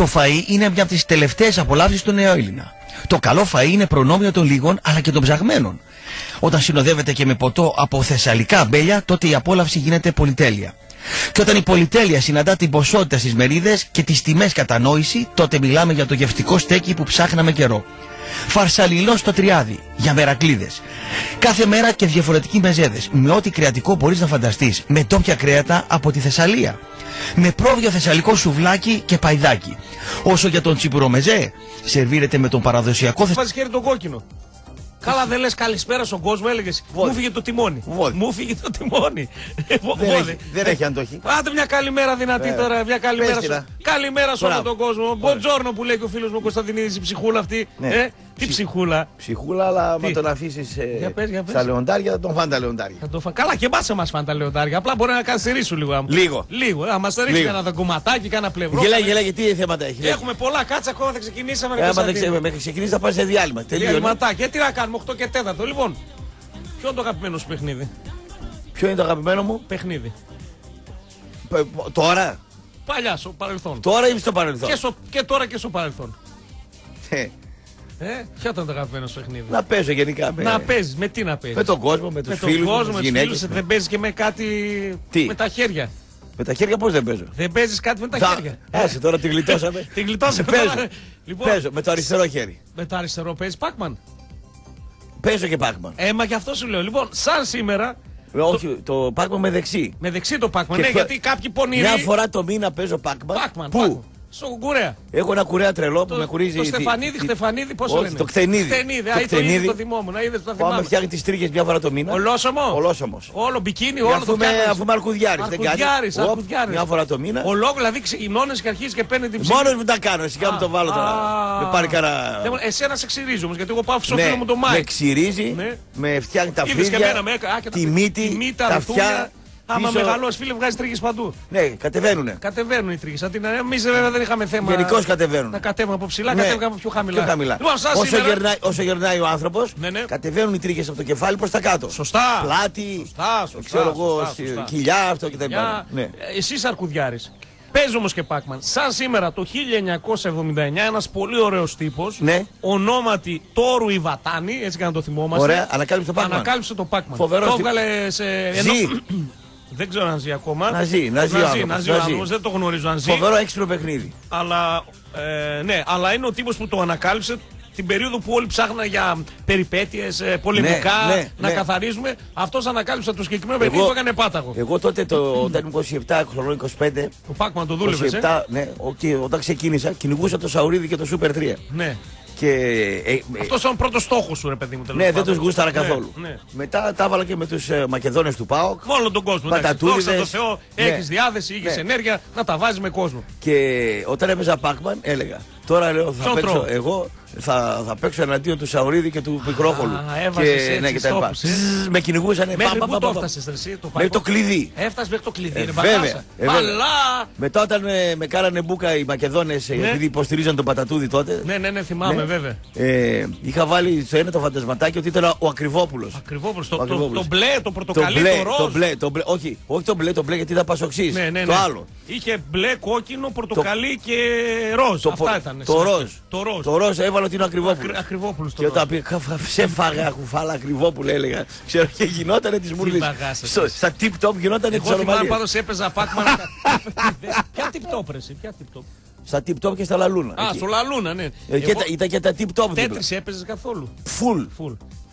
Το φαΐ είναι μια από τις τελευταίες απολαύσεις του νέου Έλληνα. Το καλό φαΐ είναι προνόμιο των λίγων αλλά και των ψαγμένων. Όταν συνοδεύεται και με ποτό από θεσσαλικά αμπέλια, τότε η απόλαυση γίνεται πολυτέλεια. Και όταν η πολυτέλεια συναντά την ποσότητα στις μερίδες και τις τιμές κατανόηση, τότε μιλάμε για το γευτικό στέκι που ψάχναμε καιρό. Φαρσαλιλός στο τριάδι, για μερακλίδες. Κάθε μέρα και διαφορετικοί μεζέδες, με ό,τι κρεατικό μπορείς να φανταστείς, με τόπια κρέατα από τη Θεσσαλία. Με πρόβιο θεσσαλικό σουβλάκι και παϊδάκι. Όσο για τον τσιπουρομεζέ, σερβίρεται με τον παραδοσιακό Βάζεις χέρι τον κόκκινο. Καλά, δεν λες καλησπέρα στον κόσμο, έλεγες. Μου φύγε το τιμόνι. Βόδι. Μου φύγε το τιμόνι. Βο- Δεν βόδι. έχει, δεν έχει αντοχή. Άντε μια καλημέρα δυνατή Ε, τώρα. Μια καλημέρα, πες τη σου. να. καλημέρα σε όλο Μπράβο. τον κόσμο. Μποντζόρνο που λέει και ο φίλος μου Κωνσταντινίδης, η ψυχούλα αυτή. Ναι. Ε, τι ψυχούλα. Ψυχούλα, αλλά Τι; με τον αφήσεις Για πες, για πες. στα λεοντάρια, τον φάνε τα λεοντάρια. Θα το φα... Καλά, και μπάσε μας φάνε τα λεοντάρια. Απλά μπορεί να καθυστερήσουν λίγο. άμα- Λίγο. Λίγο. Α μα ρίξει Λίγο. κανένα κομματάκι, κανένα πλευρό. Γελάει, κανένα- γελάει, τι θέματα έχει. Έχουμε πολλά κάτσα ακόμα, δεν ξεκινήσαμε. Ε, ρε Άμα δεν Κωνσταντίνε. ξέρουμε, μέχρι ξεκινήσει θα πάει σε διάλειμμα. Τελείω. Διαλυματάκι. Ε, τι να κάνουμε, 8 και 4. Λοιπόν, ποιο είναι το αγαπημένο σου παιχνίδι; Ποιο είναι το αγαπημένο μου, Παιχνίδι. Π- τώρα; Παλιά, στο παρελθόν. Τώρα ή στο παρελθόν; Και, στο, και τώρα και στο παρελθόν. Ε, Ε, ποιο ήταν το αγαπημένο σου παιχνίδι. Να παίζω γενικά. Με, Να παίζεις, με τι να παίζεις; με τον κόσμο, με τους με τον φίλους, κόσμο, με με τι τους γυναίκες. φίλους. Δεν παίζεις και με κάτι. Τι; Με τα χέρια. Με τα χέρια πώς δεν παίζω; Δεν παίζεις κάτι με τα Θα- χέρια. Άσε τώρα τη γλιτώσαμε. Την γλιτώσαμε Παίζω. τώρα. Λοιπόν, Παίζω με το αριστερό χέρι. με το αριστερό παίζεις Pac-Man; Παίζω και Pac-Man. Ε, μα γι' αυτό σου λέω. Λοιπόν, σαν σήμερα, Όχι, το Pac-Man με δεξί. με δεξί το Pac-Man. Και Ναι, ποιο- γιατί κάποιοι πονηροί. Μια φορά το μήνα παίζω Pac-Man. Pac-Man. Πού; Στο κουρέα. Έχω ένα κουρέα τρελό που Το, με κουρίζει. το τη- Στεφανίδη, τη- Χτεφανίδη, πώς Όχι, λένε; το Κτενίδη. Κτενίδη, Το α, το είδες, Κτενίδη. το θυμόμουν. Είδες, το Πάμε θυμάμαι. φτιάχνει τις τρίχες μια φορά το μήνα. Ολόσωμο. Ολόσωμο. Όλο μπικίνι, Ε, όλο Αφού το με, φτιάχνεις. αφού είμαι αρκουδιάρης. Δεν κάνει. Αρκουδιάρης, Οπ, αρκουδιάρης. Μια φορά το μήνα. Όλο δηλαδή ξεγυμνώνει και αρχίζεις και παίρνει την ψυχή. Μόνος μου τα κάνω. Εσύ μου το βάλω τώρα. Α. Με πάρει κανένα. Δεν μου- Εσένα σε ξυρίζει όμως γιατί εγώ πάω στο Ναι, φίλο μου το με Μάικ. ξυρίζει, Ναι. με φτιάχνει τα Είδες και φρύδια, εμένα με έκα- α, και τα τη φρύ- μύτη, τη μύτη, τα ρουθούνια. αυτιά. Άμα πίσω- μεγαλώσει, φίλε, βγάζει τρίχε παντού. Ναι, κατεβαίνουνε. Κατεβαίνουν οι τρίχε. Εμείς βέβαια δεν είχαμε θέμα. Γενικώς κατεβαίνουν. Να κατέβουμε από ψηλά, Ναι. κατέβουμε από πιο χαμηλά. Πιο χαμηλά. Λοιπόν, σαν όσο, σήμερα- γερνάει, όσο γερνάει ο άνθρωπος, Ναι, ναι. κατεβαίνουν οι τρίχε από το κεφάλι προς τα κάτω. Σωστά. Πλάτη, Σωστά, σωστά, ξέρω εγώ, σωστά, στη- σωστά. κοιλιά, αυτό κτλ. Για... Ναι. Εσύ αρκουδιάρη. Παίζει όμως και Pac-Man. Σαν σήμερα το 1979, ένας πολύ ωραίος τύπος. Ναι. Ονόματι Τόρου Ιβατάνη, έτσι και να το θυμόμαστε. Ωραία, ανακάλυψε το Pac-Man. Ανακάλυψε το Pac-Man. Φοβερός Το τύπος. έβγαλε σε. Ζει. Δεν ξέρω αν ζει ακόμα. Να ζει, να ζει ο να ζει, άνθρωπος, να ζει να ο ζει. άνθρωπος, δεν το γνωρίζω αν ζει. Φοβερό έξυπνο παιχνίδι. Αλλά, ε, ναι, αλλά είναι ο τύπος που το ανακάλυψε την περίοδο που όλοι ψάχναν για περιπέτειες, ε, πολεμικά, Ναι, ναι, να ναι. καθαρίζουμε. Αυτός ανακάλυψε το συγκεκριμένο παιχνίδι Εγώ- που έκανε πάταγο. Εγώ τότε το, όταν ήμουν 27 χρονών, 25, Ο Πάκμαν το δούλευε. 27, ναι, ο- και όταν ξεκίνησα, κυνηγούσα το Σαουρίδι και το Super 3. Ναι. Και, ε, ε, Αυτός ήταν ο πρώτος στόχος σου, ρε παιδί μου. τέλος ναι, δεν πάντων. τους γούσταρα Ναι, καθόλου. Ναι. Μετά τα έβαλα και με τους ε, Μακεδόνες του ΠΑΟΚ. Με όλο τον κόσμο. εντάξει. Πατατούδες. Δόξα τω Θεώ, Ναι. έχεις διάθεση, έχεις Ναι. ενέργεια να τα βάζεις με κόσμο. Και όταν έπαιζα Pac-Man, έλεγα. Τώρα λέω θα Ποιον παίξω τρώω; εγώ, θα, θα παίξω εναντίον του Σαουρίδη και του Μικρόχολου. Α, έβαζες και, έτσι ναι, και τα λοιπά. στόχους, ε. Ζζζ, Με κυνηγούσαν. Μέχρι πού το έφτασες εσύ το Μέχρι το Pac-Man? κλειδί. Έφτασες μέχρι το κλειδί, Ε, ρε βέβαια, μπαγάσα. ε, βέβαια. Αλλά. Μετά όταν με, με κάνανε μπουκα οι Μακεδόνες, Ναι. επειδή υποστηρίζαν τον Πατατούδη τότε. Ναι, ναι, ναι, θυμάμαι Ναι. βέβαια. Ε, είχα βάλει στο ένα το φαντασματάκι ότι ήταν ο Ακριβόπουλος. Ακριβώ το, Ο το, Ακριβόπουλος. το μπλε, το Το πορτοκαλί, μπλε, το ροζ. το μπλε, το μπλε, όχι, όχι το μπλε, το μπλε γιατί ήταν πασοξή. Ναι, ναι, Το ναι. άλλο. Είχε μπλε, κόκκινο, πορτοκαλί και ροζ. Το, Αυτά πο- ήταν. το στην ροζ. αρχή. Το ροζ. Το ροζ έβαλε ότι είναι ο Ακριβόπουλος. Ακρι- Ακριβόπουλος το Και όταν ροζ. πήγα, «Χα- χα- σε φάγα κουφάλα Ακριβόπουλο, έλεγα. Ξέρω και γινότανε τη μουρλή. μπαγάσα Στο- Στα tip top γινότανε τη Εγώ θυμάμαι ονομαλία. πάντω έπαιζα Pac-Man. Ποια τυπτόπ ρε, εσύ, ποια τυπτόπ. Στα tip top και στα λαλούνα. Α, εκεί. στο Λαλούνα, ναι. Ε, Εγώ και τα- Ήταν και τα tip top δίπλα. Τέτρι έπαιζες καθόλου. Φουλ.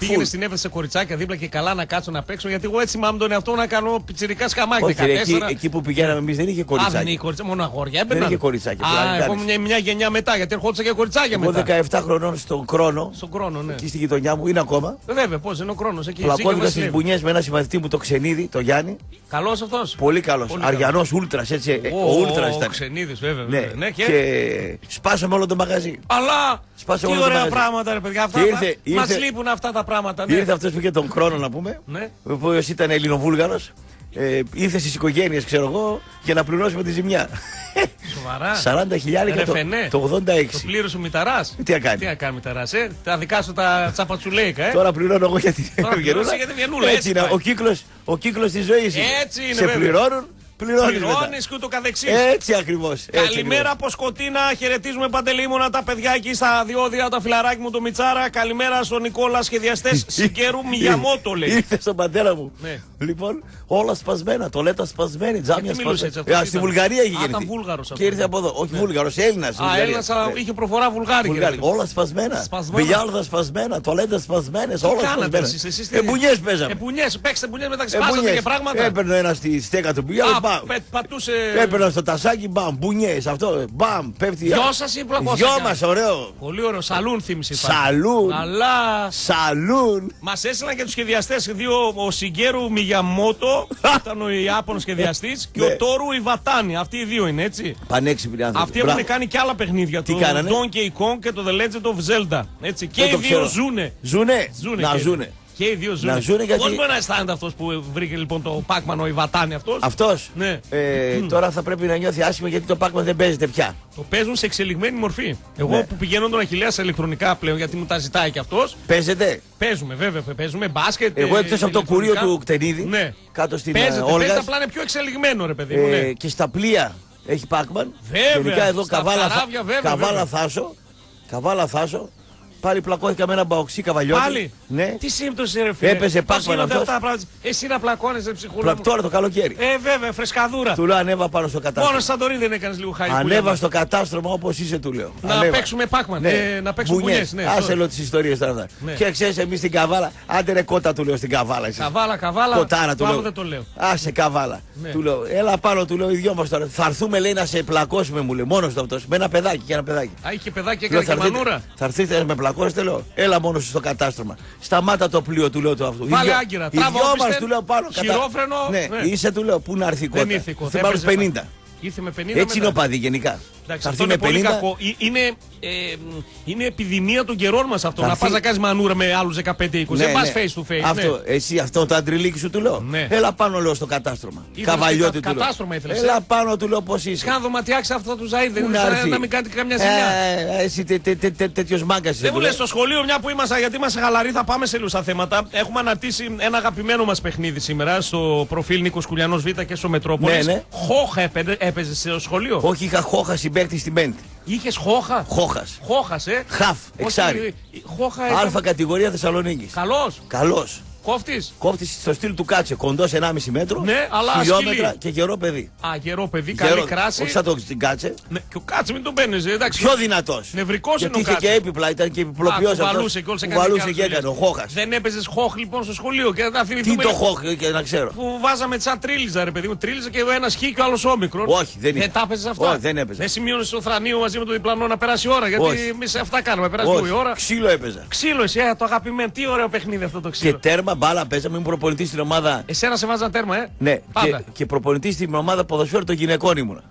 Φουλ. Πήγαινε στην έφεση σε κοριτσάκια δίπλα και καλά να κάτσω να παίξω. Γιατί εγώ έτσι θυμάμαι τον εαυτό μου να κάνω πιτσιρικά σκαμάκι. Όχι, ρε, εκεί, 14. εκεί που πηγαίναμε εμείς δεν είχε Α, δεν είναι κοριτσάκι. κοριτσάκια, μόνο αγόρια. Έμπαιναν. είχε κοριτσάκια, Α, πλάκα εγώ κάνεις. μια, μια γενιά μετά, γιατί ερχόντουσα και κοριτσάκια Εγώ μετά. 17 χρονών στον χρόνο, Στον χρόνο, ναι. εκεί στη γειτονιά μου, είναι ακόμα. Ε, Βέβαια, πώς είναι ο χρόνο εκεί. εσύ και Πλακώθηκα ο στι Βασιλεύς. μπουνιές με ένα συμμαθητή μου το ξενίδι, το Γιάννη. Καλός αυτός. Πολύ καλός. Πολύ Αρειανός Ultras, έτσι. ε, Ο Ultras Ο ήταν. Ξενίδης, βέβαια. Ναι, βέβαια. Ναι, και... και σπάσαμε όλο το μαγαζί. Αλλά Σπάσε τι όλο το ωραία μαγαζί. πράγματα, ρε παιδιά. Αυτά Και ήρθε- Μας ήρθε- λείπουν αυτά τα πράγματα. Ναι. Ήρθε αυτός που είχε τον χρόνο να πούμε, Ναι. ο οποίος ήταν Ελληνοβούλγαρος. Ε, ήρθε στις οικογένειες, ξέρω εγώ, για να πληρώσουμε τη ζημιά. Σοβαρά. 40 χιλιάρια Ρε φαινέ. το, το 86. Το πλήρωσε ο Μηταράς. Τι να κάνει; Τι να κάνει Μηταράς, ε; Τα δικά σου τα τσαπατσουλέικα, ε; Τώρα πληρώνω εγώ για την Τώρα ευγενούλα. πληρώνεις για την ευγενούλα, έτσι είναι. πάει. Ο κύκλο ο κύκλος της ζωής είναι. Έτσι είναι, Σε βέβαια. πληρώνουν, Πληρώνεις μετά. Πληρώνεις και ούτω καθεξής. Έτσι ακριβώς. Καλημέρα από Σκοτίνα. Χαιρετίζουμε παντελήμωνα τα παιδιά εκεί στα διόδια, τα φιλαράκι μου το Μιτσάρα. Καλημέρα στον Νικόλα, σχεδιαστές Σικέρου Μιγιαμότο λέει. Ήρθε στον πατέρα μου. Ναι. Λοιπόν, όλα σπασμένα, τολέτα σπασμένη, τζάμια Γιατί μιλούσε έτσι σπασμένη. αυτός, Α, στη ήταν. Βουλγαρία είχε Α, γεννηθεί. ήταν Βούλγαρος Και αυτός. ήρθε από εδώ. Όχι Βούλγαρος, Έλληνας. Α, Έλληνας, αλλά είχε προφορά βουλγάρικη. Βουλγάρι. ρε φίλε. Ναι. Όλα σπασμένα. Σπασμένα. σπασμένα, τολέτα σπασμένες, όλα Κάνατε σπασμένα. εσείς, εσείς τι- Εμπουνιέ παίζαμε. Εμπουνιές, παίξτε μπουνιές μετά Ε, σπάσατε μπουνιές. και πράγματα. Έπαιρνε ένας στη στέκα του μπιάλου, Α, μπαμ. πε- πατούσε. Έπαιρνα στο τασάκι, μπαμ, μπουνιές, αυτό, μπαμ, πέφτει. Δυο σας ή πλακώσατε; Δυο μας, ωραίο. Πολύ ωραίο, σαλούν θύμισε. πάλι. Σαλούν. Αλλά Σαλούν. μας έστειλαν και τους σχεδιαστές. Δύο, ο Σιγκέρου Μιγιαμότο, ήταν ο Ιάπωνος σχεδιαστής, και Ναι. ο Τόρου Ιβατάνη. Αυτοί οι δύο είναι έτσι. Πανέξυπνοι άνθρωποι. Αυτοί έχουν Μπράβο. κάνει και άλλα παιχνίδια. Τι το κάνανε; Donkey Kong και το The Legend of Zelda. Έτσι. Και Δεν οι το δύο ξέρω. ζούνε. Ζουνε. Ζούνε Να και- ζούνε. Και οι δύο ζούνε. Να ζούνε γιατί- Πώς μπορεί να αισθάνεται αυτός που βρήκε λοιπόν το Pac-Man ο Ιβατάνη αυτός; Αυτός. Ναι. Ε, τώρα θα πρέπει να νιώθει άσχημα γιατί το Pac-Man δεν παίζεται πια. Το παίζουν σε εξελιγμένη μορφή. Εγώ Ναι. που πηγαίνω τον Αχηλέα σε ηλεκτρονικά πλέον γιατί μου τα ζητάει και αυτός. Παίζεται; Παίζουμε βέβαια, παίζουμε μπάσκετ. Εγώ ε, εκτός από το ηλεκτρονικά. κουρίο του κτενίδη, Ναι. κάτω στην Παίζεται, ε, παίζεται, Όλγας, απλά είναι πιο εξελιγμένο ρε παιδί μου. ναι. ε, και στα πλοία έχει Pac-Man. Βέβαια, Γενικά εδώ στα καβάλα, καράβια, βέβαια, καβάλα βέβαια. θάσο. Καβάλα θάσο. Πάλι πλακώθηκα με ένα μπαοξί καβαλιώτη. Πάλι; Ναι. Τι σύμπτωση ρε φίλε. Έπαιζε Πώς Pac-Man γίνονται αυτός. αυτά τα πράγματα. Εσύ να πλακώνεσαι ψυχούλα. Πλα- Τώρα το καλοκαίρι. Ε, βέβαια, φρεσκαδούρα. Του λέω ανέβα πάνω στο Μόνο κατάστρωμα. σαν Σαντορίνη δεν έκανες λίγο χάρη. Ανέβα στο κατάστρωμα όπως είσαι, του λέω. Να Ανέβα. παίξουμε Pac-Man, ε, να παίξουμε μπουνιές, ναι, Άσε sorry. λέω τις ιστορίες τώρα. αυτά. Ναι. Και ξέρεις, εμείς στην καβάλα. Άντε ρε κότα, του λέω στην καβάλα. εσείς. Καβάλα, καβάλα. Κοτάρα το του άλλο λέω. δεν το λέω. Άσε καβάλα. Ναι. Του λέω, έλα πάνω, του λέω οι δυο μας τώρα. Θα έρθουμε, λέει, να σε πλακώσουμε, μου λέει. Μόνος του αυτός. Με ένα παιδάκι και ένα παιδάκι. Α, είχε παιδάκι, Λέω, έκανε και έρθετε- μανούρα. θα έρθετε να με πλακώσετε, λέω. Έλα μόνο σου στο κατάστρωμα. Σταμάτα το πλοίο, του λέω του αυτού. Βάλε Οι δυο- άγκυρα, Οι τράβα δυο όπισθεν, μα, του λέω πάνω. χειρόφρενο, Ναι, ναι. είσαι, του λέω, πού να έρθει η κότα. Δεν ήρθε η κότα. Θα πάρω έπαιζε 50. πάντα. Ήρθε με 50 Έτσι είναι μετά. ο παδί γενικά. Εντάξει, Θα αυτό έρθει είναι με πολύ 50. κακό. Ε, Είναι, ε, μ, είναι επιδημία των καιρών μας αυτό. Θα Να έρθει- πας να κάνεις μανούρα με άλλους 15-20. Ναι, δεν πας ναι. face to face. Αυτό, ναι. εσύ αυτό το αντριλίκι σου του λέω. Ναι. Έλα πάνω λέω στο κατάστρωμα. Ήθελες Καβαλιώτη και του κα- λέω. κατάστρωμα ήθελες, Έλα ε; πάνω του λέω πώς είσαι. Κάνε δωματιάξει αυτό του Ζαΐδ. Δεν Πού είναι να σαν έρθει; να μην κάνει καμιά ζημιά. Ε, εσύ τέτοιος μάγκας είσαι. Δεν του μου λες λέω. στο σχολείο, μια που είμαστε, γιατί είμαστε χαλαροί, θα πάμε σε λίγο στα θέματα. Έχουμε αναρτήσει ένα αγαπημένο μας παιχνίδι σήμερα στο προφίλ Νίκος Κουλιανός Β και στο Μετρόπολης. Ναι, ναι. Χόχα έπαι- έπαιζε στο σχολείο. Όχι, είχα χόχα συμπέκτη στην πέμπτη. Είχες χόχα. Χόχα. Χόχα, ε. Χαφ, Όχι, εξάρι. Χόχα Αλφα κατηγορία Θεσσαλονίκης. Καλός. Καλός. Κόφτης; Κόφτης στο στυλ του κάτσε. Κοντό 1,5 μέτρο. Ναι, αλλά χιλιόμετρα σκυλί. και γερό παιδί. Α, γερό παιδί, καλή Γερό- κράση. Όχι σαν το κάτσε. Ναι, και ο Κάτσε μην τον παίρνεις, εντάξει. Πιο δυνατός. Νευρικός είναι Γιατί ο είχε και Κάτσε. έπιπλα, ήταν και Α, επιπλοποιός αυτός. κουβαλούσε και όλες έκανε Κουβαλούσε και και άλλες έκανε. Ο δουλειές. Χόχας. Δεν έπαιζες χόχ λοιπόν στο σχολείο και να Τι θυμηθούμε. το Χόχ, και να ξέρω. Που βάζαμε σαν τρίλιζα, ρε παιδί μου. Τρίλιζα και ένας χ και ο άλλος όμικρον. Όχι, δεν είχε. Δεν τα έπαιζες αυτά; Όχι, δεν έπαιζε. Δεν σημείωνε στο θρανίο μαζί με το διπλανό να περάσει η ώρα. Γιατί Όχι. εμείς αυτά κάνουμε. Περάσει λίγο η Όχι, ώρα. ξύλο έπαιζα. Ξύλο, εσύ, ε, το αγαπημένο. Τι ωραίο παιχνίδι αυτό το Και ξύλο. Τέρμα μπάλα παίζαμε, ήμουν προπονητής στην ομάδα. Εσένα σε βάζαν τέρμα, ε; Ναι, και, Πάντα. και προπονητής στην ομάδα ποδοσφαίρου των γυναικών ήμουνα.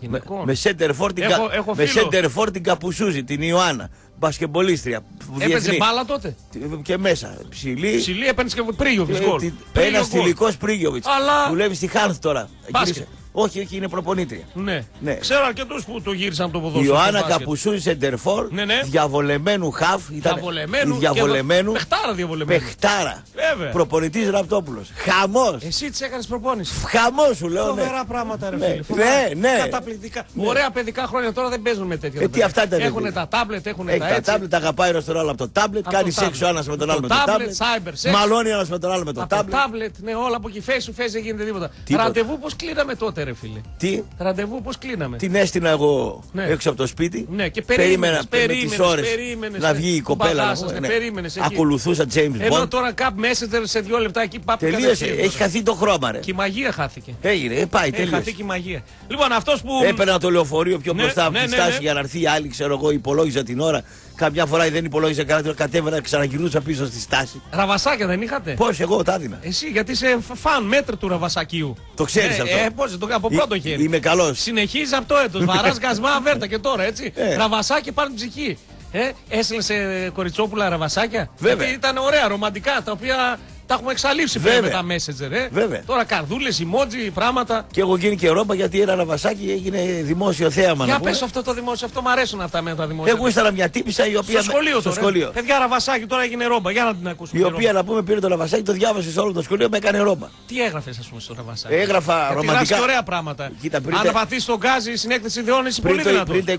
Γυναικών. Με center for την, Έχω- κα- έχω με φίλο. center for την Καπουσούζη, την Ιωάννα. Μπασκεμπολίστρια. Έπαιζε διεθνή. μπάλα τότε; Και μέσα. Ψηλή. Ψηλή έπαιρνες και πρίγιοβιτς Ε, γκολ. τι- Πρίγιο Ένας γκολ. τυλικό Πρίγιοβιτς. Αλλά- Δουλεύει στη Χάνθ τώρα. Μπάσκετ. Γύρισε. Όχι, όχι, είναι προπονήτρια. Ναι. Ναι. Ξέρω αρκετούς που το γύρισαν από το Η ποδόσφαιρο. Ιωάννα στο μπάσκετ. Καπουσούζη Σεντερφόρ, Ναι, ναι. διαβολεμένου χαφ. Ήταν Διαβολεμένου. διαβολεμένου. και- Πεχτάρα διαβολεμένου. Πεχτάρα. Βέβαια. Προπονητής Ραπτόπουλος. Χαμός. Εσύ τη έκανες προπόνηση. Χαμός σου λέω. Ναι. Φοβερά πράγματα, ρε Ναι, φίλε. Φοβερά. ναι, ναι. Καταπληκτικά. Ωραία παιδικά χρόνια τώρα δεν παίζουν με τέτοια. Ε, τι αυτά ήταν, Έχουν παιδί. τα τάμπλετ, έχουν Έχει τα τα έτσι. τάμπλετ, αγαπάει ένας τον άλλο από το τάμπλετ, Από κάνει το σεξ ο τάμπλετ. ένας με τον Το άλλο με το τάμπλετ, τάμπλετ. cyber sex. Μαλώνει ένας με τον άλλο με το Από το τάμπλετ. τάμπλετ, ναι, όλα από εκεί face to face δεν γίνεται τίποτα. Τίποτα. Ραντεβού πώς κλείναμε τότε, ρε φίλε. Τι, Ραντεβού πώς κλείναμε; την έστεινα εγώ Ναι. έξω από το σπίτι. Ναι, και περίμενες, με τις περίμενες, ώρες περίμενες, να ναι. βγει η Τον κοπέλα. παγά να σας, πούμε, ναι, περίμενες εκεί. Ακολουθούσα James Ενώ Bond. τώρα Cup Messenger σε δύο λεπτά εκεί πάπ Τελείωσε. κατευθείαν. Έχει χαθεί το χρώμα, ρε. Και η μαγεία χάθηκε. Έγινε, ε, πάει, Έχει χαθεί τελείωσε. και η μαγεία. Λοιπόν, αυτός που. Έπαιρνα το λεωφορείο πιο Ναι, μπροστά από ναι, τη ναι, στάση ναι. για να έρθει η άλλη, ξέρω εγώ, υπολόγιζα την ώρα. Καμιά φορά δεν υπολόγιζα καλά, τώρα κατέβαινα, ξαναγυρνούσα πίσω στη στάση. Ραβασάκια δεν είχατε; Πώς εγώ τα έδινα. Εσύ, γιατί είσαι φαν μέτρ του Ραβασακίου. Το ξέρεις Ε, αυτό. Ε, πώς, το, από πρώτο Ε, χέρι. Είμαι καλός. Συνεχίζεις από το έτος. Βαράς γασμά βέρτα και τώρα έτσι. Ε. Ραβασάκι πάνω την ψυχή. Ε, έστειλε σε κοριτσόπουλα ραβασάκια. Βέβαια. Γιατί ήταν ωραία, ρομαντικά, τα οποία Τα έχουμε εξαλείψει πια με Βέβαια. τα messenger, ε. Βέβαια. Τώρα καρδούλες, emoji, πράγματα. Και έχω γίνει και ρόμπα γιατί ένα ραβασάκι έγινε δημόσιο θέαμα. Για να πούμε. πες αυτό το δημόσιο, αυτό μου αρέσουν αυτά με τα δημόσια. Εγώ ήθελα μια τύπησα η οποία. στο σχολείο στο τώρα. σχολείο. Παιδιά, ραβασάκι τώρα έγινε ρόμπα. Για να την ακούσουμε. Η τη οποία ρόμπα. να πούμε πήρε το ραβασάκι, το διάβασε σε όλο το σχολείο, με έκανε ρόμπα. Τι έγραφες, ας πούμε, στο ραβασάκι. Έγραφα Γιατί ρομαντικά. γράφεις και ωραία πράγματα. Κοίτα, πριν Αν τα- πατήσει τον γκάζι η συνέκτηση ιδεών, είσαι πολύ Πριν, το, δυνατός. πριν τα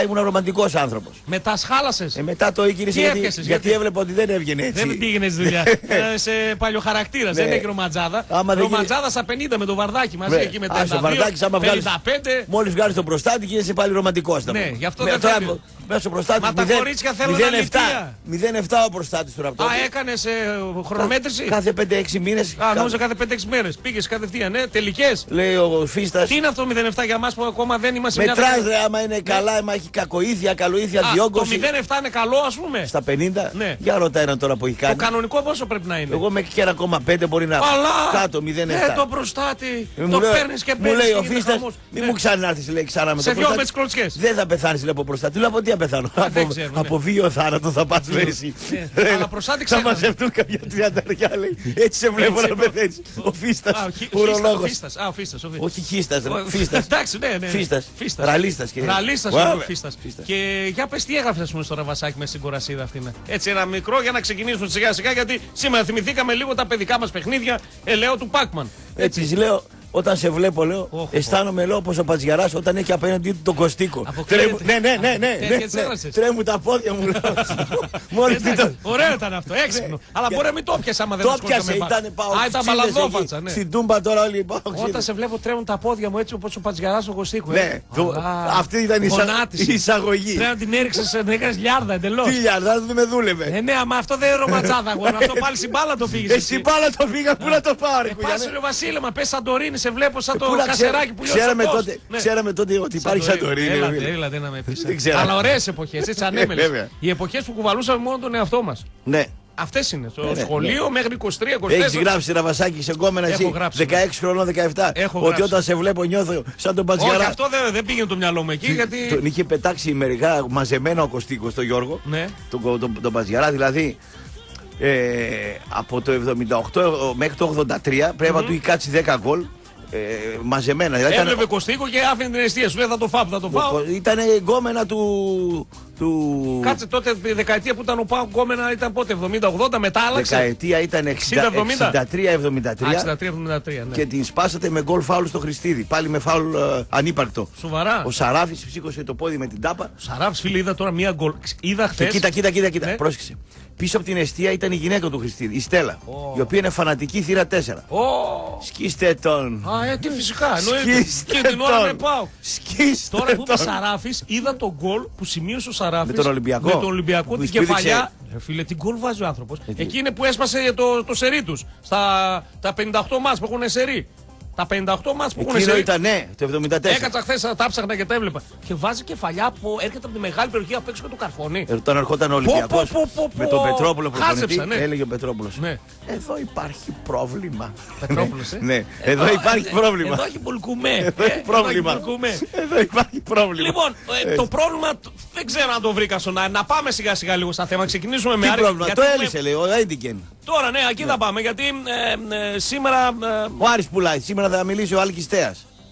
25-27 ήμουν ρομαντικός άνθρωπος. Μετά σχάλασες. Ε, μετά το ήγυρισε Τι γιατί, έπιασες, γιατί γιατί; έβλεπα ότι δεν έβγαινε έτσι. Δεν πήγαινες στη δουλειά. Ε, σε παλιοχαρακτήρα, δεν Ναι. έχει ρομαντζάδα. Άμα δεν Ρομαντζάδα στα 50 με το βαρδάκι μαζί Ναι. εκεί με Α, στο 32, βαρδάκι, άμα βγάλεις- 55. Μόλις βγάλεις τον προστάτη και είσαι πάλι ρομαντικός. Ναι, γι' αυτό δεν θέλει. Μέσα στο προστάτη Μα τα κορίτσια θέλουν αλήθεια. 0,7 ο προστάτης τώρα από Α, τότε. έκανες χρονομέτρηση; Κάθε 5-6 μήνες. Α, νόμιζα κάθε 5-6 μέρες. Πήγες κατευθείαν, ναι, τελικές. Λέει ο Φίστας. Τι είναι αυτό το 0,7 για μας που ακόμα δεν είμαστε σε μια Μετράς δεκαετία. ρε άμα είναι καλά, άμα έχει κακοήθεια, καλοήθεια, Α, Το διόγκωση. 0,7 είναι καλό, ας πούμε. Στα 50. Ναι. Για ρωτά έναν τώρα που έχει Το κάνει. κανονικό πόσο πρέπει να είναι. Εγώ μέχρι και 1,5 μπορεί να Αλλά κάτω 0,7. ε, το προστάτι. Ε, το λέει- παίρνεις και Μου παίρνεις. λέει ο Φίστα, μη Ναι. μου ξανάρθεις, λέει ξανά με Σε το δυο με προστάτη. τις κλωτσιές. Δεν θα πεθάνεις, λέει από προστάτη. Λέω από τι θα πεθάνω; δεν Από, ξέρουμε, από βίο θάνατο θα πας, λέει εσύ. Ναι, Ε, αλλά προστάτη Θα ξέρουμε. μαζευτούν κάποια τριανταριά, λέει. Έτσι σε βλέπω Έτσι, να πεθαίνεις. Ο Φίστα, Α, ο Χι- ουρολόγος. Φίστας. Α, ο Φίστας, ο Φίστας. Όχι χίστας, Ο- Φίστας. Εντάξει, ναι, ναι. Φίστας. Φίστας. Ραλίστας και- Ραλίστας Βέβαια. ο Φίστας. Φίστας. Και για πες τι έγραφες ας πούμε στο ραβασάκι με στην κορασίδα αυτή. ναι. Έτσι ένα μικρό για να ξεκινήσουμε σιγά σιγά γιατί σήμερα θυμηθήκαμε λίγο τα παιδικά μας παιχνίδια ελαιό του Πάκμαν. Έτσι της λέω, όταν σε βλέπω, λέω, Όχ, αισθάνομαι, λέω, όπως ο Πατζιαράς όταν έχει απέναντί του τον Κωστίκο. Αποκλείεται. Τρέμου- Ναι, ναι, ναι, ναι. Τέτοιες ναι, ναι. έγραψες. Τρέμουν τα πόδια μου, λέω. Μόλις τι το... Εντάξει, Ωραίο ήταν αυτό, έξυπνο. Αλλά Για- μπορεί να μην το πιασε άμα δεν Το ασχολείται πιάσε, με μπα- ήταν πάω. Α, ήταν μπαλαδόφατσα, ναι. Στην τούμπα τώρα όλοι οι Όταν σε βλέπω τρέμουν τα πόδια μου έτσι όπως ο Πατζιαράς ο Κωστίκου. ε. Ναι, το- Αλλά, αυτή ήταν η εισα- γονάτισε. η εισαγωγή. Πρέπει να την έριξες, να έκανες λιάρδα εντελώς. Τι λιάρδα, δεν με δούλευε. Ε, ναι, αλλά αυτό δεν είναι ρομαντζάδα, αγώνα. Αυτό πάλι στην μπάλα το πήγες. Εσύ πάλα το πήγα, πού να το πάω, ρε Ε, κουγιανέ. Πας ρε Βασίλεμα, πες Σαντορίνης, σε βλέπω σαν το Πού να ξέρω- κασεράκι που λιώσει ξέραμε ο τόστ. τότε, Ναι. ξέραμε τότε ότι υπάρχει Σαντορίνη. ρε Έλατε, φίλε. έλατε να με πεις. Δεν ξέρω. Αλλά ωραίες εποχές, έτσι ανέμελες. βέβαια. Οι εποχές που κουβαλούσαμε μόνο τον εαυτό μας. Ναι. Αυτές είναι. Στο ναι, σχολείο μέχρι 23-24. Έχεις γράψει ραβασάκι σε κόμμενα Έχω εσύ. γράψει, 16 χρονών, 17. Έχω Ότι γράψει. όταν σε βλέπω νιώθω σαν τον Όχι, Πατζιαρά. αυτό δεν, δεν πήγαινε το μυαλό μου εκεί γιατί. Τον είχε πετάξει μερικά μαζεμένα ο Κωστίκο τον Γιώργο. Ναι. Τον, τον, τον, τον Πατζιαρά, δηλαδή. Ε, από το 78 μέχρι το 83 πρέπει να του έχει κάτσει 10 γκολ. Ε, μαζεμένα. Δηλαδή ήταν- Έβλεπε Κωστίκο και άφηνε την αιστεία σου. Δεν θα το φάω, θα το φάω. Ήταν γκόμενα του. του... Κάτσε τότε η δεκαετία που ήταν ο Πάο Γκόμενα ήταν πότε, 70-80, μετά άλλαξε; Δεκαετία ήταν 63-73 63-73, ναι. και την σπάσατε με γκολ φάουλ στο Χριστίδη. Πάλι με φάουλ ε, ανύπαρκτο. Σοβαρά. Ο Σαράφη σήκωσε το πόδι με την τάπα. Σαράφ, φίλε, είδα τώρα μία γκολ. Είδα χθες. Και κοίτα, κοίτα, κοίτα, κοίτα. Ναι. Πρόσεξε. Πίσω από την αιστεία ήταν η γυναίκα του Χριστίδη, η Στέλλα. Η οποία είναι φανατική θύρα 4. Σκίστε τον. Α, ε, τι φυσικά. Εννοείται. Σκίστε Και την ώρα με τον. πάω. Σκίστε Τώρα που είπε τον. Σαράφης, είδα τον γκολ που σημείωσε ο Σαράφης. Με τον Ολυμπιακό. Με τον Ολυμπιακό, Που την σπίδηξε. κεφαλιά. Ε, φίλε, τι γκολ βάζει ο άνθρωπος. τι. Εκεί είναι που έσπασε το, το σερί τους. Στα τα 58 μάτς που έχουν σερί. Τα 58 μάτς που έχουν Εκείνο σερί. ήταν, ναι, το 74. Έκατσα χθες, τα ψάχνα και τα έβλεπα. Και βάζει κεφαλιά που έρχεται από τη μεγάλη περιοχή απ' έξω και το καρφώνει. Ε, Όταν ερχόταν ο Ολυμπιακός πω, πω, πω, με πω. τον Πετρόπουλο προπονητή, Χάζεψα, ναι. έλεγε ο Πετρόπουλος. Ναι. Εδώ υπάρχει πρόβλημα. Πετρόπουλος, ε. ναι, εδώ υπάρχει ε, πρόβλημα. Εδώ έχει μπουλκουμέ. Εδώ ε, έχει πρόβλημα. έχει μπουλκουμέ. Εδώ υπάρχει πρόβλημα. Λοιπόν, ε, Ε, το πρόβλημα τ- δεν ξέρω αν το βρήκα στον Άρη. Να πάμε σιγά σιγά λίγο στα θέματα. Ξεκινήσουμε με Τι Άρη. πρόβλημα, γιατί το έχουμε- έλυσε λέει ο Έντικεν. Τώρα ναι, εκεί θα πάμε γιατί ε, ε, σήμερα. Ε, Ο Άρης πουλάει, σήμερα θα μιλήσει ο Άλκης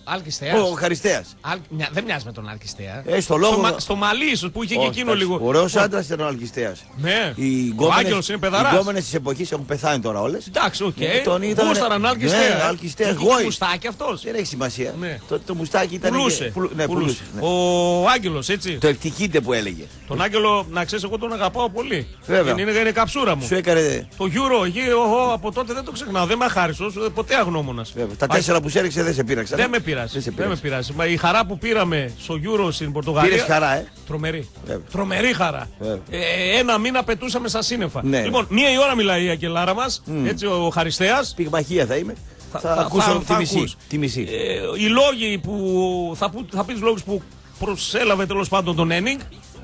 Άλκιστεας. Ο Χαριστέας. Άλ- μια- δεν μοιάζει με τον Άλκιστεα. Ε, στο λόγο- Μα- στο μαλλί ίσω που είχε και εκείνο λίγο. Ωραίος άντρας ήταν ο Αλκιστέας. Ναι. Οι Ο γκόμενες- Άγγελος είναι Οι παιδαράς. γκόμενες της εποχής έχουν πεθάνει τώρα όλες. Εντάξει, οκ. Ε, τον είδανε- Γούσταραν Άλκιστεα. Ναι, Άλκιστεα, Είχε γόη. μουστάκι αυτός. Δεν έχει σημασία. Ναι. Το, το μουστάκι ήταν. Πουλούσε. και- πουλου- ναι, Πουλούσε. πουλούσε. ναι. Ο Άγγελος, έτσι. Το ευτυχείτε που έλεγε. Τον Άγγελο, να ξέρεις, εγώ τον αγαπάω πολύ. Βέβαια. Είναι, είναι καψούρα μου. Σου έκανε. Το Euro, εκεί, εγώ από τότε δεν το ξεχνάω. Δεν με αχάριστο, ποτέ αγνώμονας. Βέβαια. Τα τέσσερα που σου έριξε δεν σε πείραξαν. Δεν με πειράζει. Δεν σε Δεν με πείραξε. πειράζει. Μα η χαρά που πήραμε στο Euro στην Πορτογαλία. Πήρες χαρά, ε. Τρομερή. Βέβαια. Τρομερή χαρά. Βέβαια. Ε, ένα μήνα πετούσαμε στα σύννεφα. Ναι. Λοιπόν, μία η ώρα μιλάει η Αγγελάρα μας. Έτσι, ο Χαριστέας. Πυγμαχία θα είμαι. Θα, θα- ακούσω θα- τη, θα μισή, ακούς. τη μισή. Ε, οι λόγοι που. Θα, που- θα πεις του λόγους που προσέλαβε τέλος πάντων τον Ένιγκ,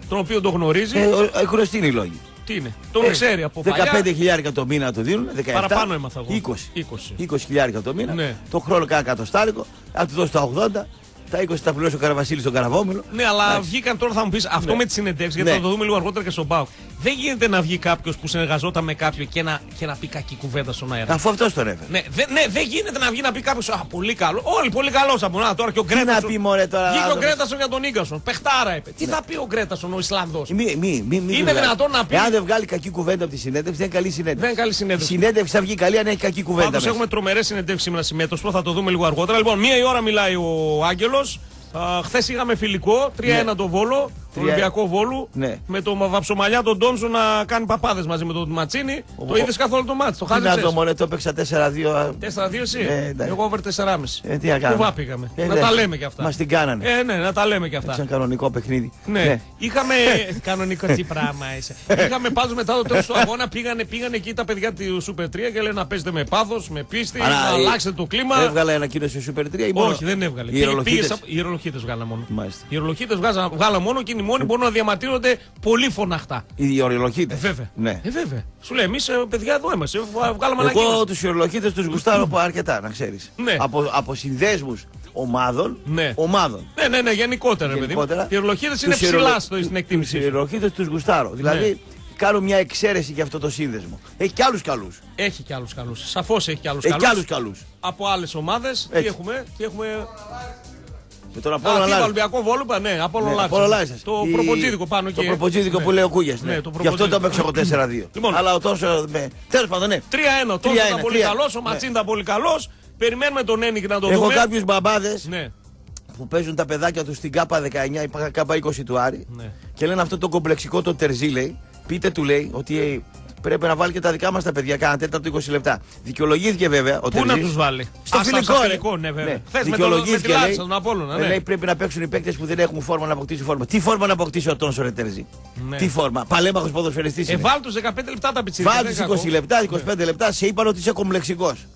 τον οποίο τον γνωρίζει. Ε, ο- Έχουν τι είναι οι λόγοι. Τι είναι; Τον ξέρει από παλιά. 15 χιλιάρικα το μήνα το δίνουν. 17, Παραπάνω έμαθα εγώ. 20. 20. 20 χιλιάρικα το μήνα. Ναι. Το χρόνο κάνα κατοστάρικο. Αν του δώσει τα 80. Τα 20 τα πληρώσει ο Καραβασίλης στον Καραβόμιλο. Ναι, αλλά Εντάξει. βγήκαν τώρα θα μου πεις αυτό Ναι. με τι συνεντεύξει, γιατί Ναι. θα το δούμε λίγο αργότερα και στον Πάουκ. Δεν γίνεται να βγει κάποιος που συνεργαζόταν με κάποιον και να, και να πει κακή κουβέντα στον αέρα. Αφού αυτός τον έφερε. Ναι, δεν ναι, δεν γίνεται να βγει να πει κάποιος Α, πολύ καλό. Όλοι πολύ καλός από να τώρα και ο Τι να Γκρέτασον. πει μωρέ τώρα. Βγήκε ο άνθρωπος. Γκρέτασον για τον Ίγκασον. Πεχτάρα είπε. Τι θα πει ο Γκρέτασον, ο Ισλανδός; Μη, μη, μη, μη, Είναι μιλάει. δυνατόν να πει- Εάν δεν βγάλει κακή κουβέντα από τη συνέντευξη, δεν είναι καλή συνέντευξη. Δεν είναι καλή Η συνέντευξη. συνέντευξη θα βγει καλή αν έχει κακή κουβέντα. Πάντως μέσα. έχουμε τρομερές συνεντεύξεις σήμερα συμμέτωσπο, θα το δούμε λίγο αργότερα. Λοιπόν, μία η ώρα μιλάει ο Άγγελος. Χθες είχαμε φιλικό, 3-1 το βόλο, το 3-1. Ολυμπιακό Βόλου. Ναι. Με το Βαψομαλιά τον Ντόμσον να κάνει παπάδες μαζί με τον Ματσίνη. Το είδες καθόλου το μάτι. Το Τι να δω, χάζεψε. μωρέ, το έπαιξα 4-2. 4-2 εσύ; Ε, εντάξει. Εγώ over 4,5. Ε, τι να κάνουμε; Κουβά πήγαμε. Ε, να εντάξει. τα λέμε κι αυτά. Μας την κάνανε. Ε, ναι, να τα λέμε κι αυτά. Σαν κανονικό παιχνίδι. Ναι. Είχαμε. Κανονικό τι πράγμα είσαι. Είχαμε πάντως μετά το τέλος του αγώνα πήγανε, πήγανε εκεί τα παιδιά του Super 3 και λένε να παίζετε με πάθος, με πίστη, Αλλά, να ε, αλλάξετε το κλίμα. Έβγαλε ανακοίνωση στο Super 3 ή μόνο; Όχι, δεν έβγαλε. Οι Πήγε- ηρολογίτες. πήγε σα- Οι ηρολογίτε βγάλα μόνο. Μάλιστα. Οι ηρολογίτε βγάλα μόνο και είναι οι μόνοι που μπορούν να διαμαρτύρονται πολύ φωναχτά. Οι ορολογίτε. Ε, βέβαια. Ναι. Ε, βέβαια. Σου λέει, εμείς παιδιά εδώ είμαστε. Βγα- Βγάλαμε Εγώ ανακοίνωση. τους ορολογίτε τους γουστάρω από αρκετά, να ξέρεις. Ναι. Από, από συνδέσμους ομάδων. Ναι. Ομάδων. Ναι, ναι, ναι, γενικότερα, ρε παιδί. μου. Γενικότερα. Οι ηρολογίτε είναι Τους ψηλά ηρολο- στο, του- στην εκτίμησή Τους σου. ηρολογίτες τους γουστάρω. Δηλαδή κάνω μια εξαίρεση για αυτό το σύνδεσμο. Έχει και άλλους καλούς. Έχει και άλλους καλούς. Σαφώς έχει και άλλους Έχει και άλλους καλού. καλούς. Από άλλες ομάδες. Τι Έτσι. έχουμε. Τι έχουμε... Με τον Α, Απόλλωνα τι, Λάρισα. Ολυμπιακό Βόλουπα, ναι, από Ναι, Λάρισα. Απόλλωνα Λάρισας. Το Η- προποτζίδικο πάνω Το εκεί. προποτζίδικο Ναι. που λέει ο Κούγιας. Ναι, Ναι. το Γι' αυτό το προποτζίδικο. έπαιξε εγώ 4-2. Λοιπόν. Αλλά ο τόσος. Τέλος πάντων, ναι. 3-1. Τόσος 3-1, ήταν πολύ 3-1. καλός. Ο Ναι. Ματσίν ήταν πολύ καλός. Περιμένουμε τον Ένικ να το Έχω δούμε. κάποιους μπαμπάδες Ναι. που παίζουν τα παιδάκια τους στην ΚΑΠΑ 19 ή ΚΑΠΑ 20 του Άρη Ναι. και λένε αυτό το κομπλεξικό το τερζί λέει. Πείτε του λέει ότι ε, πρέπει να βάλει και τα δικά μας τα παιδιά κάνα τέταρτο 20 λεπτά. Δικαιολογήθηκε βέβαια ο Πού να Τερζής. τους βάλει; Στο Α, στα- φιλικό, στο ρε. φιλικό, ναι, βέβαια. Ναι. Θες με, τον, με τη Δικαιολογήθηκε, Λάρισα, λέει. τον Απόλλωνα, Ε, ναι. Λέει πρέπει να παίξουν οι παίκτες που δεν έχουν φόρμα να αποκτήσουν φόρμα. Τι φόρμα να αποκτήσει ο Τόνσο ρε Τερζή; Ναι. Τι φόρμα; Παλέμαχος ποδοσφαιριστής. Ε, βάλ τους 15 λεπτά τα πιτσίρικα. Βάλ δεν τους είναι 20 κακό. λεπτά, 25 λεπτά, σε είπαν ότι είσαι κομπλεξικός.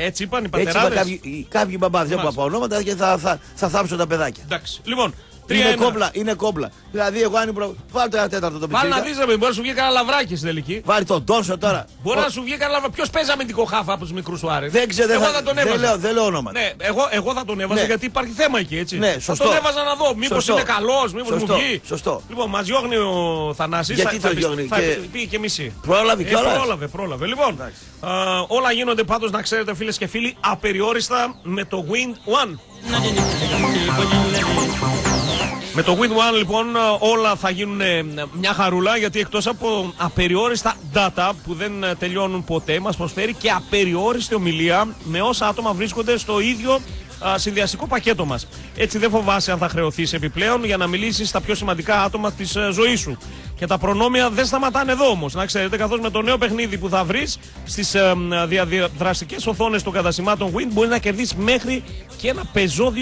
Έτσι είπαν οι Έτσι είπαν πατεράδες. κάποιοι, οι- κάποιοι μπαμπάδες, δεν Μάλιστα. πω ονόματα και θα, θα, θα θάψω τα παιδάκια. Εντάξει. Λοιπόν, Είναι 3-1. κόμπλα, είναι κόμπλα. Δηλαδή, εγώ αν ήμουν. Βάλτε ένα τέταρτο το Βάλ να πιτσίρικα. δει, ρε παιδί, μπορεί να σου βγει κανένα λαβράκι στην τελική. Βάλει τον Τόνσο τώρα. Μπορεί Ο- να σου βγει κανένα λαβράκι. Ποιο παίζει αμυντικό χάφα από του μικρού του Άρη. Δεν ξέρω, δεν, Εγώ θα, θα τον δεν, έβαζα. λέω, δεν λέω όνομα. Ναι, εγώ, εγώ θα τον έβαζα Ναι. γιατί υπάρχει θέμα εκεί, έτσι. Ναι, θα σωστό. τον έβαζα να δω. Μήπω Σωστό. είναι καλό, μήπω μου Σωστό, βγει. σωστό. Λοιπόν, μα διώχνει ο Θανάσης Γιατί θα, το θα πει- διώχνει θα και- πει και μισή. Πρόλαβε Ε, κιόλας. πρόλαβε, πρόλαβε. Λοιπόν, Εντάξει. α, όλα γίνονται πάντως να ξέρετε φίλε και φίλοι απεριόριστα με το Wind One. Με το Win One λοιπόν όλα θα γίνουν ε, μια χαρούλα γιατί εκτός από απεριόριστα data που δεν ε, τελειώνουν ποτέ μας προσφέρει και απεριόριστη ομιλία με όσα άτομα βρίσκονται στο ίδιο α, συνδυαστικό πακέτο μας. Έτσι δεν φοβάσαι αν θα χρεωθείς επιπλέον για να μιλήσεις στα πιο σημαντικά άτομα της ε, ζωής σου. Και τα προνόμια δεν σταματάνε εδώ όμως, να ξέρετε, καθώς με το νέο παιχνίδι που θα βρεις στις ε, μ, διαδραστικές οθόνες των καταστημάτων Win μπορεί να κερδίσεις μέχρι και ένα πεζό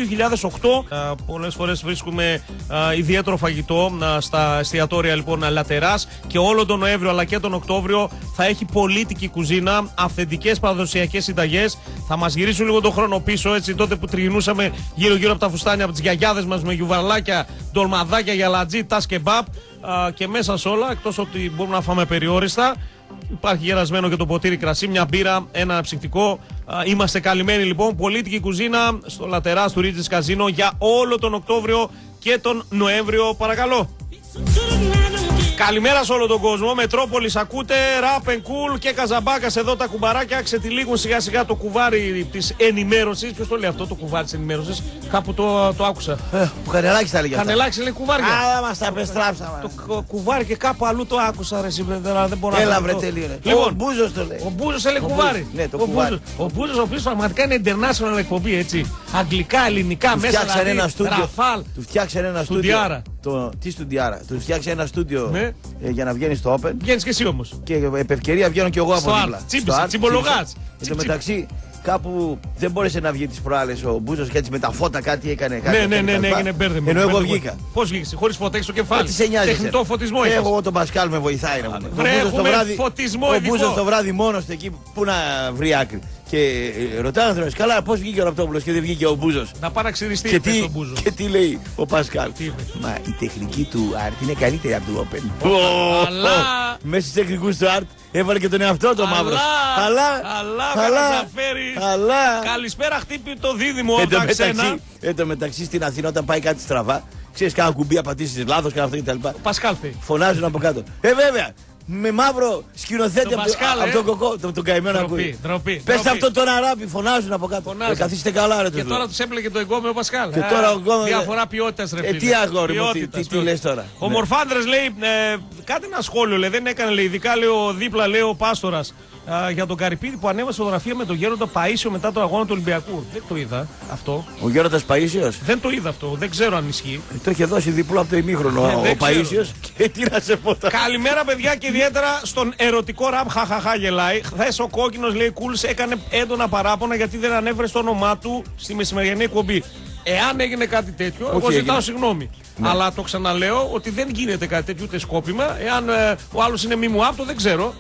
2008. Α, πολλές φορές βρίσκουμε α, ιδιαίτερο φαγητό α, στα εστιατόρια λοιπόν Λατεράς και όλο τον Νοέμβριο αλλά και τον Οκτώβριο θα έχει πολίτικη κουζίνα, αυθεντικές παραδοσιακές συνταγές. Θα μας γυρίσουν λίγο τον χρόνο πίσω έτσι τότε που τριγυνούσαμε γύρω γύρω από τα φουστάνια από τις γιαγιάδες μας με γιουβαρλάκια, ντολμαδάκια, γυαλατζή, τας κεμπάπ Α, και μέσα σε όλα εκτός ότι μπορούμε να φάμε περιόριστα Υπάρχει γερασμένο και το ποτήρι κρασί, μια μπύρα, ένα ψυχτικό. Α, Είμαστε καλυμμένοι λοιπόν. Πολίτικη κουζίνα στο λατερά του Ρίτζη Καζίνο για όλο τον Οκτώβριο και τον Νοέμβριο. Παρακαλώ. Καλημέρα σε όλο τον κόσμο. Μετρόπολης ακούτε. Rap and cool και Καζαμπάκας εδώ τα κουμπαράκια. Ξετυλίγουν σιγά σιγά το κουβάρι της ενημέρωσης. Ποιος το λέει αυτό το κουβάρι της ενημέρωσης; Κάπου το, το άκουσα. Ε, ο Κανελάκης τα έλεγε αυτά. Κανελάξει λέει κουβάρια. Α, μας τα πεστράψαμε. Το κου- κουβάρι και κάπου αλλού το άκουσα ρε σύμπρε, δεν, δεν μπορώ να Έλα το- βρε τέλειο. ρε. Ο Λοιπόν, Μπούζος το λέει. ο Μπούζος έλεγε Ο κουβάρι. Μπούζος, ναι, το ο κουβάρι. Μπούζος, ο Μπούζος, ο οποίος πραγματικά είναι international εκπομπή έτσι. Αγγλικά, ελληνικά, Του μέσα φτιάξανε δηλαδή, ένα στούντιο. Ραφάλ. Του φτιάξανε ένα στούντιο. Στουντιάρα. Το, τι στουντιάρα. Του φτιάξανε ένα στούντιο Ναι. ε, για να βγαίνεις στο Open. Βγαίνεις και εσύ όμως. Και επ' ευκαιρία βγαίνω κι εγώ Στο από Art. δίπλα. Τσίμπησε, Στο Art, τσιμπολογάς. τσίμπησες. Εν Τσιπ, τω τσιπ. μεταξύ, κάπου δεν μπόρεσε να βγει τις προάλλες ο Μπούζος και έτσι με τα φώτα κάτι έκανε. Κάτι Ναι, ναι, έκανε ναι, ναι, κτλ. έγινε μπέρδεμα. Ενώ εγώ Μπέρδεμα. βγήκα. Πώς βγήκες, χωρίς φωτέ στο Ε, κεφάλι. Τι σε νοιάζει. Τεχνητό εσένα. φωτισμός Ε, είχες. Εγώ τον Πασκάλ με βοηθάει να πούμε. Βρε, Ο Μπούζος το έχουμε βράδυ- φωτισμό Ο ειδικό. Μπούζος το βράδυ μόνος του εκεί που να βρει άκρη. Και ε, ρωτάει ο Ανδρέας, καλά, πώς βγήκε ο Ραπτόπουλος και δεν βγήκε ο Μπούζος; Να πάει να ξυριστεί Και πες τι, τον Μπούζος. και τι λέει ο Πασκάλ; Τι είπε; Μα η τεχνική του Αρτ είναι καλύτερη από του Open. αλλά- Μέσα στους τεχνικούς του Αρτ έβαλε και τον εαυτό του ο Αλλά- μαύρος. Αλλά. αλλά θα μας φέρεις. Αλλά. Καλησπέρα, χτύπη το δίδυμο Εν τω από τα ξένα. μεταξύ, εν τω μεταξύ στην Αθήνα όταν πάει κάτι στραβά, ξέρεις κάνα κουμπί απαντήσεις λάθος και αυτό κτλ. Πασκάλ θέλει. Φωνάζουν από κάτω. Ε, βέβαια, με μαύρο σκηνοθέτη Τον από, το- Πασκάλ, από ε. τον κοκό, τον, τον καημένο Ντροπή, ακούει. ντροπή, Πες ντροπή. αυτό τον αράπη, φωνάζουν από κάτω. Φωνάζουν. Ε, καθίστε καλά, ρε Και τους τώρα λέω. τους έπλεγε το εγκόμιο Πασκάλ. Και Α, τώρα ο Γκόμες- Διαφορά ποιότητας, ρε Ε, φίλε. τι αγόρι μου, τι- Ποιότητας, τι- τι ποιότητας. λες τώρα. Ο Ναι. Μορφάνδρε λέει, ε, κάτι ένα σχόλιο λέει, δεν έκανε λέει, ειδικά λέει ο δίπλα λέει ο Πάστορας για τον Καρυπίδη που ανέβασε φωτογραφία με τον Γέροντα Παίσιο μετά τον αγώνα του Ολυμπιακού. Δεν το είδα αυτό. Ο Γέροντας Παίσιος; Δεν το είδα αυτό. Δεν ξέρω αν ισχύει. το είχε δώσει διπλό από το ημίχρονο Ε, ο δεν ξέρω. Παίσιος και τι να σε πω τώρα. Καλημέρα, παιδιά, και ιδιαίτερα στον ερωτικό ραπ. Χαχαχά γελάει. Χθες ο κόκκινος λέει Κούλς έκανε έντονα παράπονα γιατί δεν ανέφερε στο όνομά του στη μεσημεριανή εκπομπή. Εάν έγινε κάτι τέτοιο, εγώ έγινε. ζητάω συγγνώμη. Αλλά το ξαναλέω ότι δεν γίνεται κάτι τέτοιο ούτε σκόπιμα. Εάν ε, ο άλλος είναι μη μου άπτο, δεν ξέρω.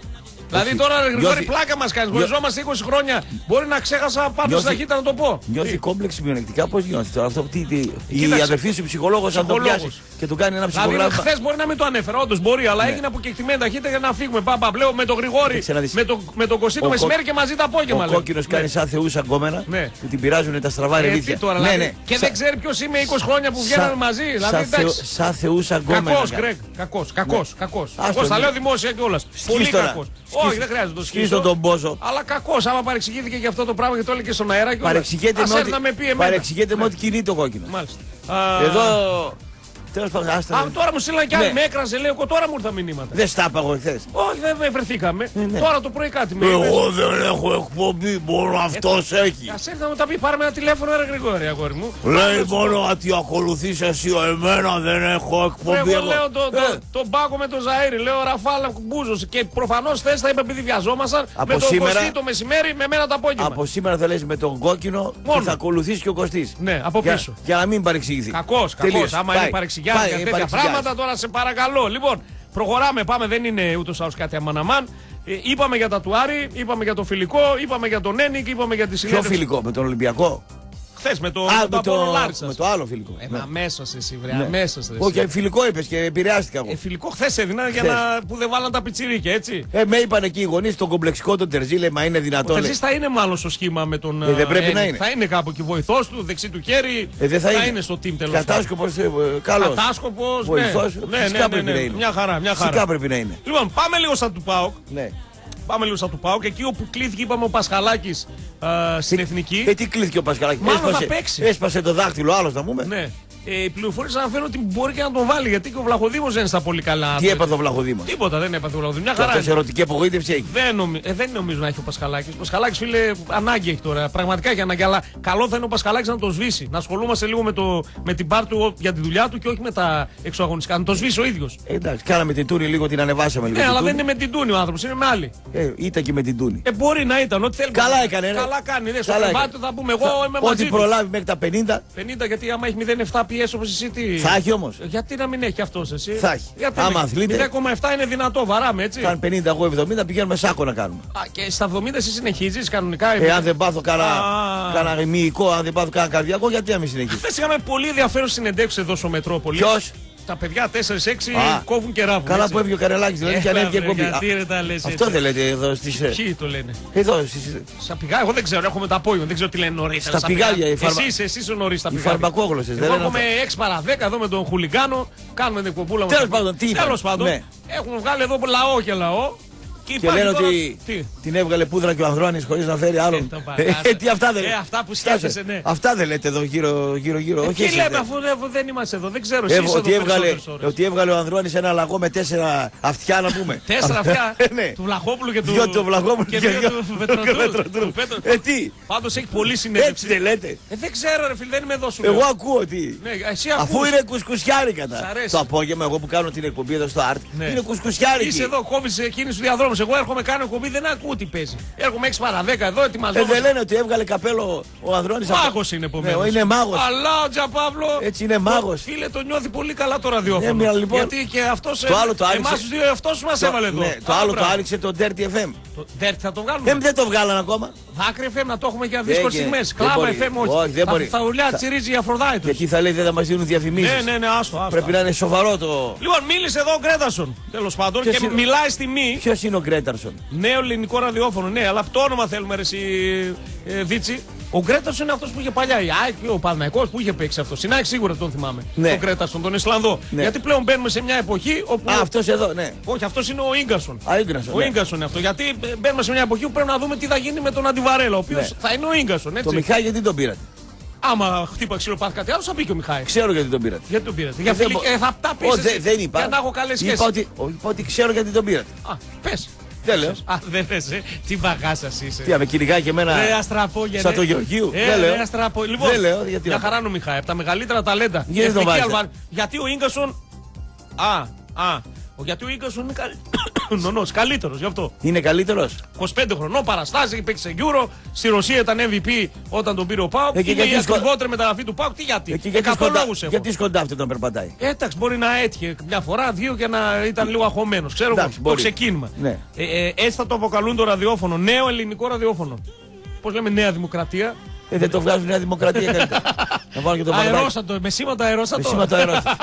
Δηλαδή τώρα Γρηγόρη Νιώθει- πλάκα μας κάνεις. Γνωριζόμαστε 20 χρόνια. Μπορεί να ξέχασα πάνω Νιώθει- στην ταχύτητα να το πω. Νιώθει Τι; κόμπλεξ μειονεκτικά, πώς νιώθεις τώρα αυτό. Τι, τι, η Κοίταξε. αδερφή σου ψυχολόγος, αν τον Ψυχολόγος. πιάσει και του κάνει ένα Δηλαδή ψυχογράφημα. χθες μπορεί να μην το ανέφερα, όντως μπορεί, αλλά έγινε από κεκτημένη ταχύτητα για να φύγουμε. Πάμπα, πλέον με τον Γρηγόρη, Κοίταξε να δεις. με τον με τον Κωστή το Ο μεσημέρι κο- και μαζί το απόγευμα. Ο λέμε. κόκκινος Ναι. κάνει σαν θεούς αγκόμενα Ναι. που την πειράζουν τα στραβά Ε, τι ρελίθια. τώρα, ναι, δηλαδή, ναι. Και Σα- δεν ξέρει ποιος είμαι 20 χρόνια που βγαίναμε Σαν- μαζί. Δηλαδή, σαν θεο- εντάξει. Σαν θεούς αγκόμενα. Κακός, κάνει. Γκρέγκ. Κακός, κακός, κακός. Άστο, Εγώ τα ναι. λέω δημόσια κιόλας. Πολύ τώρα. κακός. Σκίσ- Όχι, δεν χρειάζεται να το σκίσ' σκίσω. τον Μπόζο. Αλλά κακός, άμα παρεξηγήθηκε για αυτό το πράγμα και το έλεγε στον αέρα. κιόλας. Παρεξηγείται Ας με έρθει ό,τι- να με πει εμένα. παρεξηγείται με Ναι. ό,τι κινεί το κόκκινος. Μάλιστα. Α, Εδώ. Τέλος πάντων, άστα. Α, τώρα μου στείλαν κι άλλοι. Ναι. Με έκραζε, λέω, εγώ τώρα μου ήρθαν μηνύματα. Δεν στα είπα εγώ εχθές. Όχι, δεν με βρεθήκαμε. ναι. Τώρα το πρωί κάτι με είπες. Εγώ δεν έχω εκπομπή, μόνο αυτός έχει. Α έρθει να μου τα πει, πάρε με ένα τηλέφωνο, ρε Γρηγόρη, αγόρι μου. Λέει μόνο ότι ακολουθείς εσύ, εμένα δεν έχω εκπομπή. Εγώ λέω τον το, Ε, τον Πάκο με τον Ζαήρη, λέω Ραφάλα Μπούζο. Και προφανώς θες τα είπε επειδή βιαζόμασταν. Από με τον σήμερα- Κωστή το μεσημέρι, με μένα το απόγευμα. Από σήμερα θα λες με τον κόκκινο Μόνο. και θα ακολουθήσει και ο Κωστής. Ναι, από Για- πίσω. Για, να μην παρεξηγηθεί. Κακός, κακός. Τελείωσε. Άμα Πάει. είναι παρεξηγιάζει Πάει, και είναι τέτοια παρεξηγιάζει. πράγματα, τώρα σε παρακαλώ. Λοιπόν, προχωράμε. Πάμε, δεν είναι ούτως ή άλλως κάτι αμαναμάν. Ε, είπαμε για τα τουάρι, είπαμε για το φιλικό, είπαμε για τον Ένικ, είπαμε για τη Ποιο συνέντευξη. φιλικό, με τον Ολυμπιακό; Χθες με το, Α, με με το Απόλλων το, Λάρισσας. με το άλλο φιλικό. Ε, Ναι. αμέσως εσύ, βρε, Ναι. αμέσως. Όχι, φιλικό είπες και επηρεάστηκα εγώ. Ε, φιλικό χθες έδινα για Χθες. να, που δεν βάλαν τα πιτσιρίκια, έτσι. Ε, με είπαν εκεί οι γονείς τον κομπλεξικό τον Τερζή, λέει, μα είναι Ο δυνατόν. λέει. Τερζής θα είναι μάλλον στο σχήμα με τον. Ε, δεν πρέπει Ένικ. να είναι. Θα είναι κάπου εκεί βοηθός του, δεξί του χέρι. Ε, δεν θα, είναι. στο team τέλος πάντων. Κατάσκοπος, καλός. Κατάσκοπος. Βοηθός. Ναι, ναι, Φυσικά ναι, ναι, πρέπει ναι, να είναι. Μια χαρά, μια χαρά. Φυσικά πρέπει να είναι. Λοιπόν, πάμε λίγο στα του ΠΑΟΚ. Ναι. Πάμε λίγο στα του ΠΑΟΚ. Εκεί όπου κλείθηκε, είπαμε, ο Πασχαλάκης στην εθνική. Ε, τι κλείθηκε ο Πασκαλάκη. Μάλλον θα έσπασε, παίξει. έσπασε το δάχτυλο, άλλος να πούμε. Ναι. Ε, οι πληροφορίε αναφέρουν ότι μπορεί και να τον βάλει γιατί και ο Βλαχοδήμος δεν είναι στα πολύ καλά. Τι έπαθε ο Βλαχοδήμα. Τίποτα δεν έπαθε ο Βλαχοδήμος. Μια Και χαρά. αυτός είναι. ερωτική απογοήτευση έχει. Δεν, νομι... ε, δεν νομίζω να έχει ο Πασχαλάκης. Ο Πασχαλάκης, φίλε, ανάγκη έχει τώρα. Πραγματικά έχει ανάγκη. Αλλά καλό θα είναι ο Πασχαλάκης να το σβήσει. Να ασχολούμαστε λίγο με, το... με την πάρ του για τη δουλειά του και όχι με τα εξωαγωνιστικά. Να το σβήσει ο ίδιος. Ε, εντάξει, κάναμε την Τούνη λίγο, την ανεβάσαμε λίγο. Ναι, την αλλά δεν Τούνη. είναι με την Τούνη ο άνθρωπος, είναι με άλλη. Ε, ήταν και με την Τούνη. Ε, μπορεί να ήταν, ό,τι θέλει. Καλά έκανε, ρε. Καλά κάνει. Ναι, στο Καλά κρεβάτι έκανε. του θα πούμε εγώ είμαι μαζί. Ό,τι του. προλάβει μέχρι τα 50 50 γιατί άμα έχει 0,7 πιέσει όπως εσύ τι. θα έχει όμως. Ε, Γιατί να μην έχει αυτός εσύ; Θα έχει. Γιατί Άμα να μην- αθλείται. 0,7 είναι δυνατό, βαράμε έτσι. Καν 50, εγώ 70 πηγαίνουμε σάκο να κάνουμε. Α, και στα 70 εσύ συνεχίζεις κανονικά. Ε, αν δεν πάθω κανένα Α. κανένα μυϊκό, αν δεν πάθω κανένα καρδιακό, γιατί να μην συνεχίσει. Χθες είχαμε πολύ ενδιαφέρον συνεντεύξεις εδώ στο Μετρόπολη. Ποιος; Τα παιδιά 4-6 Α. κόβουν και ράβουν. Καλά έτσι. που έβγαινε ο Καρελάκης, δηλαδή και Έλα, ανέβηκε βρε, εκπομπή. γιατί Α, ρε τα λες Αυτό έτσι. δεν λέτε εδώ στις. Ποιοι το λένε; Εδώ στις- Στα πηγάδια, εγώ δεν ξέρω, έχουμε τα απόγευμα, δεν ξέρω τι λένε νωρίτερα. Στα πηγάδια, οι φαρμα- Εσείς, εσείς ο νωρίς στα Οι πηγάδια. φαρμακόγλωσσες δεν Εγώ λένε. έχουμε αυτά. 6 παρα 10 εδώ με τον Χουλιγκάνο. Κάνουμε την εκπομπούλα μας. Τέλος πάντων, τι είπαν. Τέλος πάντων, Ναι. έχουν βγάλει εδώ λαό και λαό. Και, Και υπάρχει λένε τώρα- ότι Τι; την έβγαλε πούδρα και ο Ανδρώνης χωρίς να φέρει άλλον. το Ε, παράτα. ε, Τι αυτά δεν Ε, αυτά που Στάσε. σκέφτεσαι, ναι. Αυτά δεν λέτε εδώ γύρω γύρω. γύρω. Ε, όχι τι εσείς, λέμε δεν. αφού δεν- δεν είμαστε εδώ, δεν ξέρω. Ε, Εσείς είσαι ότι, εδώ έβγαλε, περισσότερες ώρες. ότι έβγαλε ο Ανδρώνης ένα λαγό με τέσσερα αυτιά να πούμε. Τέσσερα αυτιά; Ε, ναι. του Βλαχόπουλου και του. Δυο του Βλαχόπουλου και και δύο δυο του του Πετροτρού. Πετροτρού. Του Πέτρο- Ε, τι, Πάντως έχει πολύ έτσι συνέντευξη. δεν λέτε. Ε, δεν ξέρω, ρε φίλε, δεν είμαι εδώ σου. λέω. Εγώ ακούω τι; Ναι, εσύ Αφού ακούς. είναι κουσκουσιάρικα Σ' τα. αρέσει. Το απόγευμα, εγώ που κάνω την εκπομπή εδώ στο Art, Ναι. είναι κουσκουσιάρικη. Είσαι εδώ, κόβεις κίνηση του διαδρόμου. Εγώ έρχομαι κάνω εκπομπή, δεν ακούω τι παίζει. Έρχομαι 6 παρα 10 εδώ, Ε, ετοιμαζόμαστε. δεν λένε ότι έβγαλε καπέλο ο Ανδρώνης. Μάγος είναι επομένως. Ναι, είναι μάγος. Αλλά ο Τζαπαύλο. Έτσι είναι μάγος. Φίλε, το νιώθει πολύ καλά το ραδιόφωνο. Ναι, μια, λοιπόν, Γιατί και αυτός. το άλλο το άνοιξε. Εμά τους δύο εαυτό μας Το- έβαλε εδώ. ναι, το Α, άλλο το μπράβο. άνοιξε το Dirty FM. Το Δέρτη θα το βγάλουμε. Ε, δεν το βγάλανε ακόμα. Δάκρυ FM να το έχουμε για Δεν δύσκολες γίνεται. στιγμές. Δεν Κλάμα μπορεί. FM όχι. Όχι, δεν Θα- μπορεί. Θα ουλιά Θα- τσιρίζει η Αφροδάη του. Γιατί θα λέει δεν θα μας δίνουν διαφημίσεις. Ναι, ναι, ναι, άστο. άστο. Πρέπει να είναι σοβαρό το. Λοιπόν, μίλησε εδώ ο Γκρέτασον τέλος πάντων Ποιος και είναι- μιλάει στη μη. Ποιος είναι ο Γκρέταρσον. Νέο ελληνικό ραδιόφωνο. Ναι, αλλά το όνομα θέλουμε ρε εσύ, ε, Βίτσι. Ο Γκρέτασον είναι αυτός που είχε παλιά. Η ΑΕΚ, ο Παναγικό που είχε παίξει αυτός. Στην ΑΕΚ σίγουρα τον θυμάμαι. Ναι. Τον Γκρέτασον, τον Ισλανδό. Ναι. Γιατί πλέον μπαίνουμε σε μια εποχή όπου. Α, αυτός εδώ, ναι. Όχι, αυτός είναι ο γκασον. Α, Ίγκρασον, Ο ναι. γκασον είναι αυτό. Γιατί ε, μπαίνουμε σε μια εποχή που πρέπει να δούμε τι θα γίνει με τον Αντιβαρέλα, ο οποίος Ναι. θα είναι ο γκασον. Το Έτσι. Μιχάη γιατί τον πήρατε; Άμα χτύπα ξύλο πάθει κάτι άλλο, θα πει και ο Μιχάης. Ξέρω γιατί τον πήρατε. Γιατί τον πήρατε. Για Δεν φιλικ... μπο- ε, θα τα πεις. Ω, δε- δεν είπα. Για να έχω καλές σχέσεις. Είπα ότι, ο- είπα ότι ξέρω γιατί τον πήρατε. Α, πες. Δεν λέω. Α, δεν πες, ε. Τι βαγάσα είσαι. Τι, με κυνηγάει και εμένα. Ρε αστραπόγενε. Σαν το Γεωργίου. Ε, Δεν λέω. ρε, αστραπο... Λοιπόν, Δεν λέω, γιατί μια να χαρά είναι ο Μιχάη, από τα μεγαλύτερα ταλέντα. Γιατί Η δεν τον εθνική βάζετε; Αλβα- Γιατί ο γκασον. Α, α. Ο- Γιατί ο γκασον είναι καλ... νονός, καλύτερος γι' αυτό. Είναι καλύτερος; 25 χρονών, παραστάσει, έχει παίξει σε Euro. Στη Ρωσία ήταν MVP όταν τον πήρε ο Πάουκ. Ε, και Είναι η γιατί σκο- ακριβότερη μεταγραφή του Πάουκ. Τι γιατί; Εκεί γιατί 100 σκοντά- λόγου έχω. Γιατί σκοντάφτε τον περπατάει. Ε, Εντάξει, μπορεί να έτυχε μια φορά, δύο και να ήταν λίγο αγχωμένος. Ξέρω εγώ. Εντάξει, Το μπορεί. ξεκίνημα. Ναι. Ε, ε, έτσι θα το αποκαλούν το ραδιόφωνο. Νέο ελληνικό ραδιόφωνο. Πώς λέμε Νέα Δημοκρατία. Ε, δεν το βγάζουν Νέα Δημοκρατία καλύτερα. Να βάλω και τον Παπαδάκη. Αερόσατο, με σήματα αερόσατο. Με σήματα αερόσατο.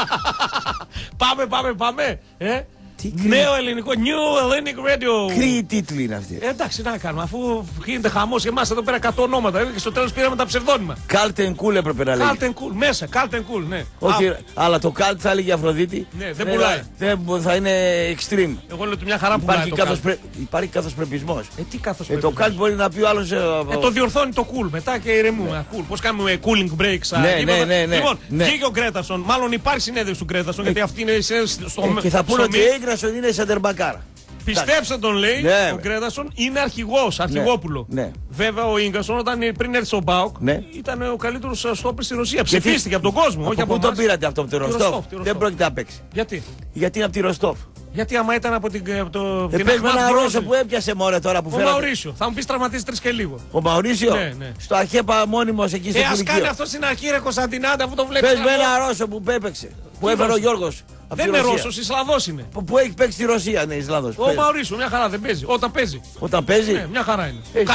πάμε, πάμε, πάμε. Ε, Τι κρύο. νέο ελληνικό, New Hellenic Radio. Κρύοι τίτλοι είναι αυτοί. Ε, εντάξει, να κάνουμε. Αφού γίνεται χαμός, εμάς εδώ πέρα 100 ονόματα. ε, Και στο τέλος πήραμε τα ψευδόνυμα. Κάλτεν κούλ έπρεπε να λέει. Calten Cool, μέσα, Calten Cool, ναι. Όχι, Α, αλλά το Κάλτ θα έλεγε Αφροδίτη. Ναι, δεν πουλάει. Δεν μπο- θα είναι extreme. εγώ λέω ότι μια χαρά που πουλάει Υπάρχει, το καθος Calten. πρε... Υπάρχει καθοσπρεπισμός. Ε, τι καθώς Ε, πρέπει το να Κάλτ μπορεί να πει ο άλλος... ε, Ε, το διορθώνει το cool μετά και ηρεμούμε. Cool. Πώς κάνουμε cooling breaks. στα Ναι, γήπεδα. ναι, ναι, ναι. Λοιπόν, Ναι. βγήκε ο Γκρέτασον. Μάλλον υπάρχει συνέδριση του Γκρέτασον γιατί αυτή είναι η συνέδριση στο ε, και θα πούνε στο ότι μη. ο Ίγκρασον είναι σαντερμπακάρα. Πιστέψτε τον, λέει Ναι. ο Γκρέτασον είναι αρχηγός, αρχηγόπουλο. Ναι. Βέβαια ο γκασον όταν πριν έρθει στον Μπάουκ Ναι. ήταν ο καλύτερος στόπερ στη Ρωσία. Γιατί- Ψηφίστηκε από τον κόσμο, όχι Από από πού τον εμάς. πήρατε αυτό από τη Τη Ροστόφ; Ροστόφ, τη Δεν Ροστόφ. πρόκειται να παίξει. Γιατί; Γιατί είναι από τη Ροστόφ; Γιατί άμα ήταν από την, από το, Ε, την πες με Αχμάτ ένα Γκρόζη. Ρώσο που έπιασε μωρέ τώρα που Ο φέρατε. Μαουρίσιο. Θα μου πεις τραυματίσει τρεις και λίγο. Ο Μαουρίσιο; Ναι, ναι. Στο Αχέπα μόνιμος εκεί στο Ε, ας κάνει Κηλικείο. αυτό στην αρχή, ρε Κωνσταντινάτε, αφού το βλέπεις. Πες με ένα Ρώσο που έπαιξε. Που έφερε ο Ρώσο; Γιώργος. από Δεν τη είναι Ρωσία. Ρώσος, Ισλανδός είναι. Που- Που έχει παίξει στη Ρωσία, ναι, Ισλανδός. Ο Πες. Μαουρίσιο, μια χαρά δεν παίζει. Όταν παίζει. Όταν παίζει. Ναι, μια χαρά είναι. Ε, στα-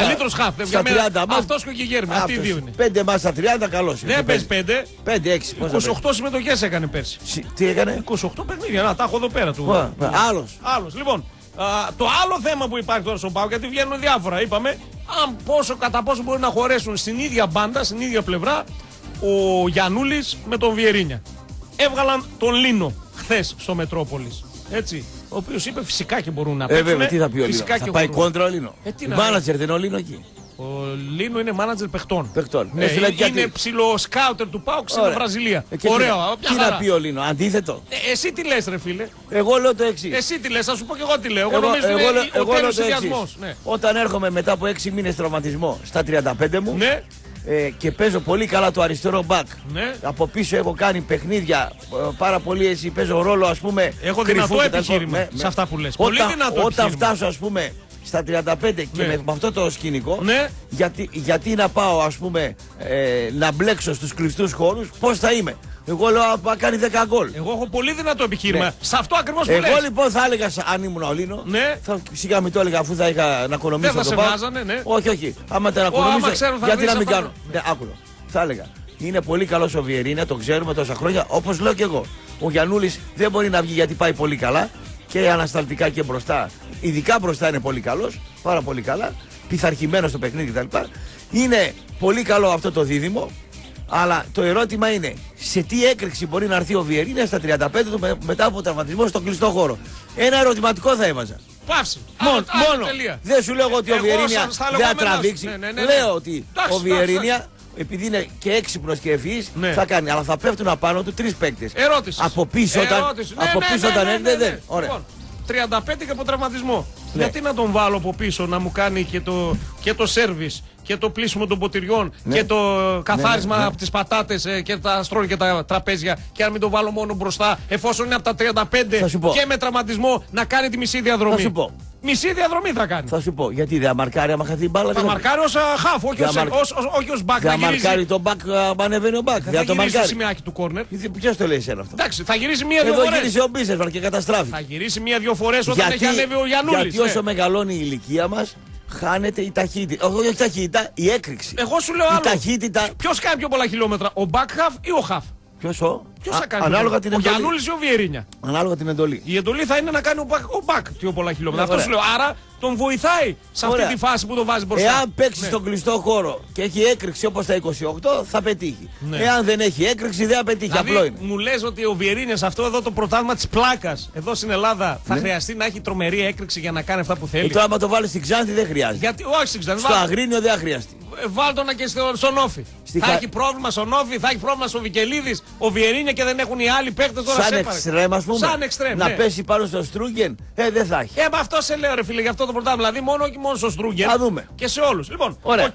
Καλύτερο χαφ. στα 30 μας- Αυτός και ο Γιγέρμι. Αυτοί οι Αυτός. δύο είναι. Πέντε μας στα 30 καλός είναι. Δεν παίζει πέντε. 5-6. 28 συμμετοχές έκανε πέρσι. Τι έκανε; 28 παιχνίδια. Να τα έχω εδώ πέρα του. Άλλος. Άλλος. Λοιπόν, α, το άλλο θέμα που υπάρχει τώρα στον Πάο, γιατί βγαίνουν διάφορα, είπαμε, αν πόσο, κατά πόσο μπορεί να χωρέσουν στην ίδια μπάντα, στην ίδια πλευρά, ο Γιανούλη με τον Βιερίνια. Έβγαλαν τον Λίνο χθες στο Μετρόπολης. Έτσι. Ο οποίος είπε φυσικά και μπορούν να Ε, παίξουν. βέβαια, τι θα πει ο Λίνο; Φυσικά Θα και πάει μπορούν. κόντρα ο Λίνο; Ε, τι Η να- Μάνατζερ δεν είναι ο Λίνο εκεί; Ο Λίνο είναι μάνατζερ παιχτών. Παιχτών. Ναι, Ε, δηλαδή, είναι γιατί- ψηλό σκάουτερ του Πάουξ στην Ωραία. Βραζιλία. Ε, και Ωραίο. τι- μια Τι χαρά. να πει ο Λίνο, αντίθετο. Ε, εσύ τι λες ρε φίλε; Εγώ λέω το εξής. Εσύ τι λες, θα σου πω και εγώ τι λέω. Εγώ, νομίζω ότι εγώ, είναι λέω- ο εγώ λέω τέλειος το εξής. συνδυασμός. Ναι. Όταν έρχομαι μετά από 6 μήνες τραυματισμό στα 35 μου Ναι, ε, και παίζω πολύ καλά το αριστερό μπακ. ναι. Από πίσω έχω κάνει παιχνίδια ε, πάρα πολύ έτσι. Παίζω ρόλο ας πούμε. Έχω κρυφού δυνατό και τα επιχείρημα λοιπά. σε αυτά που λες. Πολύ Όταν, δυνατό όταν επιχείρημα. φτάσω ας πούμε στα 35 και Ναι. με, με αυτό το σκηνικό. Ναι. Γιατί, γιατί να πάω ας πούμε ε, να μπλέξω στους κλειστούς χώρους. Πώς θα είμαι; Εγώ λέω να κάνει 10 γκολ. Εγώ έχω πολύ δυνατό επιχείρημα. Ναι. Σε αυτό ακριβώς που Εγώ λες. λοιπόν θα έλεγα, σα- αν ήμουν ο Λίνο, Ναι. θα, σιγά μην το έλεγα αφού θα είχα να οικονομήσω Δεν θα το σε πάω. βγάζανε, ναι. Όχι, όχι. Άμα τα άμα οικονομήσω, ξέρω θα γιατί δεις να μην αυτά. κάνω. Ναι, άκουλο. Θα έλεγα. Είναι πολύ καλός ο Βιερίνα, το ξέρουμε τόσα χρόνια, όπως λέω και εγώ. Ο Γιανούλη δεν μπορεί να βγει γιατί πάει πολύ καλά και ανασταλτικά και μπροστά. Ειδικά μπροστά είναι πολύ καλός, πάρα πολύ καλά. Πειθαρχημένος στο παιχνίδι κτλ. Είναι πολύ καλό αυτό το δίδυμο. Αλλά το ερώτημα είναι σε τι έκρηξη μπορεί να έρθει ο Βιερίνα στα 35 του με- μετά από τραυματισμό στον κλειστό χώρο. Ένα ερωτηματικό θα έβαζα. Πάυση. Μόνο, Άλλο- άλλο μόνο. τελεία. Δεν σου λέω εγώ ότι ο Εγώ Βιερίνια στα- στα δεν θα λεγόμενά σου. τραβήξει. Ναι, ναι, ναι, ναι. Λέω ότι Εντάξει, ο εντάξει, Βιερίνια, επειδή είναι και έξυπνος και ευφυής, Ναι. θα κάνει. Αλλά θα πέφτουν απάνω του τρεις παίκτες. Ερώτηση. Από πίσω όταν, Ερώτηση. Ναι, από ναι, πίσω ναι, όταν ναι, έρχεται, ναι, ναι. δεν. Ωραία. Λοιπόν, 35 και από τραυματισμό. Ναι. Γιατί να τον βάλω από πίσω να μου κάνει και το, και το σέρβις και το πλήσιμο των ποτηριών Ναι. και το καθάρισμα ναι, ναι. από τις πατάτες ε, και τα στρώνει και τα τραπέζια και να μην το βάλω μόνο μπροστά εφόσον είναι από τα 35 Θα σου πω. και με τραυματισμό να κάνει τη μισή διαδρομή. Θα σου πω. Μισή διαδρομή θα κάνει. Θα σου πω, γιατί δεν αμαρκάρει άμα χαθεί η μπάλα. Θα δεν- μαρκάρει ως χάφ, όχι Δεν ως- αμαρ- ως- ως- όχι ως back. Δεν Θα γυρίζει, αμαρκάρει το μπακ, άμα ανεβαίνει ο μπακ. θα Δεν το γυρίσει το μαρκάρει. σημαίακι του κόρνερ. Ποιος το λέει εσένα αυτό; Εντάξει, θα γυρίσει μία-δύο Εδώ φορές. γύρισε ο Μπίσεσβαρ και καταστράφει. Θα γυρίσει μία-δύο φορές όταν έχει ανέβει ο Γιανούλη. γιατί όσο μεγαλώνει η ηλικία μας, χάνεται η ταχύτητα. Όχι, όχι ταχύτητα, η έκρηξη. Εγώ σου λέω η άλλο. ταχύτητα. Ποιος κάνει πιο πολλά χιλιόμετρα, ο back half ή ο half. Ποιος ο; Ποιος Α, θα κάνει. Ανάλογα πιο την πολλά; Ο εντολή. Γιανούλη ή ο Βιερίνια; Ανάλογα την εντολή. Η εντολή θα είναι να κάνει ο back, ο back πιο πολλά χιλιόμετρα. Ναι, Αυτό σου λέω. ωραία. Άρα τον βοηθάει σε αυτή Ωραία. τη φάση που τον βάζει μπροστά. Εάν παίξει Ναι. στον κλειστό χώρο και έχει έκρηξη όπως τα 28, θα πετύχει. Ναι. Εάν δεν έχει έκρηξη, δεν θα πετύχει. Απλό Δηλαδή, είναι. μου λες ότι ο Βιερίνιας σε αυτό εδώ το πρωτάθλημα της πλάκας εδώ στην Ελλάδα θα Ναι. χρειαστεί να έχει τρομερή έκρηξη για να κάνει αυτά που Ε, θέλει. τώρα, άμα το βάλεις στην Ξάνθη, δεν χρειάζεται. Γιατί, όχι, στην Ξάνθη, Στο βάλ- Αγρίνιο δεν θα χρειαστεί. ε, Βάλ το να και στο, στον Όφη. Στη θα Χα- έχει πρόβλημα στον Όφη, θα έχει πρόβλημα στο Βικελίδης, ο Βιερίνιας και δεν έχουν οι άλλοι παίκτες τώρα Σαν σε έπαρε. εξτρέμ, ας πούμε. Σαν εξτρέμ. να ναι. πέσει πάνω στο Στρούγκεν, ε, δεν θα έχει. Ε, με αυτό σε λέω ρε φίλε, για αυτό το πρωτάθλημα. Δηλαδή μόνο και μόνο στο Στρούγκεν. Θα δούμε. Και σε όλους. Λοιπόν, Ωραία. οκ.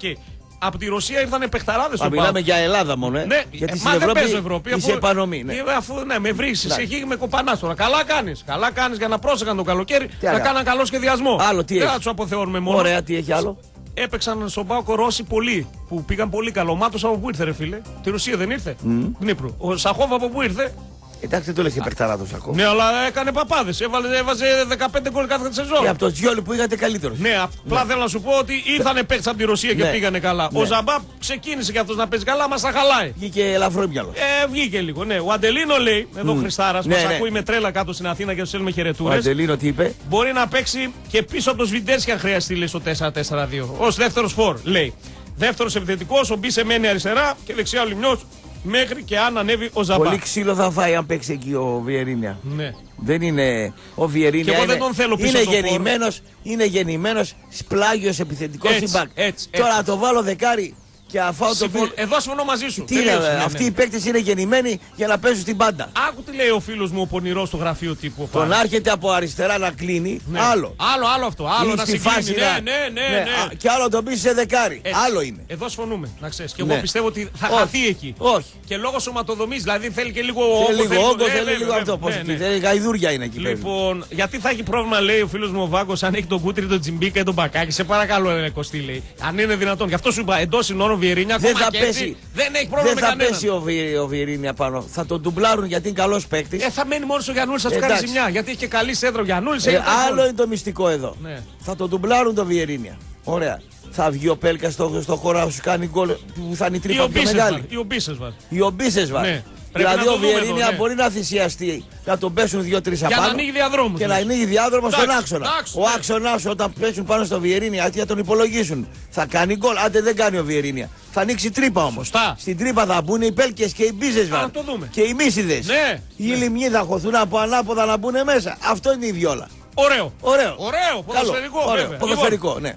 Από τη Ρωσία ήρθαν παιχταράδες Α, στο μιλάμε για Ελλάδα μόνο, ε. Ναι, Γιατί ε, στην μα δεν Ευρώπη, παίζω Ευρώπη. είσαι επανομή. Ναι. Ε, Αφού ναι, με βρίσκει Εντάξει. εκεί με κοπανάς τώρα. Καλά κάνεις. Καλά κάνεις για να πρόσεχαν το καλοκαίρι να άλλο; κάναν καλό σχεδιασμό. Άλλο, τι δεν έχει; θα τους αποθεώνουμε μόνο. Ωραία, τι έχει άλλο; Έπαιξαν στον Πάοκο Ρώσοι πολλοί που πήγαν πολύ καλό. Ο Μάτος από πού ήρθε, ρε φίλε; Τη Ρωσία δεν ήρθε; Δνήπρου. Ο Σαχόβ από πού ήρθε; Εντάξει, δεν το λε και παιχταράδο ακόμα. Ναι, αλλά έκανε παπάδες. Έβαζε 15 γκολ κάθε σεζόν. Και από το Τζιόλι που είχατε καλύτερος. Ναι, απλά θέλω να σου πω ότι ήρθανε παίξει από τη Ρωσία και Ναι. πήγανε καλά. Ο Ναι. Ζαμπά ξεκίνησε και αυτός να παίζει καλά, μα τα χαλάει. Βγήκε ελαφρό μυαλός. Ε, βγήκε λίγο, ναι. Ο Αντελίνο λέει, εδώ mm. Χριστάρας, Ναι, μας ναι. ακούει με τρέλα κάτω στην Αθήνα και τους στέλνουμε Ο χαιρετούρε. Αντελίνο τι είπε; Μπορεί να παίξει και πίσω από το Σβιντέρσκι αν χρειαστεί, λέει στο 4-4-2. Ω δεύτερος φορ, λέει. Δεύτερος επιθετικός, ο Μπίσε μένει αριστερά και δεξιά ο Λιμιό μέχρι και αν ανέβει ο Ζαμπά. Πολύ ξύλο θα φάει αν παίξει εκεί ο Βιερίνια. Ναι. Δεν είναι ο Βιερίνια. Και εγώ είναι, δεν τον θέλω πίσω είναι στο φόρ. γεννημένος, είναι γεννημένος πλάγιος επιθετικός Έτσι, συμπακ. έτσι, Τώρα έτσι. να το βάλω δεκάρι και αφάω το Συμφων- φίλο. Εδώ συμφωνώ μαζί σου. Τι είναι, Τελείωσε, ναι, ναι. αυτοί οι παίκτες είναι γεννημένοι για να παίζουν στην πάντα. Άκου τι λέει ο φίλος μου ο πονηρός στο γραφείο τύπου. ο Το Πάνος. να έρχεται από αριστερά να κλείνει, Ναι. άλλο. Άλλο, άλλο αυτό. Άλλο Είναι να στη συγκλίνει. φάση Ναι, να- ναι, ναι, ναι. α, Και άλλο το πει σε δεκάρι. Έτσι. Άλλο είναι. Εδώ συμφωνούμε, να ξέρεις. Και Ναι. εγώ πιστεύω ότι θα Όχι. χαθεί εκεί. Όχι. Και λόγω σωματοδομής, δηλαδή θέλει και λίγο Θέλει όγκο. λίγο όγκο, ναι, θέλει βέβαια, λίγο αυτό. βέβαια, Πώς ναι, εκεί, ναι. θέλει γαϊδούρια είναι εκεί. παίζει. Λοιπόν, γιατί θα έχει πρόβλημα, λέει ο φίλος μου ο Βάγκος, αν έχει τον κούτρι, τον τσιμπίκα ή τον μπακάκι. Σε παρακαλώ, ρε Κωστή, λέει. Αν είναι δυνατόν. Γι' αυτό σου είπα εντός συνόρων Βιερίνια, Δεν ακόμα θα και έτσι, πέσει. δεν έχει πρόβλημα Δεν με θα κανέναν. πέσει ο, Βι, ο Βιερίνια πάνω. Θα τον ντουμπλάρουν γιατί είναι καλός παίκτης. Ε, θα μένει μόνο στο Γιαννούλη, θα τους κάνει Εντάξει. ζημιά. Γιατί έχει και καλή σέντρα ο Γιαννούλη. Ε, άλλο είναι το μυστικό εδώ. Ναι. Θα τον ντουμπλάρουν το Βιερίνια. Ωραία. Θα βγει ο Πέλκας στο, στο χώρο να σου κάνει γκολ που θα είναι η Ή τρύπα ο πιο μεγάλη. Μπίσεσβαρ. Ή ο Μπίσεσβαρ. Οι ομπίσες βάζει. Ναι. Πρέπει Δηλαδή να ο το δούμε Βιερίνια εδώ, ναι. μπορεί να θυσιαστεί, να τον πέσουν δύο-τρει Για απάνω. να ανοίγει διαδρόμους. Και να ανοίγει διάδρομο στον Εντάξει, άξονα. εντάξει, ο ναι. άξονα όταν πέσουν πάνω στο Βιερίνια, γιατί θα τον υπολογίσουν. Θα κάνει γκολ. Άντε δεν κάνει ο Βιερίνια. Θα ανοίξει τρύπα όμως. Σωστά. Στην τρύπα θα μπουν οι Πέλκες και οι Μπίζες να το δούμε. Και οι Μίσιδες. Ναι. Οι λιμνοί θα χωθούν από ανάποδα να μπουν μέσα. Αυτό είναι η βιόλα. Ωραίο. Ωραίο. Ωραίο, ποδοσφαιρικό Καλό. Ωραίο. βέβαια. Ποδοσφαιρικό, ναι.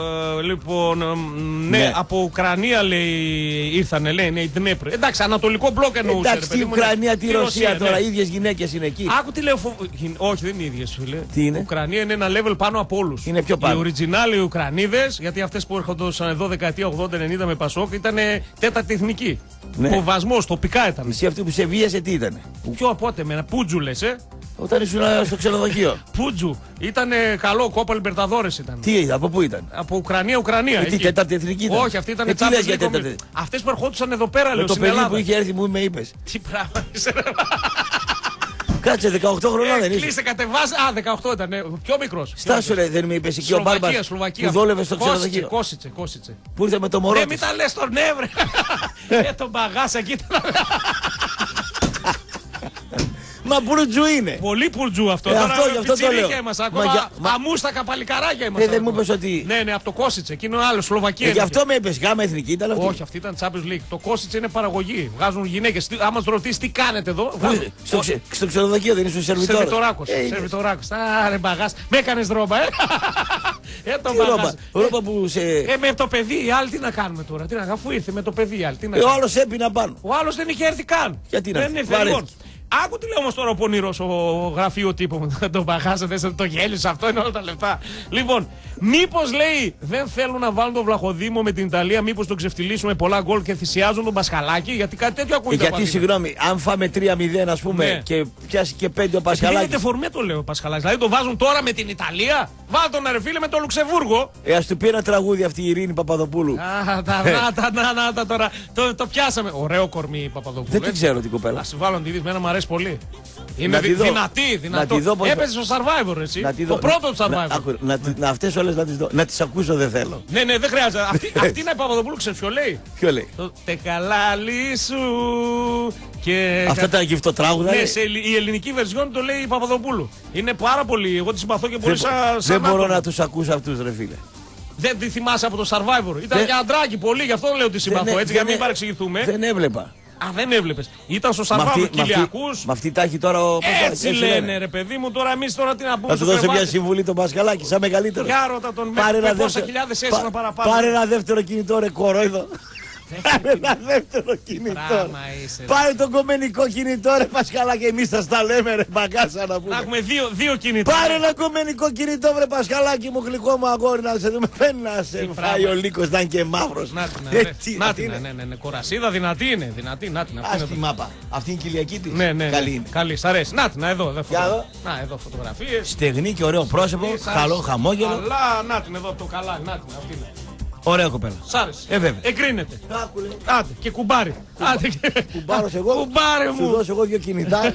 Α, ε, λοιπόν, εμ, ναι, Ναι. από Ουκρανία λέει ήρθανε, λέει, ναι, η Δνέπρ. Εντάξει, Ανατολικό μπλοκ εννοούσε. Εντάξει, ρε τη παιδί μου, ναι. Ουκρανία, τη Ρωσία τώρα, ναι. οι ίδιες γυναίκες είναι εκεί. Άκου τι λέω. φο- γυ- Όχι, δεν είναι οι ίδιες, φίλε. Τι είναι; Η Ουκρανία είναι ένα level πάνω από όλους. Είναι πιο πάνω. Οι original οι Ουκρανίδες, γιατί αυτές που έρχονταν εδώ δεκαετία 80-90 με Πασόκ ήταν τέταρτη εθνική. Ναι. Ο βασμό, τοπικά ήταν. Εσύ αυτή που σε βίασε τι ήταν. Ποιο πότε, με ένα πούτζου λες, ε. Όταν ήσουν στο ξενοδοχείο. Πούτζου. Ήταν καλό, κόπα Λιμπερταδόρες ήταν. τι είδα, από πού ήταν; Από Ουκρανία, Ουκρανία. Ε, τι, εκεί. τέταρτη εθνική ήταν. Όχι, αυτή ήταν Ε, τι λες για Champions League. τέταρτη; Αυτές που ερχόντουσαν εδώ πέρα, Με λέω το στην παιδί Ελλάδα. που είχε έρθει μου με είπες. Τι πράγμα είσαι, ρε. Κάτσε 18 χρονών Ε, δεν είσαι. Κλείστε, κατεβάζει. Α, 18 ήταν. ναι. Πιο μικρός. Στάσου ρε, δεν με είπες εκεί ο Μπάρμπας Σλοβακία, Σλοβακία. που δόλευε στο Κόσιτσε, ξενοδοχείο. Κόσιτσε, κόσιτσε. Που ήρθε με το μωρό Δεν της. μην τα λες τον Εύρε. Ε, τον παγάσα εκεί ήταν. Μα μπουρτζού είναι. Πολύ πουρτζού αυτό. Ε, Τώρα αυτό, γι' αυτό το πιτσιρίκια λέω. Είμαστε Μα ακόμα. για- μα- Αμούστακα παλικαράκια είμαστε. Ε, δεν μου ακόμα. είπες ότι- Ναι, ναι, από το Κόσιτσε. Εκείνο άλλο, Σλοβακία. Ε, Γι' είναι αυτό με είπες γάμα εθνική ήταν αυτή. Όχι, αυτή ήταν Champions League. Το Κόσιτσε είναι παραγωγή. Βγάζουν γυναίκες. Άμα τους ρωτήσεις τι κάνετε εδώ. Πού- βγάζουν- Στο, ξε- στο ξενοδοχείο δεν ήσουν σερβιτόρο. Σερβιτοράκο. Ε, είδες. Σερβιτοράκο. Α, ρε μπαγάς. Με έκανες ρόμπα, ε. ε, τον Τι ρόμπα; μπαγάς. Ρόμπα που σε. Ε, με το παιδί, οι άλλοι τι να κάνουμε τώρα; Τι να, αφού ήρθε με το παιδί, οι άλλοι. Τι να Ε, Ο κάνουμε; άλλος έπεινα πάνω. Ο άλλος δεν είχε έρθει καν. Γιατί να δεν έρθει, ήρθε. βαρέθηκε. Λοιπόν, Άκου τι λέει όμως τώρα ο πονηρός ο γραφείο τύπου μου. τον παγάσετε, το γέλιο, αυτό είναι όλα τα λεφτά. Λοιπόν, μήπως λέει δεν θέλουν να βάλουν τον Βλαχοδήμο με την Ιταλία, μήπως τον ξεφτυλίσουμε πολλά γκολ και θυσιάζουν τον Πασχαλάκη, γιατί κάτι τέτοιο ακούγεται. Γιατί συγγνώμη, αν φάμε 3-0 ας πούμε Ναι. και πιάσει και 5 ο Πασχαλάκης. Πασχαλάκη. Είναι φορμέ το λέω ο Πασχαλάκης. Δηλαδή το βάζουν τώρα με την Ιταλία. Βάλ τον ρε φίλε με το Λουξεμβούργο. Ε, ας του πει ένα τραγούδι αυτή η Ειρήνη Παπαδοπούλου. Α, τα, να, τα, να, να, τα τώρα. Το, το πιάσαμε. Ωραίο κορμί η Παπαδοπούλου. Δεν την έτσι. ξέρω την κοπέλα. Α τη βάλω να τη δεις, μένα μου αρέσει πολύ. Είναι Να δυ- τη δω. δυνατή, δυνατό. τη δω πώς- Έπαιζε στο survivor, εσύ. Να τη Το δω. πρώτο του Να, survivor. άκου, να, να, αυτές όλες να τις δω. Να τις ακούσω δεν θέλω. Ναι, ναι, δεν χρειάζεται. Αυτή, αυτή είναι η Παπαδοπούλου, ξέρεις ποιο λέει; Ποιο λέει; Το τεκαλάλι σου. Και... Αυτά τα γυφτοτράγουδα. Ναι, λέει. σε ελλη- η ελληνική βερσιόν το λέει η Παπαδοπούλου. Είναι πάρα πολύ. Εγώ τη συμπαθώ και πολύ Δεν, σαν. δεν σαν μπορώ άτομο. να τους ακούσω αυτούς ρε φίλε. Δεν τη θυμάσαι από το survivor. Ήταν Δεν- για αντράκι πολύ, γι' αυτό λέω ότι συμπαθώ Δεν- έτσι, για να μην δεν- παρεξηγηθούμε. Δεν έβλεπα. Α, δεν έβλεπες. Ήταν στο Μ' αυτή- survivor μ' αυτή- Κυλιακούς. μ' αυτή τα έχει τώρα ο Έτσι λένε, ρε παιδί μου, τώρα εμείς τώρα τι να πούμε. Θα του στο δώσω μια κρεβάτι. συμβουλή τον Πασχαλάκη, σαν μεγαλύτερος. Για ρώτα τον με, Πάρε με ένα πόσα δεύτερο- χιλιάδες πα- έσοδα παραπάνω. Πάρε ένα δεύτερο κινητό ρε κορόιδο. Πάρε ένα δεύτερο κινητό. Πράγμα είσαι, ρε. Πάρε τον κομμενικό κινητό ρε Πασχαλάκη. Εμείς θα στα λέμε ρε μπαγκάσα να Να πούμε. έχουμε δύο, δύο κινητά. Πάρε ένα κομμενικό κινητό βρε Πασχαλάκη μου γλυκό μου αγόρι να σε δούμε. Παίρνει να σε Τι φάει πράγμα. ο λύκος να είναι και μαύρος. Να την, ναι, Έτσι, να αυτή την, είναι. ναι, ναι, ναι, κορασίδα δυνατή είναι, δυνατή, να την, αυτή Ας είναι τη το- μάπα. Αυτή είναι η Κυριακή της. Ναι, ναι, ναι. Καλή είναι. Καλή, σ' αρέσει. Να την, να, εδώ, εδώ, Για φωτο- εδώ. Να, εδώ φωτογραφίες. Στεγνή και ωραίο πρόσωπο. Καλό χαμόγελο. Αλλά, να την εδώ από το καλά, να την, αυτή είναι. Ωραία κοπέλα. Σ' άρεσε. Ε, βέβαια. Εγκρίνεται. Άκου, λέει. Άντε, και κουμπάρι. Άντε, και... Κουμπάρος εγώ. Κουμπάρε Σου μου. δώσω εγώ δύο κινητά.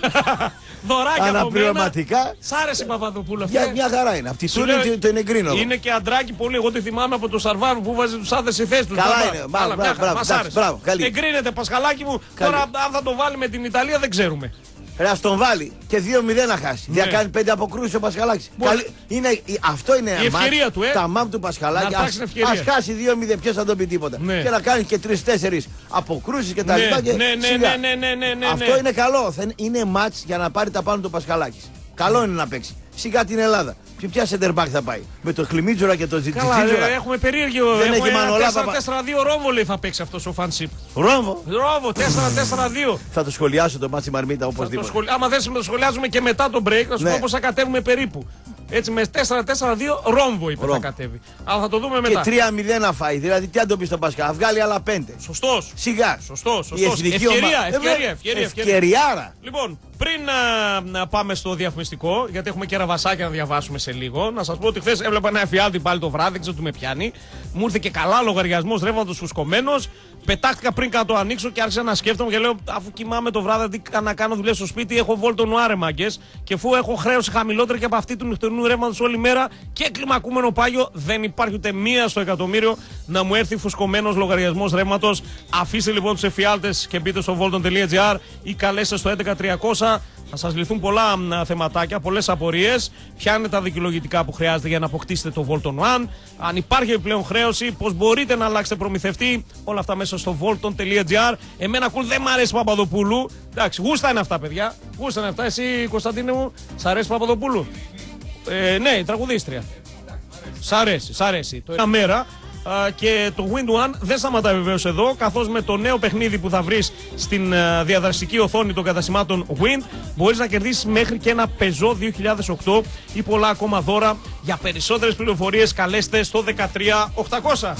Δωράκια από μένα. Αναπληρωματικά. Σ' άρεσε η Παπαδοπούλου αυτή. Για ε; μια χαρά είναι. Αυτή Σου σου λέω, είναι το εγκρίνω. εγώ. Είναι και αντράκι πολύ. Εγώ τη θυμάμαι από το Σαρβάρου που βάζει τους άδε σε θέση τους. Καλά είναι. Μπράβο, μπράβο, μπράβο, εντάξει, μπράβο, καλή. Εγκρίνεται Πασχαλάκι μου. Καλή. Τώρα, αν θα το βάλει με την Ιταλία, δεν ξέρουμε. Ρε, ας τον βάλει και 2-0 να χάσει. Ναι. Δεν κάνει 5 αποκρούσεις ο Πασχαλάκης. Μπορεί. Καλή- Είναι, η- αυτό είναι Η ευκαιρία του, ε. Τα μάμ του Πασχαλάκη. Να αρπάξει την ευκαιρία. Ας χάσει 2-0, ποιος θα τον πει τίποτα. Ναι. Και να κάνει και 3-4 αποκρούσεις και τα Ναι, λοιπά. και ναι, ναι, σιγά. ναι, ναι, ναι, ναι, ναι, Αυτό ναι. είναι καλό. Θα είναι- Είναι μάτς για να πάρει τα πάνω του Πασχαλάκης. Καλό είναι να παίξει. Σιγά την Ελλάδα. Και ποια σεντερμπάκ θα πάει; Με το Χλιμίτζουρα και το Καλά, Τζιτζίτζουρα. ε, έχουμε περίεργο. Δεν έχουμε έχει μανολά, 4-4-2 ρόμβο λέει θα παίξει αυτός ο φανσίπ. Ρόμβο; Ρόμβο, 4-4-2. Θα το σχολιάσω το μάτσι Μαρμίτα Θα το οπωσδήποτε. σχολ... Άμα δεν το σχολιάζουμε και μετά το break, θα σου Ναι. πω πώς θα κατέβουμε περίπου. Έτσι με 4-4-2 ρόμβο είπε θα Ρόμβο. κατέβει. Αλλά θα το δούμε Και μετά. 3-0 να φάει. Δηλαδή τι αν το πεις στον Πασχαλάκη. Θα βγάλει άλλα 5. Σωστός. Σιγά. Σωστός, σωστός. Η εθνική Ευκαιρία, ομάδα- ευκαιρία, Ε, βέβαια, ευκαιρία, ευκαιρία. Ευκαιριάρα. Λοιπόν, πριν α, να πάμε στο διαφημιστικό, γιατί έχουμε και ραβασάκια να διαβάσουμε σε λίγο, να σας πω ότι χθες έβλεπα ένα εφιάλτη πάλι το βράδυ, δεν ξέρω τι με πιάνει. Μου ήρθε και καλά λογαριασμός ρεύματος φουσκωμένος. Πετάχτηκα πριν να το ανοίξω και άρχισα να σκέφτομαι και λέω: Αφού κοιμάμαι το βράδυ, τι να κάνω δουλειά στο σπίτι, έχω βόλτο νουάρε μαγκέ. Και αφού έχω χρέωση χαμηλότερη και από αυτή του νυχτερινού ρεύματος όλη μέρα και κλιμακούμενο πάγιο, δεν υπάρχει ούτε μία στο εκατομμύριο να μου έρθει φουσκωμένος λογαριασμός ρεύματος. Αφήστε λοιπόν τους εφιάλτες και μπείτε στο volton.gr ή καλέστε στο 11300. Θα σας λυθούν πολλά μ, θεματάκια, πολλές απορίες. Ποια τα δικαιολογητικά που χρειάζεται για να αποκτήσετε το Volton One. Αν υπάρχει επιπλέον χρέωση, πώς μπορείτε να αλλάξετε προμηθευτή. Όλα αυτά μέσα στο volton.gr. Εμένα κουλ δεν μ' αρέσει Παπαδοπούλου. Εντάξει, γούστα είναι αυτά, παιδιά. Γούστα είναι αυτά. Εσύ, Κωνσταντίνε μου, σ' αρέσει Παπαδοπούλου; Ε, ναι, η τραγουδίστρια. Σ' αρέσει, σ' αρέσει. Το ένα μέρα α, και το Wind One δεν σταματάει βεβαίως εδώ, καθώς με το νέο παιχνίδι που θα βρεις στην α, διαδραστική οθόνη των καταστημάτων Wind μπορείς να κερδίσεις μέχρι και ένα Peugeot 2008 ή πολλά ακόμα δώρα. Για περισσότερες πληροφορίες καλέστε στο 13800.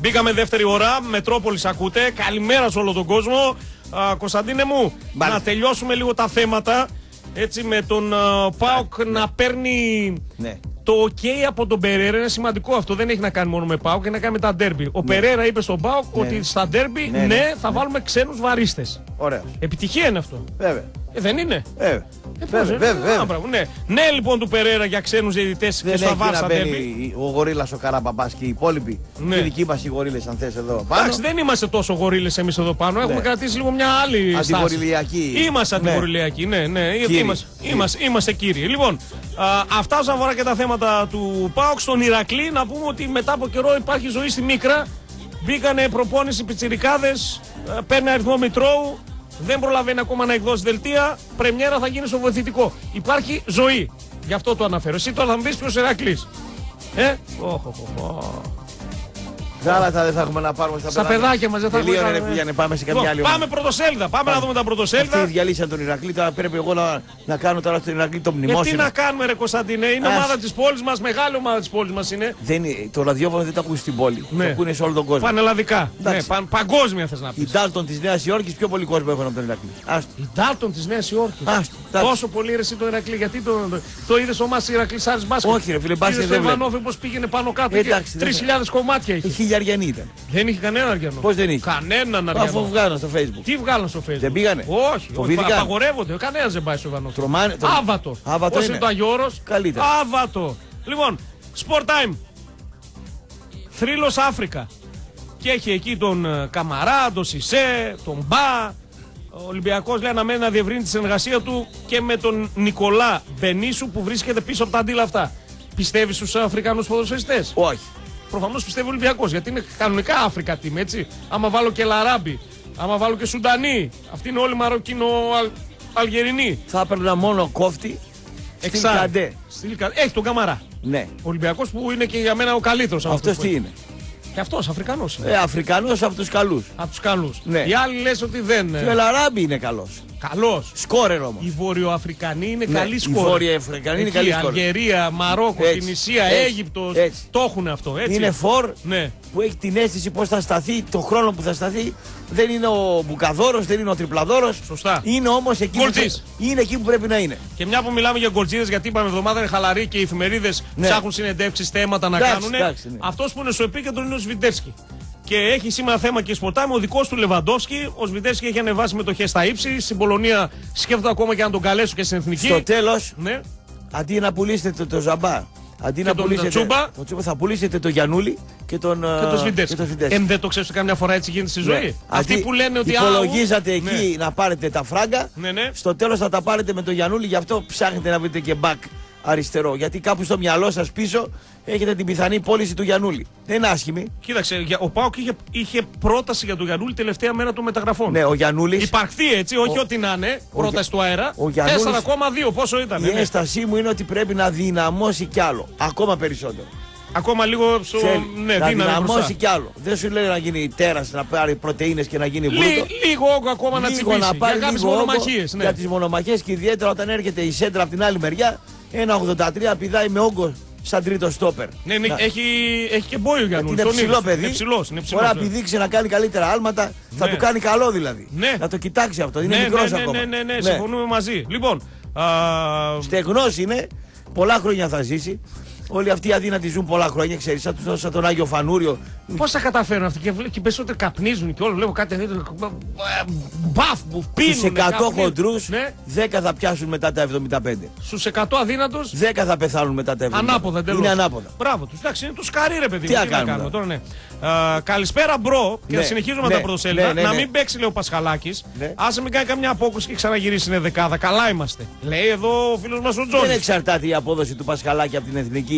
Μπήκαμε δεύτερη ώρα, Μετρόπολης ακούτε. Καλημέρα σε όλο τον κόσμο. Α, Κωνσταντίνε μου, Μάλιστα. να τελειώσουμε λίγο τα θέματα. Έτσι με τον α, Πάοκ να παίρνει Ναι. Το OK από τον Περέρα. Είναι σημαντικό αυτό. Δεν έχει να κάνει μόνο με Πάοκ, έχει να κάνει με τα ντέρμπι. Ο Περέρα είπε στον Πάοκ ότι στα ντέρμπι ναι, Ναι, ναι. θα βάλουμε ξένους βαρίστες. Ωραία. Επιτυχία είναι αυτό. Βέβαια. Ε, δεν είναι; Βέβαια. Ε, πώς, Βέβαια, ε, βέβαια, α, βέβαια. μπράβο, ναι. ναι, λοιπόν, του Περέρα για ξένους διαιτητές και Δεν στα έχει βάρ να στα ντέρμπι. μπαίνει ο γορίλας ο Καραπαπά και οι υπόλοιποι. Ναι. Οι δικοί μας οι γορίλες, αν θες εδώ πάνω. Εντάξει, δεν είμαστε τόσο γορίλες εμείς εδώ πάνω. Έχουμε Ναι. κρατήσει λίγο μια άλλη στάση. Αντιγοριλιακοί. Είμαστε Ναι. αντιγοριλιακοί, ναι, ναι. Κύριοι. Είμαστε, είμαστε, είμαστε κύριοι. Λοιπόν, α, αυτά όσον αφορά και τα θέματα του ΠΑΟΚ στον Ηρακλή, να πούμε ότι μετά από καιρό υπάρχει ζωή στη Μίκρα. Μπήκανε προπόνηση πιτσιρικάδες, παίρνει αριθμό Μητρώου, δεν προλαβαίνει ακόμα να εκδώσει δελτία. Πρεμιέρα θα γίνει στο βοηθητικό. Υπάρχει ζωή. Γι' αυτό το αναφέρω. Εσύ τώρα θα μου πεις ποιος Ηρακλή. Ε, οχ, οχ, οχ. Γάλατα δεν θα έχουμε να πάρουμε στα, Στα παιδάκια μας δεν θα έχουμε Τελείωνε, κανένα. ρε, Κούγιανε, πάμε σε καμιά Λοιπόν, άλλη. πάμε ομάδα. πρωτοσέλιδα. Πάμε να δούμε τα Αυτοί πρωτοσέλιδα. διαλύσαν τον Ηρακλή. Τώρα πρέπει εγώ να, να κάνω τώρα στον Ηρακλή το Ε, τι μνημόσυνο. να κάνουμε, ρε Κωνσταντίνε, είναι Ας. ομάδα της πόλης μας, μεγάλη ομάδα της πόλης μας είναι. Δεν, είναι- το ραδιόφωνο δεν το ακούει στην πόλη. Ναι. Το ακούνε σε όλο τον κόσμο. Πανελλαδικά. Ναι, Εντάξει. παν, παγκόσμια θες να Οι πεις. Ντάλτον της Νέας Υόρκης πιο πολύ κόσμο έχουν από τον Ηρακλή. Άστο. Η Ντάλτον της Νέας Υόρκης. Άστο. εντάξει. Τόσο πολύ ρε εσύ το Ηρακλή, γιατί το, το είδες ο Μάση Ηρακλής Άρης Μπάσκετ; Όχι, ρε φίλε, μπάσκετ Είδες το δεν βλέπω. Ιβανόφ πώς πήγαινε πάνω κάτω Εντάξει, και δεν 3.000 κομμάτια είχε. Οι χιλιαριανοί ήταν. Δεν είχε κανένα αργιανό. Πώς δεν είχε; Κανέναν Αφού αργιανό. βγάλαν στο facebook. Τι βγάλαν στο facebook; Δεν πήγανε; Όχι, Φοβήθηκαν; όχι, απαγορεύονται. Κανένας δεν πάει στο Ιβανόφ. Τρομάνε. το- Άβατο. Άβατο Πώς είναι. είναι το Αγιώρο. Καλύτερα. Άβατο. Λοιπόν, Sport Time. Θρύλος Αφρικα. Και έχει εκεί τον ε, Καμαρά, τον Σισε, τον Μπα. Ο Ολυμπιακός λέει αναμένει να διευρύνει τη συνεργασία του και με τον Νικολά Μπενίσου που βρίσκεται πίσω από τα αντίλα αυτά. Πιστεύεις στους Αφρικανούς ποδοσφαιριστές; Όχι. Προφανώς πιστεύει ο Ολυμπιακός γιατί είναι κανονικά Αφρικα team, έτσι. Άμα βάλω και Λαράμπι, άμα βάλω και Σουντανί, αυτοί είναι όλοι Μαροκίνο Αλ, Αλγερινοί. Θα έπαιρνα μόνο κόφτη. Στην Εξάρι. Καντέ. Στην Κα- Έχει τον Καμαρά. Ναι. Ο Ολυμπιακός που είναι και για μένα ο καλύτερος από Αυτός αυτούς που τι έχει. είναι; Και αυτός Αφρικανός είναι. Ε, Αφρικανός από τους καλούς. Από τους καλούς. Ναι. Οι άλλοι λες ότι δεν. Και ο Ελαράμπη είναι καλός. Καλός. Σκόρερ όμως. Οι Βορειοαφρικανοί είναι Ναι, καλοί οι σκόρ. Βόρειοαφρικανοί είναι καλοί σκόρερ. Αλγερία, Μαρόκο, Έτσι, Τινησία, έτσι, Αίγυπτος έτσι. Το έχουν αυτό. Έτσι. Είναι φορ Ναι. που έχει την αίσθηση πώς θα σταθεί, το χρόνο που θα σταθεί. Δεν είναι ο Μπουκαδόρος, δεν είναι ο Τριπλαδόρος. Σωστά. Είναι όμως εκεί, που Γκολτζής. πρέ- είναι εκεί που πρέπει να είναι. Και μια που μιλάμε για γκολτζίδες, γιατί είπαμε εβδομάδα είναι χαλαρή και οι εφημερίδες Ναι. ψάχνουν συνεντεύξεις, θέματα να Εντάξει, κάνουν. εντάξει, ναι. Αυτός που είναι στο επίκεντρο είναι ο Σβιντεύσκι. Και έχει σήμερα θέμα και σπορτάμε ο δικός του Λεβαντόσκι. Ο Σβιντεύσκι έχει ανεβάσει μετοχέ στα ύψη. Στην Πολωνία σκέφτονται ακόμα και να τον καλέσουν και στην εθνική. Στο τέλος, Ναι. αντί να πουλήσετε το, το Ζαμπά, αντί να τον πουλήσετε Τσούμπα. το Τσούμπα, θα πουλήσετε το Γιανούλη και τον, Και ε, το και Σβιντεύσκι. το Σβιντεύσκι. Εν δεν το ξέρεις καμιά φορά έτσι γίνεται στη ζωή. Ναι. Αυτοί Αντί που λένε ότι. υπολογίζατε «Α, ου», εκεί να πάρετε τα φράγκα, Ναι, ναι. στο τέλος θα τα πάρετε με το Γιανούλη, γι' αυτό ψάχνετε να βρείτε και μπακ αριστερό. Γιατί κάπου στο μυαλό σας πίσω έχετε την πιθανή πώληση του Γιανούλη. Δεν είναι άσχημη. Κοίταξε, για- ο Πάοκ είχε, είχε πρόταση για τον Γιανούλη τελευταία μέρα των μεταγραφών. Ναι, ο Γιανούλη. Υπαρχθεί έτσι, όχι Ο- ό,τι να είναι. ο Πρόταση του αέρα. ο Γιαννούλης- 4,2 πόσο ήταν. Η ναι. ένστασή μου είναι ότι πρέπει να δυναμώσει κι άλλο. Ακόμα περισσότερο. Ακόμα λίγο στο. Θέλει Ναι, να δύναμη δυναμώσει μπροστά. κι άλλο. Δεν σου λέει να γίνει τέρας, να πάρει πρωτενε και να γίνει Λί- βρούτο. λίγο όγκο ακόμα να Λίγο τσιμπήσει. να πάρει για κάποιες λίγο όγκο μονομαχίες, ναι. Για τις μονομαχίες και ιδιαίτερα όταν έρχεται η σέντρα από την άλλη μεριά. Ένα 83 πηδάει με όγκο σαν τρίτο στόπερ. Ναι, ναι, Να- έχει, έχει και μπόιο για είναι ψηλό παιδί. Είναι ψηλός, είναι ψηλός, Μπορεί ναι. να πηδήξει να κάνει καλύτερα άλματα. Θα Ναι. του κάνει καλό δηλαδή. Ναι. Να το κοιτάξει αυτό. Είναι ναι, μικρός ναι, ναι, ακόμα. ναι, ναι, ναι, συμφωνούμε μαζί. Λοιπόν, α, Στεγνός είναι. Πολλά χρόνια θα ζήσει. Όλοι αυτοί οι αδύνατοι ζουν πολλά χρόνια, ξέρεις, σαν, τους- σαν τον Άγιο Φανούριο. Πώς θα καταφέρουν αυτοί και, βλέ- και περισσότερο καπνίζουν και όλο. Βλέπω κάτι. ε, Μπαφ που πίνουν. Στους 100 χοντρούς, Ναι, 10 θα πιάσουν μετά τα 75. στους 100 αδύνατου 10 θα πεθάνουν μετά τα 75. Ανάποδα εντελώς. Είναι ανάποδα. Μπράβο τους. Εντάξει, είναι τους σκαρί, ρε παιδί. Τι μου, να να κάνουμε κάνουμε τώρα, ναι. Α, καλησπέρα, bro. Και Ναι, να συνεχίζουμε ναι, με τα πρωτοσέλιδα. ναι, ναι, Να ναι. μην παίξει, λέει ο Πασχαλάκης. Ναι. Άσε μην κάνει καμιά απόκρουση και ξαναγυρίσει ενδεκάδα. Καλά είμαστε. Λέει εδώ ο φίλος μας ο Δεν Τζόνι. εξαρτάται η απόδοση του Πασχαλάκη από την εθνική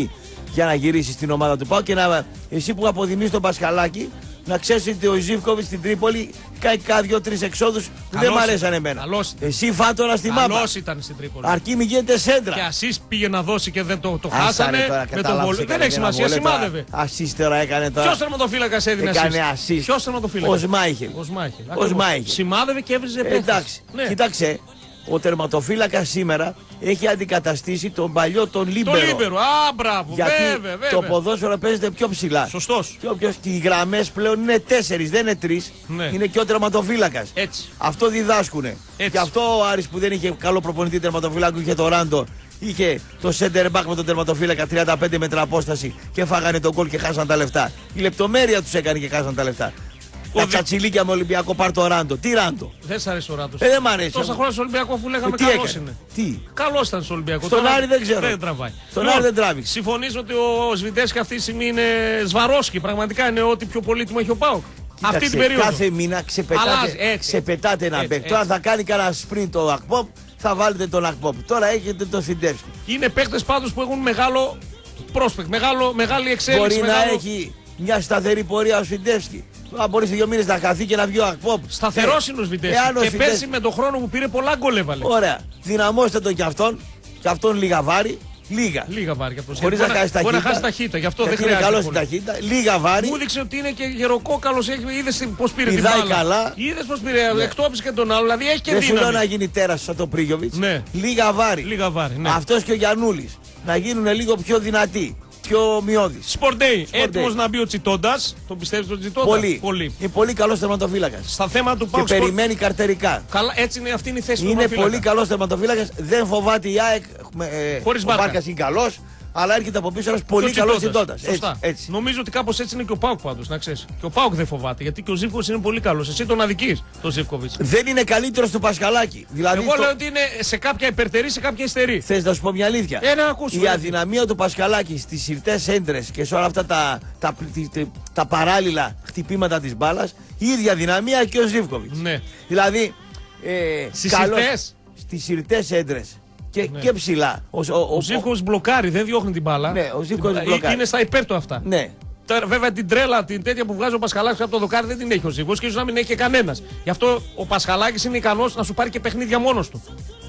για να γυρίσει στην ομάδα του Πάου και να, εσύ που αποδημείς τον Πασχαλάκη να ξέρεις ότι ο Ζήφκοβιτς στην Τρίπολη κάνει κάτι δύο-τρει εξόδους που δεν Καλός μ' αρέσαν ήταν. εμένα. Καλός ήταν. Εσύ φάτορα στη μάπα. Καλός ήταν στην Τρίπολη. Αρκεί μη γίνεται σέντρα. Και assist πήγε να δώσει και δεν το, το Άσα, χάσανε. ρε, τώρα, με τον κατάλαβες, βολ. έκανε Δεν έχει ένα σημασία, βολέ τώρα. σημάδευε. Assist τώρα έκανε τώρα. Ποιος τερματοφύλακας έδινε Έκανε assist; assist. Ποιος τερματοφύλακας; Ο Σμάιχελ. Ο Σμάιχελ. Ο Ακριβώς. Σμάιχελ. Σημάδευε και έβριζε Ε, παίχτες. Εντάξει, Ναι. κοίταξε. Ο τερματοφύλακας σήμερα έχει αντικαταστήσει τον παλιό τον Το Λίμπερο. Λίμπερο. Α, μπράβο. Γιατί βέβαια, βέβαια. το ποδόσφαιρο παίζεται πιο ψηλά. Σωστός. Πιο, πιο, και οι γραμμές πλέον είναι τέσσερις, δεν είναι τρεις. Ναι. Είναι και ο τερματοφύλακας. Έτσι. Αυτό διδάσκουνε. Έτσι. Και αυτό ο Άρης που δεν είχε καλό προπονητή τερματοφύλακου, είχε το Ράντο, είχε το center back με τον τερματοφύλακα 35 μέτρα απόσταση και φάγανε τον γκολ και χάσαν τα λεφτά. Η λεπτομέρεια τους έκανε και χάσαν τα λεφτά. Τα δι- τσατσιλίκια με Ολυμπιακό πάρ το Ράντο. Τι Ράντο; Δεν σ' αρέσει ο Ράντος. Ε, δεν μ' αρέσει. Τόσα χρόνια στο Ολυμπιακό αφού λέγαμε Ε, τι καλός έκανε; είναι. Τι; Καλός ήταν στο Ολυμπιακό. Στον Τώρα Άρη δεν ξέρω. Δεν τραβάει. Στον Λοιπόν, Άρη δεν τράβηξε. Συμφωνείς ότι ο Σβιντέσκα αυτή τη στιγμή είναι σβαρόσκι. Πραγματικά είναι ό,τι πιο πολύτιμο έχει ο Πάοκ. Αυτή Κοίταξε, την περίοδο. Κάθε μήνα ξεπετάτε, Αλλάζει, έτσι, ξεπετάτε ένα έτσι, παίκ. έτσι. Τώρα θα κάνει κανένα sprint το Ακπόπ, θα βάλετε τον Ακπόπ. Τώρα έχετε τον Φιντεύσκι. Είναι παίκτες πάντως που έχουν μεγάλο πρόσπεκτ, μεγάλο, μεγάλη εξέλιξη. Μπορεί να μεγάλο... έχει μια σταθερή πορεία ο Σφιντεύσκι. Αν μπορεί σε δύο μήνες να χαθεί και να βγει ο Ακπόπ. Σταθερός Ε, είναι ο εάν Σβιντέσκα. ο Και Σβιντές- πέρσι με τον χρόνο που πήρε πολλά γκολ έβαλε. Ωραία. Δυναμώστε τον κι αυτόν. Κι αυτόν λίγα βάρη. Λίγα. Λίγα βάρη από το Χωρίς να Μπορεί χάσει ταχύτητα. Μπορεί να χάσει ταχύτητα, γι' αυτό δεν Γιατί είναι χρειάζεται. καλός στην πολύ. ταχύτητα. Λίγα βάρη. Μου έδειξε ότι είναι και γεροκόκαλος. Είδες πώς πήρε την Πηδάει μπάλα. καλά. Είδες πώς πήρε. Ναι. Εκτόπισε και τον άλλο. Δηλαδή έχει και Δεν σου λέω δύναμη. να γίνει τέρας σαν το Πρίγιοβιτς. Ναι. Λίγα βάρη. Λίγα βάρη. Ναι. Αυτός και ο Γιανούλη να γίνουν λίγο πιο δυνατοί. Πιο μειώδει. Sport Day. Sport Έτοιμος Day. να μπει ο Τσιτώντας. Τον πιστεύεις τον Τσιτώντα; Πολύ. πολύ. Είναι πολύ καλός τερματοφύλακας. Στα θέματα του Και Πάουκ Sport. περιμένει καρτερικά. Καλά, έτσι είναι αυτή είναι η θέση του Είναι τερματοφύλακα. πολύ καλός τερματοφύλακας. Δεν φοβάται η ΑΕΚ. Ε, Χωρίς ο Μπάρκα. Μπάρκας είναι καλός. Αλλά έρχεται από πίσω ένας Και ο πολύ καλός Τσιτώντας. συντόντα. Σωστά. Έτσι, έτσι. Νομίζω ότι κάπως έτσι είναι και ο Πάουκ πάντως, να ξέρεις. Και ο Πάουκ δεν φοβάται γιατί και ο Ζήφκοβιτς είναι πολύ καλός. Εσύ τον αδική, τον Ζήφκοβιτς. Δεν είναι καλύτερος του Πασχαλάκη. Δηλαδή Εγώ το... λέω ότι είναι σε κάποια υπερτερή, σε κάποια υστερή. Θες να σου πω μια αλήθεια; Ε, να ακούσω, η ε. αδυναμία του Πασχαλάκη στις συρτέ έντρες και σε όλα αυτά τα, τα, τα, τα παράλληλα χτυπήματα της μπάλας, η ίδια δυναμία και ο Ζήφκοβιτς. Ναι. Δηλαδή. Ε, Στις καλός- συρτές; Στις συρτές έντρες. Και, Ναι. και ψηλά. Ο, ο, ο- Ο Ζήφκοβιτ μπλοκάρει, δεν διώχνει την μπάλα. Ναι, ο Ζήφκοβιτς Ε, μπλοκάρει. Είναι στα υπέρ του αυτά. Ναι. Τώρα, βέβαια την τρέλα, την τέτοια που βγάζει ο Πασχαλάκης από το δοκάρι δεν την έχει ο Ζήφκοβιτ και ίσως να μην έχει και κανένας. Γι' αυτό ο Πασχαλάκης είναι ικανός να σου πάρει και παιχνίδια μόνος του.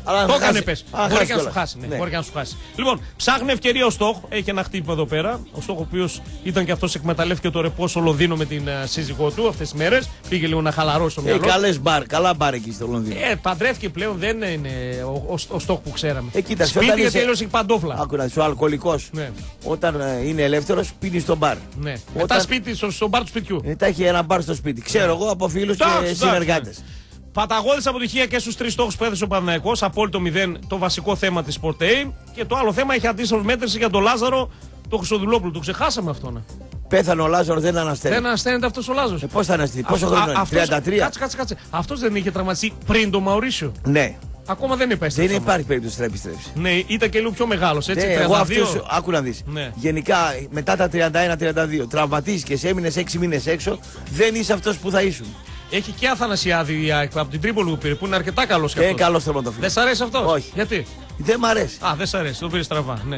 Αλλά Το θα έκανε χάσει- πες. αλλά Μπορεί χάσει και να σου κιόλας. χάσει. Ναι, Ναι. Μπορεί και να σου χάσει. Λοιπόν, ψάχνει ευκαιρία ο Στόχ. Έχει ένα χτύπημα εδώ πέρα. Ο Στόχ, ο οποίος ήταν και αυτός εκμεταλλεύτηκε το ρεπός στο Λονδίνο με την ε, σύζυγό του αυτές τις μέρες. Πήγε λίγο να χαλαρώσει το Ε, μυαλό. καλές μπαρ, καλά μπαρ εκεί στο Λονδίνο. Ε, παντρεύτηκε πλέον, δεν είναι ο, ο, ο Στόχ που ξέραμε. Ε, κοίταξε, Σπίτι όταν γιατί είσαι- τέλειωσε η παντόφλα. Άκου να δεις, ο αλκοολικός Ναι. όταν ε, είναι ελεύθερος πίνεις στο μπαρ. Ναι. Μετά Όταν- σπίτι, στο, στο μπαρ του σπιτιού. Μετά έχει ένα μπαρ στο σπίτι. Ξέρω εγώ από φίλους Εντάξει, και εντάξει, συνεργάτες. ναι. Παταγώδη αποτυχία και στους τρεις στόχους που έθεσε ο Παναναϊκό. Απόλυτο 0 το βασικό θέμα της Sport A. Και το άλλο θέμα έχει αντίστοιχο μέτρηση για τον Λάζαρο, τον Χρυσοδουλόπουλο. Το ξεχάσαμε αυτό. Ναι. Πέθανε ο Λάζαρος, δεν ανασταίνει. Δεν ανασταίνεται αυτός ο Λάζαρος. Ε, Πώς θα αναστεί, πόσο χρόνο είναι, 33. Κάτσε, κάτσε, κάτσε. Αυτός δεν είχε τραυματιστεί πριν τον Μαουρίσιο; Ναι, Ακόμα δεν επέστρεψε. δεν όμως. υπάρχει περίπτωση να επιστρέψει. Ναι, ήταν και λίγο πιο μεγάλος. Έτσι, Ναι, 32. εγώ αυτό άκου να δεις. Ναι. Γενικά μετά τα 31-32 τραυματίστηκε, έμεινες 6 μήνες έξω, δεν είσαι αυτός που θα ήσουν. Έχει και Αθανασιάδη η ΑΕΚ από την Τρίπολη που πήρε, που είναι αρκετά καλός. Και καλός θεματοφύλακα. Δεν σ' αρέσει αυτός; Όχι. Γιατί; Δεν μ' αρέσει. Α, δεν σ' αρέσει, το πήρε στραβά. Ναι.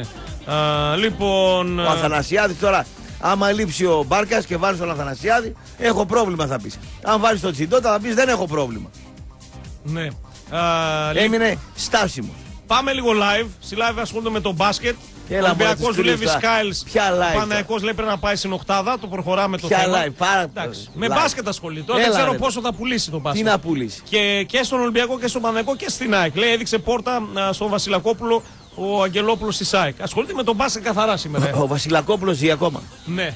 Α, λοιπόν. Ο Αθανασιάδης τώρα, άμα λείψει ο Μπάρκας και βάλεις τον Αθανασιάδη, έχω πρόβλημα θα πεις. Αν βάλεις τον Τσιντότα θα πεις δεν έχω πρόβλημα. Ναι. Α, λι- Έμεινε στάσιμος. Πάμε λίγο live. Στη live ασχολούνται με το μπάσκετ. Έλα, ο μωρέ, Ολυμπιακός τις δουλεύει κρύβεις τώρα. Skyles. Ποια live Ο Παναϊκός λέει πρέπει να πάει στην οκτάδα. Το προχωράμε το Ποια θέμα. live, πάρα Εντάξει. πολύ. Με Live. μπάσκετ ασχολείται. Τώρα Έλα, δεν ξέρω ρε. πόσο θα πουλήσει το Τι μπάσκετ. να πουλήσει. Και, και στον Ολυμπιακό και στον Παναϊκό και στην ΑΕΚ. Λέει έδειξε πόρτα α, στον Βασιλακόπουλο ο Αγγελόπουλος της ΑΕΚ. Ασχολείται με τον μπάσκετ καθαρά σήμερα. ε. Ο Βασιλακόπουλος ζει ακόμα. ναι.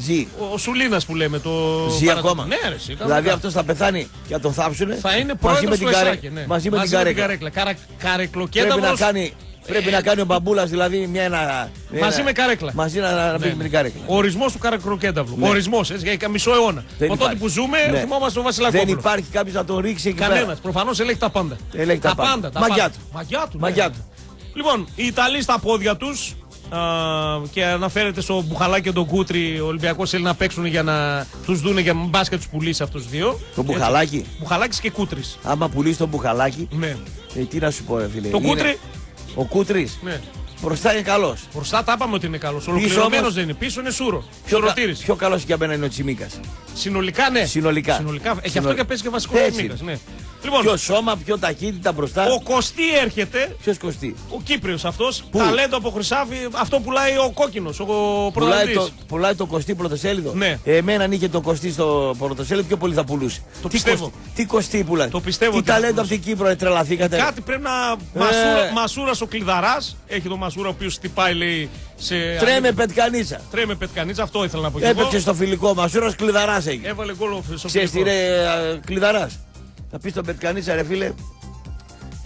Ζει. Ο, ο Σουλίνα που λέμε το. Ζει παρα- ακόμα. Ναι, ρε, εσύ, Δηλαδή κανονικά. αυτός θα πεθάνει και θα τον θάψουνε. Θα είναι μαζί πρόεδρος με του την, καρέ... Εσάκη. Ναι. μαζί με την καρέκλα. καρέκλα. Καρα... Πρέπει να, Καρεκλοκένταβρος. κάνει, πρέπει να κάνει ο μπαμπούλας δηλαδή μια ένα. Μαζί ένα- με καρέκλα. Μαζί να, να Ναι, μπει ναι. με την καρέκλα. Ο ορισμός του καρακροκένταυλου. Ναι. Ο ορισμός, έτσι, για μισό αιώνα. Δεν Από τότε υπάρχει. που ζούμε, Ναι. θυμόμαστε τον Δεν Βασιλακόπουλο. υπάρχει κάποιος να τον ρίξει εκεί Κανένας. πέρα. Προφανώς ελέγχει τα πάντα. Ελέγχει τα πάντα. τα Μαγιά πάντα. του. Μαγιά του. ναι. Μαγιά του. Λοιπόν, οι Ιταλοί στα πόδια τους. Και αναφέρεται στο Μπουχαλάκι και τον Κούτρι. Ο Ολυμπιακός θέλει να παίξουν για να τους δούνε για μπάσκετ τους πουλήσει αυτούς του δύο. Το μπουχαλάκι; Μπουχαλάκι και Κούτρις. Άμα πουλήσει τον μπουχαλάκι, Ναι. ε, τι να σου πω, ρε φίλε. Το είναι- Κούτρι; Ο Κούτρις; Ναι. μπροστά είναι καλός. Μπροστά τα είπαμε ότι είναι καλός. Ολοκληρωμένος όμως- δεν είναι. Πίσω είναι σούρο. Πιο, κα... Σουρωτήρης. πιο καλός για μένα είναι ο Τσιμίκας. Συνολικά ναι. Συνολικά. Συνολικά. Έχει Συνολ- αυτό και παίζει και βασικό Έτσι Τσιμίκας, είναι. Ναι. Λοιπόν, Πιο σώμα, πιο ταχύτητα μπροστά. ο Κωστή έρχεται. Ποιος κοστί. Ο Κύπριος αυτός. Πού; Ταλέντο από Χρυσάφι. Αυτό πουλάει ο κόκκινος, ο Πουλάει πρωταθλητής. το, πουλάει το κοστί πρωτοσέλιδο; Ναι. Εμένα αν είχε το κοστί στο πρωτοσέλιδο, πιο πολύ θα πουλούσε. Το τι πιστεύω. Κοστί, τι κοστί πουλάει; Το πιστεύω Τι ότι θα ταλέντο πουλούσε. από την Κύπρο, ε, τρελαθήκατε; Κάτι πρέπει να. Μασούρα, μασούρας ο κλειδαράς. Έχει το μασούρα ο οποίος χτυπάει, λέει. Σε... Τρέμε πετκανίτσα. Τρέμε πετκανίτσα. Αυτό ήθελα να πω. και εγώ. Έπαιξε στο φιλικό Μασούρας κλειδαράς έγινε. Έβαλε γκολ ο Ξέρεις τι Σοφιλικό. ρε κλειδαράς; Θα πεις στον πετκανίτσα, ρε φίλε,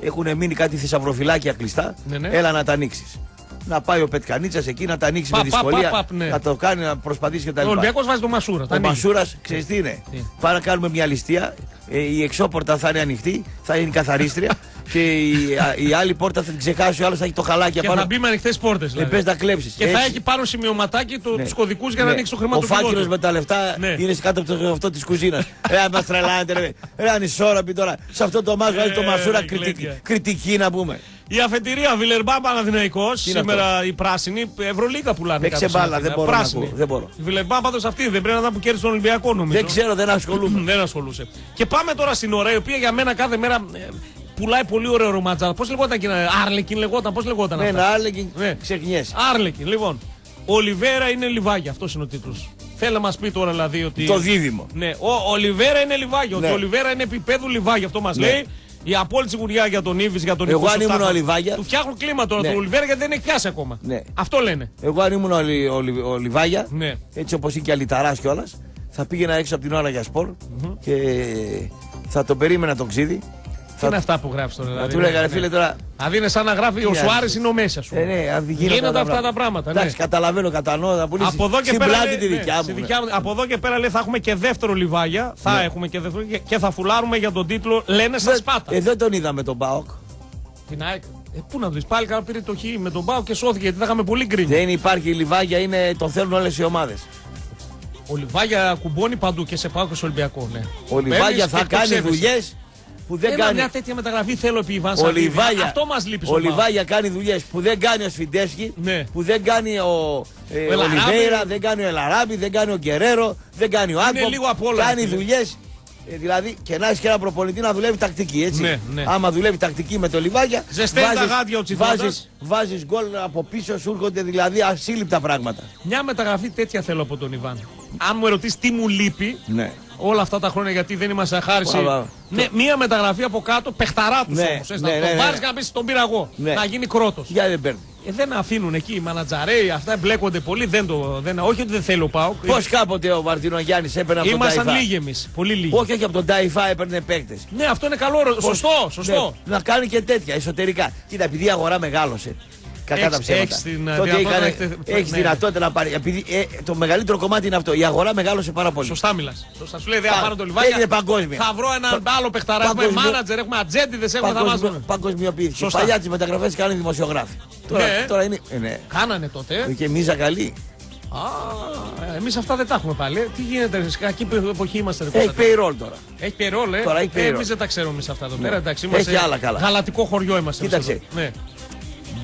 έχουν μείνει κάτι θησαυροφυλάκια κλειστά. Ναι, ναι. Έλα να τα ανοίξεις. Να πάει ο πετκανίτσα εκεί να τα ανοίξεις Πα, με πα, δυσκολία. πα, πα, ναι. Να το κάνει να προσπαθήσει και τα Ο λοιπά. Ολυμπιακός βάζει το μασούρα. τα Ο ανοίγει. Μασούρας, ξέρεις τι είναι. Τι; Πάμε να κάνουμε μια ληστεία. Ε, η εξώπορτα θα είναι ανοιχτή, θα είναι η καθαρίστρια. και η, α- η άλλη πόρτα θα την ξεχάσει, ο άλλος θα έχει το χαλάκι Και απάνω. θα μπει με ανοιχτές πόρτες. Ε, Δηλαδή. πες να κλέψεις. Και θα έχει πάνω σημειωματάκι το, Ναι. τους κωδικούς για να Ναι. ανοίξει το Ο χρηματοπιστωτικό. φάκελος με τα λεφτά Ναι. είναι κάτω από το αυτό της κουζίνας. Ρε, μα τρελάνετε, ρε. Ρε, ανισόρροποι τώρα. Σε αυτό το μάζο βάζει το Ε, μασούρα ρε, κριτική, γλέντια. κριτική να πούμε. Η αφετηρία Βιλερμπάν Παναδημαϊκό. είναι Σήμερα η πράσινη Ευρωλίγα πουλάνε. Παίξε κάτω σε μπάλα, αυτή, δεν ε, μπορώ να πράσινη. ακούω, δεν μπορώ. Η Βιλερμπάν πάντως αυτή δεν πρέπει να ήταν που κέρδισε τον Ολυμπιακό νομίζω. Δεν ξέρω, δεν ασχολούμαι. δεν ασχολούσε. Και πάμε τώρα στην ώρα η οποία για μένα κάθε μέρα ε, πουλάει πολύ ωραίο ρομάτζα. Πώς λεγόταν εκείνα, Άρλεκιν λεγόταν, πώς λεγόταν. Ναι, αυτά; ένα άλλο Ναι. ξεχνιέσαι. Άρλεκιν, λοιπόν. Ολιβέρα είναι λιβάγια, αυτός είναι ο τίτλος. Θέλει να μας πει τώρα δηλαδή ότι. Το δίδυμο. Ναι, ο Ολιβέρα είναι λιβάγιο. Ναι. Το Ολιβέρα είναι επίπεδου λιβάγιο, αυτό μας Ναι. λέει. Η απόλυτη σιγουριά για τον Ήβης, για τον Εγώ, αν 27. ήμουν ο Λιβάγια- Του φτιάχνουν κλίμα τώρα Ναι. του Ολιβέρα γιατί δεν έχει πιάσει ακόμα. Ναι. Αυτό λένε. Εγώ αν ήμουν ο, Λι- ο, Λι- ο Λιβάγια, Ναι. έτσι όπως είναι και αλυταράς κιόλας, θα πήγαινα έξω από την ώρα για σπορ και θα τον περίμενα τον ξύδι. Τι είναι αυτά που γράφεις τώρα. Θα Δηλαδή, του έλεγα, ρε ναι. φίλε τώρα. Δηλαδή είναι σαν να γράφει ο Τι Σουάρε άρχισες. είναι ο μέσα σου. Ε, ναι, αν γίνονται Γίνονται αυτά τα πράγματα. Ναι. Εντάξει, καταλαβαίνω, κατανοώ. Θα πουλήσεις Από εδώ και στην πέρα, πλάτη λέει, τη ναι, δικιά στη μου. δικιά μου- από εδώ και πέρα λέει θα έχουμε και δεύτερο λιβάγια. Θα Ναι. έχουμε και δεύτερο και- και θα φουλάρουμε για τον τίτλο Λένε σα σπάτα. Ε, δεν τον είδαμε τον Μπάοκ. Την ΑΕΚ. Ε, πού να δεις, πάλι καλά πήρε το χ με τον Πάο και σώθηκε γιατί θα είχαμε πολύ γκριν. Δεν υπάρχει λιβάγια, είναι, τον θέλουν όλες οι ομάδες. Ο Λιβάγια κουμπώνει παντού και σε Πάο και σε Ολυμπιακό. Ναι. Ο Λιβάγια Παίρνεις θα και το κάνει ψεύδεσαι. δουλειές που δεν Ένα, κάνει. Μια τέτοια μεταγραφή θέλω επί Ιβάν Ο Σαββίδη. Λιβάγια, Αυτό μας λείπει ο στο Πάο. Λιβάγια κάνει δουλειές που δεν κάνει ο Σφιντέσκι, Ναι. που δεν κάνει ο, ε, ο Ελαράμπη. Λιβέιρα, δεν κάνει ο Ελαράμπη, δεν κάνει ο Γκερέρο, δεν κάνει ο Άκπο. λίγο απ' όλα, Κάνει φίλε. δουλειές. δηλαδή και να έχεις και ένα προπονητή να δουλεύει τακτική, έτσι. Ναι, ναι. Άμα δουλεύει τακτική με το Λιβάγια, Ζεσταίνει τα γάντια ο Τσιφρότας. βάζεις, βάζεις γκολ από πίσω, σου έρχονται δηλαδή ασύλληπτα πράγματα. Μια μεταγραφή τέτοια θέλω από τον Ιβάν. Αν μου ερωτήσεις τι μου λείπει Ναι. Όλα αυτά τα χρόνια γιατί δεν είμαστε αχάρισοι. Μπράβο. Ναι, μία μεταγραφή από κάτω, παιχταρά τους Ναι, όμως. ναι, να ναι, τον ναι, πάρεις ναι. και να πεις τον πήρα εγώ. Ναι. Να γίνει κρότος. Για δεν παίρνει. Ε, δεν αφήνουν εκεί οι μανατζαρέοι, αυτά εμπλέκονται πολύ. Δεν το, δεν, όχι ότι δεν θέλει ο Πάουκ. Πώς κάποτε ο Μαρτίνο Γιάννη έπαιρνε από τον Ήμασταν Ταϊφά. λίγοι εμείς. Πολύ λίγοι. Όχι, όχι από τον Ταϊφά έπαιρνε παίκτες. Ναι, αυτό είναι καλό. ρε. Σωστό, σωστό. Ναι, να κάνει και τέτοια εσωτερικά. Κοίτα, επειδή η αγορά μεγάλωσε. Κακά τα Έχεις- ψέματα. έχεις την, ε, τότε δυνατότητα είχαν- να έχετε- έχεις ναι. δυνατότητα να πάρει. Επειδή ε, το μεγαλύτερο κομμάτι είναι αυτό. Η αγορά μεγάλωσε πάρα πολύ. Σωστά μιλάς. Σωστά σου λέει δεν Πα- πάρω το λιβάκι. έγινε παγκόσμια. Θα βρω έναν Πα- άλλο παιχταρά. Έχουμε παγκοσμιο- μάνατζερ, έχουμε ατζέντιδες, έχουμε θα Παγκοσμιο- βάζουμε. Παγκοσμιοποιήθηκε. Σωστά. Παλιά τις μεταγραφές κάνανε δημοσιογράφοι. Τώρα, Ναι. τώρα είναι. Ε, ναι. Κάνανε τότε. ε. Και μίζα καλή. Α, εμείς αυτά δεν τα έχουμε πάλι. ε. Τι γίνεται, ρε, σε κακή εποχή είμαστε. ρε, Έχει κοντά. payroll τώρα. Έχει payroll, ε. Τώρα έχει Ε, payroll. Εμείς δεν τα ξέρουμε εμείς αυτά εδώ Ναι. πέρα. Εντάξει, Έχει είμαστε άλλα καλά. Γαλατικό χωριό είμαστε. εμείς Κοίταξε.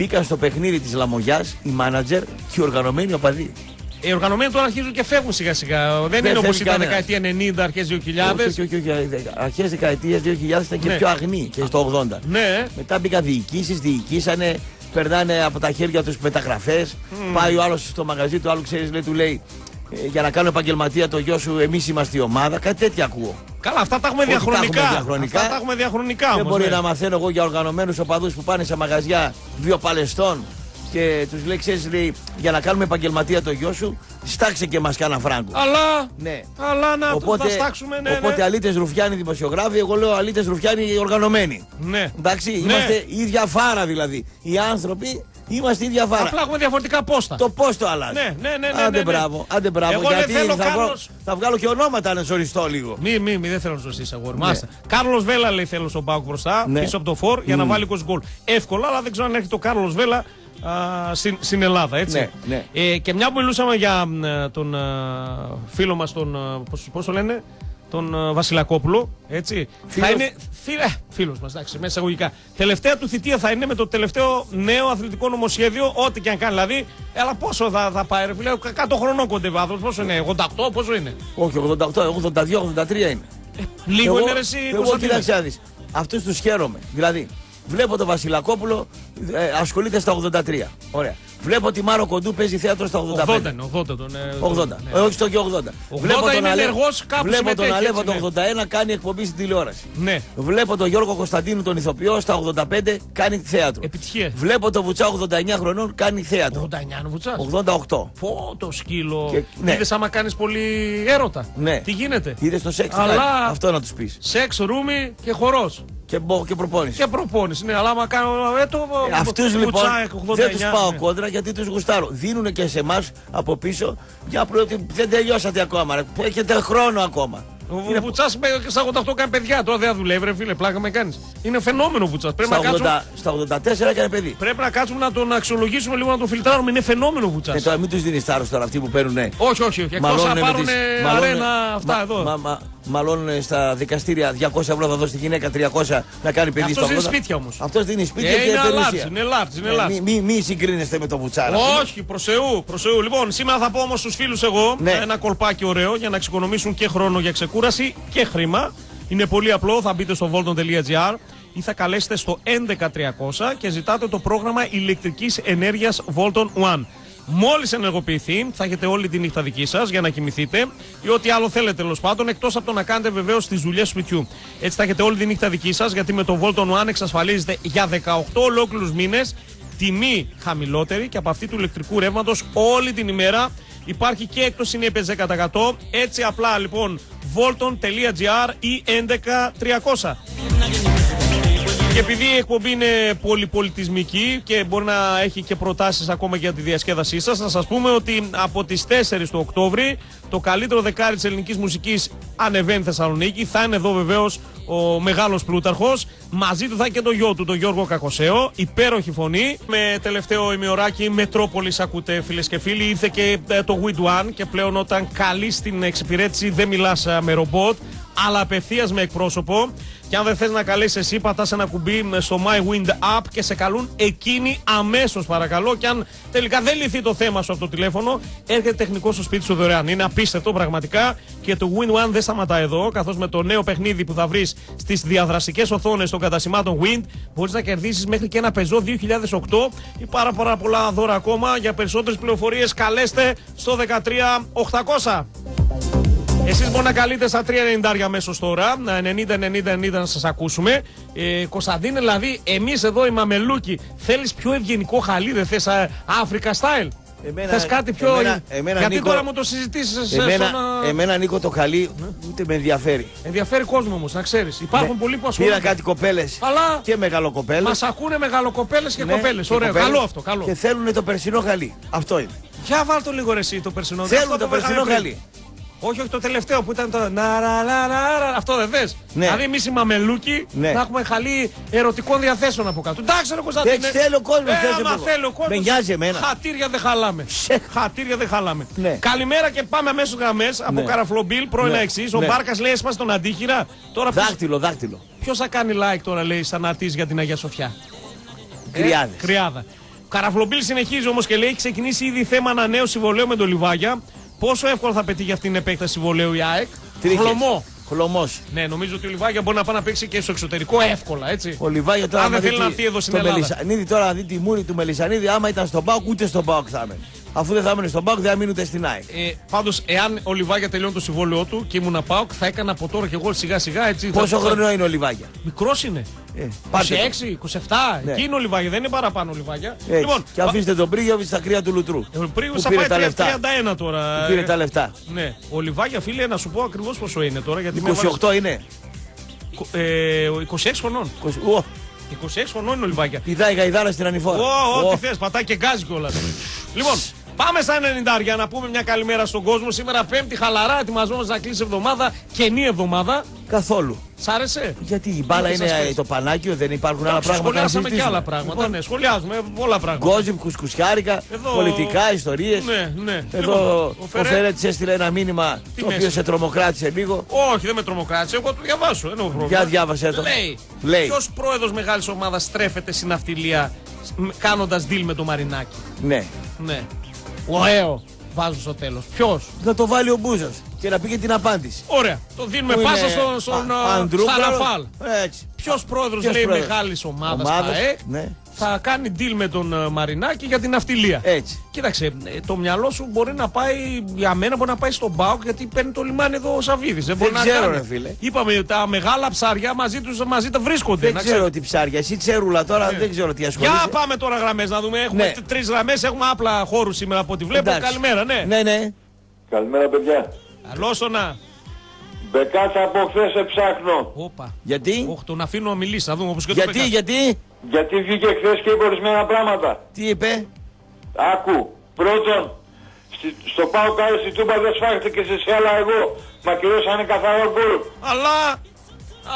Εδώ. Ναι. Μπήκαν στο παιχνίδι της Λαμογιάς οι μάνατζερ και οι οργανωμένοι οπαδοί. Οι οργανωμένοι τώρα αρχίζουν και φεύγουν σιγά σιγά. Δεν, είναι όπω φεύγει ήταν κανένας. δεκαετία 90, αρχές 2000. Όχι, όχι, όχι. Αρχές δεκαετίας 2000 ήταν και Ναι. πιο αγνοί και στο 80. Ναι, Μετά μπήκαν διοικήσεις, διοικήσανε, περνάνε από τα χέρια τους μεταγραφές. Πάει ο άλλος στο μαγαζί του, άλλου ξέρεις, λέει, του λέει «Ε, για να κάνω επαγγελματία το γιο σου, εμείς είμαστε η ομάδα. Κάτι τέτοια ακούω. Καλά, αυτά τα έχουμε Όχι, τα έχουμε διαχρονικά. διαχρονικά. Αυτά τα έχουμε διαχρονικά Δεν όμως. μπορεί ναι. να μαθαίνω εγώ για οργανωμένους οπαδούς που πάνε σε μαγαζιά δύο παλαιστών και τους λέει, ξέρεις, λέει, για να κάνουμε επαγγελματία το γιο σου, στάξε και μας κάνα φράγκο. Αλλά, Ναι. αλλά να Οπότε, θα στάξουμε, ναι, οπότε ναι. αλήτες ρουφιάνοι δημοσιογράφοι, εγώ λέω αλήτες ρουφιάνοι οργανωμένοι. ναι. Εντάξει, Ναι. είμαστε η ίδια φάρα δηλαδή. Οι άνθρωποι είμαστε η ίδια φάρα. Απλά έχουμε διαφορετικά πόστα. Το πώ το αλλάζει. Ναι, ναι, ναι, ναι, Άντε ναι, ναι. μπράβο, άντε μπράβο. Εγώ δεν γιατί θέλω θα, βγάλω, Κάρλος. θα βγάλω και ονόματα να ζοριστώ λίγο. Μη, μη, μη, δεν θέλω να σωστήσει αγόρι. Ναι. Μάλιστα. Κάρλος Βέλα λέει θέλω στον Πάουκ μπροστά, Ναι. πίσω από το φορ για να Μμ. βάλει 20 γκολ. Εύκολα, αλλά δεν ξέρω αν έρχεται ο Κάρλος Βέλα α, στην, στην Ελλάδα, έτσι. Ναι, ναι. Ε, και μια που μιλούσαμε για μ, ε, τον α, φίλο μας, τον. α, πώς, πώς το λένε, τον α, Βασιλακόπουλο, έτσι. Φίλος. Θα είναι. Φίλε, φίλος μας, εντάξει, μέσα εισαγωγικά. Τελευταία του θητεία θα είναι με το τελευταίο νέο αθλητικό νομοσχέδιο, ό,τι και αν κάνει. Δηλαδή, έλα πόσο θα, θα πάει, ρε φίλε, 100 χρονών κοντεύει ο άνθρωπος, πόσο είναι, 88, πόσο είναι; Όχι, 88, 82-83 είναι. Λίγο είναι ρε εσύ, εγώ Κωνσταντίνε. κοίταξε να δεις. Αυτούς τους χαίρομαι. Δηλαδή, βλέπω τον Βασιλακόπουλο ε, ασχολείται στα 83. Ωραία. Βλέπω τη Μάρο Κοντού παίζει θέατρο στα 85. 80 είναι, 80 τον. ε, 80. ναι. Ε, όχι στο και 80. 80 είναι Αλέ- ενεργός, κάπου Βλέπω τον συμμετέχει, Αλέβα έτσι, το 81 κάνει εκπομπή στην τηλεόραση. Ναι, Βλέπω τον Γιώργο Κωνσταντίνου τον ηθοποιό στα 85 κάνει θέατρο. επιτυχία. Βλέπω τον Βουτσά 89 χρονών κάνει θέατρο. 89 είναι βουτσάς; 88. Πω το σκύλο. Και- ναι. Είδες άμα κάνεις πολύ έρωτα; Ναι. Τι γίνεται; Είδες το σεξ. τι Αλλά- κάνει. Αυτό να τους πεις. Σεξ, ρούμι και χορός. Και, μπο- και προπόνηση. Και προπόνηση. Ναι, αλλά άμα κάνω. Ε, το, Αυτούς λοιπόν Βουτσά, 89, δεν τους πάω ναι. κόντρα γιατί τους γουστάρω. Δίνουν και σε εμάς από πίσω για πρώτη. Δεν τελειώσατε ακόμα. Ρε, που έχετε χρόνο ακόμα. Ο Είναι Βουτσάς στα 88 κάνει παιδιά. Τώρα δεν θα δουλεύει, ρε φίλε. Πλάκα με κάνεις. Είναι φαινόμενο ο Βουτσάς. Πρέπει, Στα, να κάτσουμε- 80, στα 84 έκανε παιδί. πρέπει να κάτσουμε να τον αξιολογήσουμε λίγο, να τον φιλτράρουμε. Είναι φαινόμενο ο Βουτσάς. Και τώρα μην τους δίνεις θάρρος τώρα αυτοί που παίρνουν. Όχι, όχι, όχι. Εκτός να Μαλώνουν με πάρουν τις- αρένα μαλώνουν- αυτά μα- εδώ. Μα, μα, μαλώνουν στα δικαστήρια 200 ευρώ θα δώσει τη γυναίκα 300 να κάνει παιδί Αυτός στο είναι 80. σπίτια όμως. Αυτός δίνει σπίτια Ε, και είναι περιουσία. large, είναι large, είναι Ε, large. Μη, μη, μη συγκρίνεστε με το βουτσάρα. Όχι, προς Θεού, προς Θεού. Λοιπόν, σήμερα θα πω όμως στους φίλους εγώ Ναι. ένα κολπάκι ωραίο για να εξοικονομήσουν και χρόνο για ξεκούραση και χρήμα. Είναι πολύ απλό, θα μπείτε στο volton.gr ή θα καλέσετε στο 11300 και ζητάτε το πρόγραμμα ηλεκτρικής ενέργειας Volton One. Μόλις ενεργοποιηθεί, θα έχετε όλη τη νύχτα δική σας για να κοιμηθείτε ή ό,τι άλλο θέλετε τέλος πάντων, εκτός από το να κάνετε βεβαίως τις δουλειές σπιτιού. Έτσι θα έχετε όλη τη νύχτα δική σας, γιατί με το Volton One εξασφαλίζετε για 18 ολόκληρους μήνες τιμή χαμηλότερη και από αυτή του ηλεκτρικού ρεύματος όλη την ημέρα υπάρχει και έκπτωση συνέπειες 10%. Έτσι απλά λοιπόν volton.gr ή 11300. Και επειδή η εκπομπή είναι πολυπολιτισμική και μπορεί να έχει και προτάσεις ακόμα για τη διασκέδασή σας, να σας πούμε ότι από τις 4 του Οκτώβρη το καλύτερο δεκάρι της ελληνικής μουσικής ανεβαίνει Θεσσαλονίκη. Θα είναι εδώ βεβαίως ο μεγάλος πλούταρχος. Μαζί του θα έχει και το γιο του, τον Γιώργο Κακοσέο. Υπέροχη φωνή. Με τελευταίο ημιωράκι Μετρόπολης ακούτε φίλες και φίλοι. Ήρθε και ε, το Wind One και πλέον όταν καλεί στην εξυπηρέτηση δεν μιλάς ε, με ρομπότ αλλά απευθείας με εκπρόσωπο. Και αν δεν θες να καλέσεις εσύ, πατάς ένα κουμπί στο My Wind App και σε καλούν εκείνοι αμέσως παρακαλώ. Και αν τελικά δεν λυθεί το θέμα σου από το τηλέφωνο, έρχεται τεχνικός στο σπίτι σου δωρεάν. Είναι απίστευτο πραγματικά και το Wind One δεν σταματά εδώ. Καθώς με το νέο παιχνίδι που θα βρεις στις διαδραστικές οθόνες των κατασημάτων Wind, μπορείς να κερδίσεις μέχρι και ένα πεζό 2008 ή πάρα, πάρα πολλά δώρα ακόμα. Για περισσότερες πληροφορίες, καλέστε στο 13800. Εσείς μπορεί να καλείτε στα 3.90 αμέσως τώρα, 90-90-90 να σας ακούσουμε. Ε, Κωνσταντίνε, δηλαδή, εμείς εδώ οι μαμελούκοι, θέλεις πιο ευγενικό χαλί, δεν θες Africa style; Εμένα, Θες κάτι πιο. Εμένα, εμένα, Γιατί Νίκο, τώρα μου το συζητήσεις. Εμένα, στον, εμένα Νίκο το χαλί ναι. ούτε με ενδιαφέρει. Ενδιαφέρει κόσμο όμως, να ξέρεις. Υπάρχουν ναι. πολλοί που ασχολούνται. Πήρα κάτι κοπέλες Αλλά... και μεγαλοκοπέλες. Μας ακούνε μεγαλοκοπέλες και ναι, κοπέλες. Ωραίο, καλό αυτό. Καλό. Και θέλουν το περσινό χαλί. Αυτό είναι. Για βάλ το λίγο εσύ το περσινό. Θέλουν το περσινό χαλί. Όχι, όχι το τελευταίο που ήταν το. Να, αυτό δεν θες. Ναι. Δηλαδή εμείς οι μαμελούκοι ναι. να έχουμε χαλί ερωτικών διαθέσεων από κάτω. Εντάξει, ρε Κωνσταντίνε. Έτσι θέλει ο κόσμο. Ε, άμα θέλει ο κόσμο. Με νοιάζει εμένα. Χατήρια δεν χαλάμε. Χατήρια δεν χαλάμε. Ναι. Καλημέρα και πάμε αμέσως γραμμές από ναι. Καραφλομπίλ, πρώην ναι. εξή. Ο ναι. Μπάρκας λέει έσπασε τον αντίχειρα. Τώρα δάχτυλο, δάχτυλο. Ποιος θα κάνει like τώρα λέει σαν αρτής για την Αγία Σοφιά; Κρυάδες. Ε, κρυάδα. Καραφλομπίλ συνεχίζει όμως και λέει: Έχει ξεκινήσει ήδη θέμα ανανέωση συμβολέου με τον Λιβάγια. Πόσο εύκολο θα πετύχει αυτή την επέκταση συμβολέου η ΑΕΚ; Χλωμό. Χλωμός. Ναι, νομίζω ότι ο Λιβάγια μπορεί να πάει να παίξει και στο εξωτερικό εύκολα, έτσι. Ο Λιβάγια τώρα. Αν δεν θέλει να έρθει εδώ στην Ελλάδα. Μελισανίδη τώρα να δει τη μούρη του Μελισανίδη, άμα ήταν στον Πάοκ, ούτε στον Πάοκ θα έμενε. Αφού δεν θα έμενε στον Πάοκ, δεν θα μείνουν ούτε στην ΑΕΚ. Ε, Πάντως, εάν ο Λιβάγια τελειώνει το συμβόλαιό του και ήμουν Πάοκ, θα έκανα από τώρα και εγώ σιγά σιγά έτσι. Πόσο θα... χρόνο είναι ο Λιβάγια; Μικρός είναι. Ε, 26, 27, ναι. εκεί είναι ο Λιβάγια, δεν είναι παραπάνω ο Λιβάγια. Έτσι. Λοιπόν, και αφήστε τον Πρίγιοβιτ στα κρύα του Λουτρού. Ο Πρίγιοβιτ θα πάει 31 τώρα. Που πήρε τα λεφτά. Ναι. Ο Λιβάγια, φίλε, να σου πω ακριβώς πόσο είναι τώρα. Γιατί 28 είναι. Ε, 26 χρονών. 26 χρονών είναι ο Λιβάγια. Πηδάει γαϊδάρα στην ανηφόρα. Ό,τι θες, πατάει και γκάζι κιόλας. λοιπόν, Πάμε στα 90 για να πούμε μια καλημέρα στον κόσμο. Σήμερα Πέμπτη, χαλαρά, ετοιμαζόμαστε να κλείσει εβδομάδα. Καινή εβδομάδα. Καθόλου. Σ' άρεσε; Γιατί η μπάλα είναι το πανάκιο, δεν υπάρχουν άλλα πράγματα. Σχολιάσαμε και άλλα πράγματα. Λοιπόν, ναι, σχολιάζουμε πολλά πράγματα. Γκόζιμ, κουσκουσιάρικα, Εδώ... πολιτικά, ιστορίες. Ναι, ναι. Εδώ λοιπόν, ο, ο Φερέτης έστειλε ένα μήνυμα το οποίο σε τρομοκράτησε λίγο. Όχι, δεν με τρομοκράτησε, εγώ το διαβάσω. Για διάβασε το. Λέει, Λέει. ποιος πρόεδρος μεγάλης ομάδας στρέφεται στην αυτιλία κάνοντας deal με το Μαρινάκι. Ναι. ναι. ΕΟ βάζω στο τέλος. Ποιος; Θα το βάλει ο Μπούζας και να πει την απάντηση. Ωραία. Το δίνουμε Που πάσα στον στο, Σαραφάλ. Ποιος πρόεδρος λέει μεγάλη ομάδας ναι. Θα κάνει deal με τον ε, Μαρινάκη για την αυτιλία. Έτσι. Κοίταξε, ε, το μυαλό σου μπορεί να πάει, για μένα μπορεί να πάει στον Μπάουκ γιατί παίρνει το λιμάνι εδώ ο Σαββίδης. Δεν, δεν ξέρω, να ρε φίλε. Είπαμε τα μεγάλα ψάρια μαζί τους μαζί τα βρίσκονται. Δεν ξέρω τι ψάρια. Εσύ τσέρουλα τώρα ναι. δεν ξέρω τι ασχολείσαι. Για πάμε τώρα γραμμές να δούμε. Έχουμε ναι. τρεις γραμμές, έχουμε απλά χώρους σήμερα από ό,τι βλέπω. Καλημέρα, ναι. Ναι, ναι. Καλημέρα, παιδιά. Καλώ να. Μπεκάτα από χθες σε ψάχνω. Όπα. Γιατί; Όχι, τον αφήνω να μιλήσει, θα δούμε όπως και γιατί, το γιατί; Γιατί; Βγήκε χθες και είπε ορισμένα πράγματα. Τι είπε; Άκου. Πρώτον, στο πάω κάτω στην Τούμπα δεν σφάχτηκε σε σέλα εγώ. Μα είναι καθαρό γκολ. Αλλά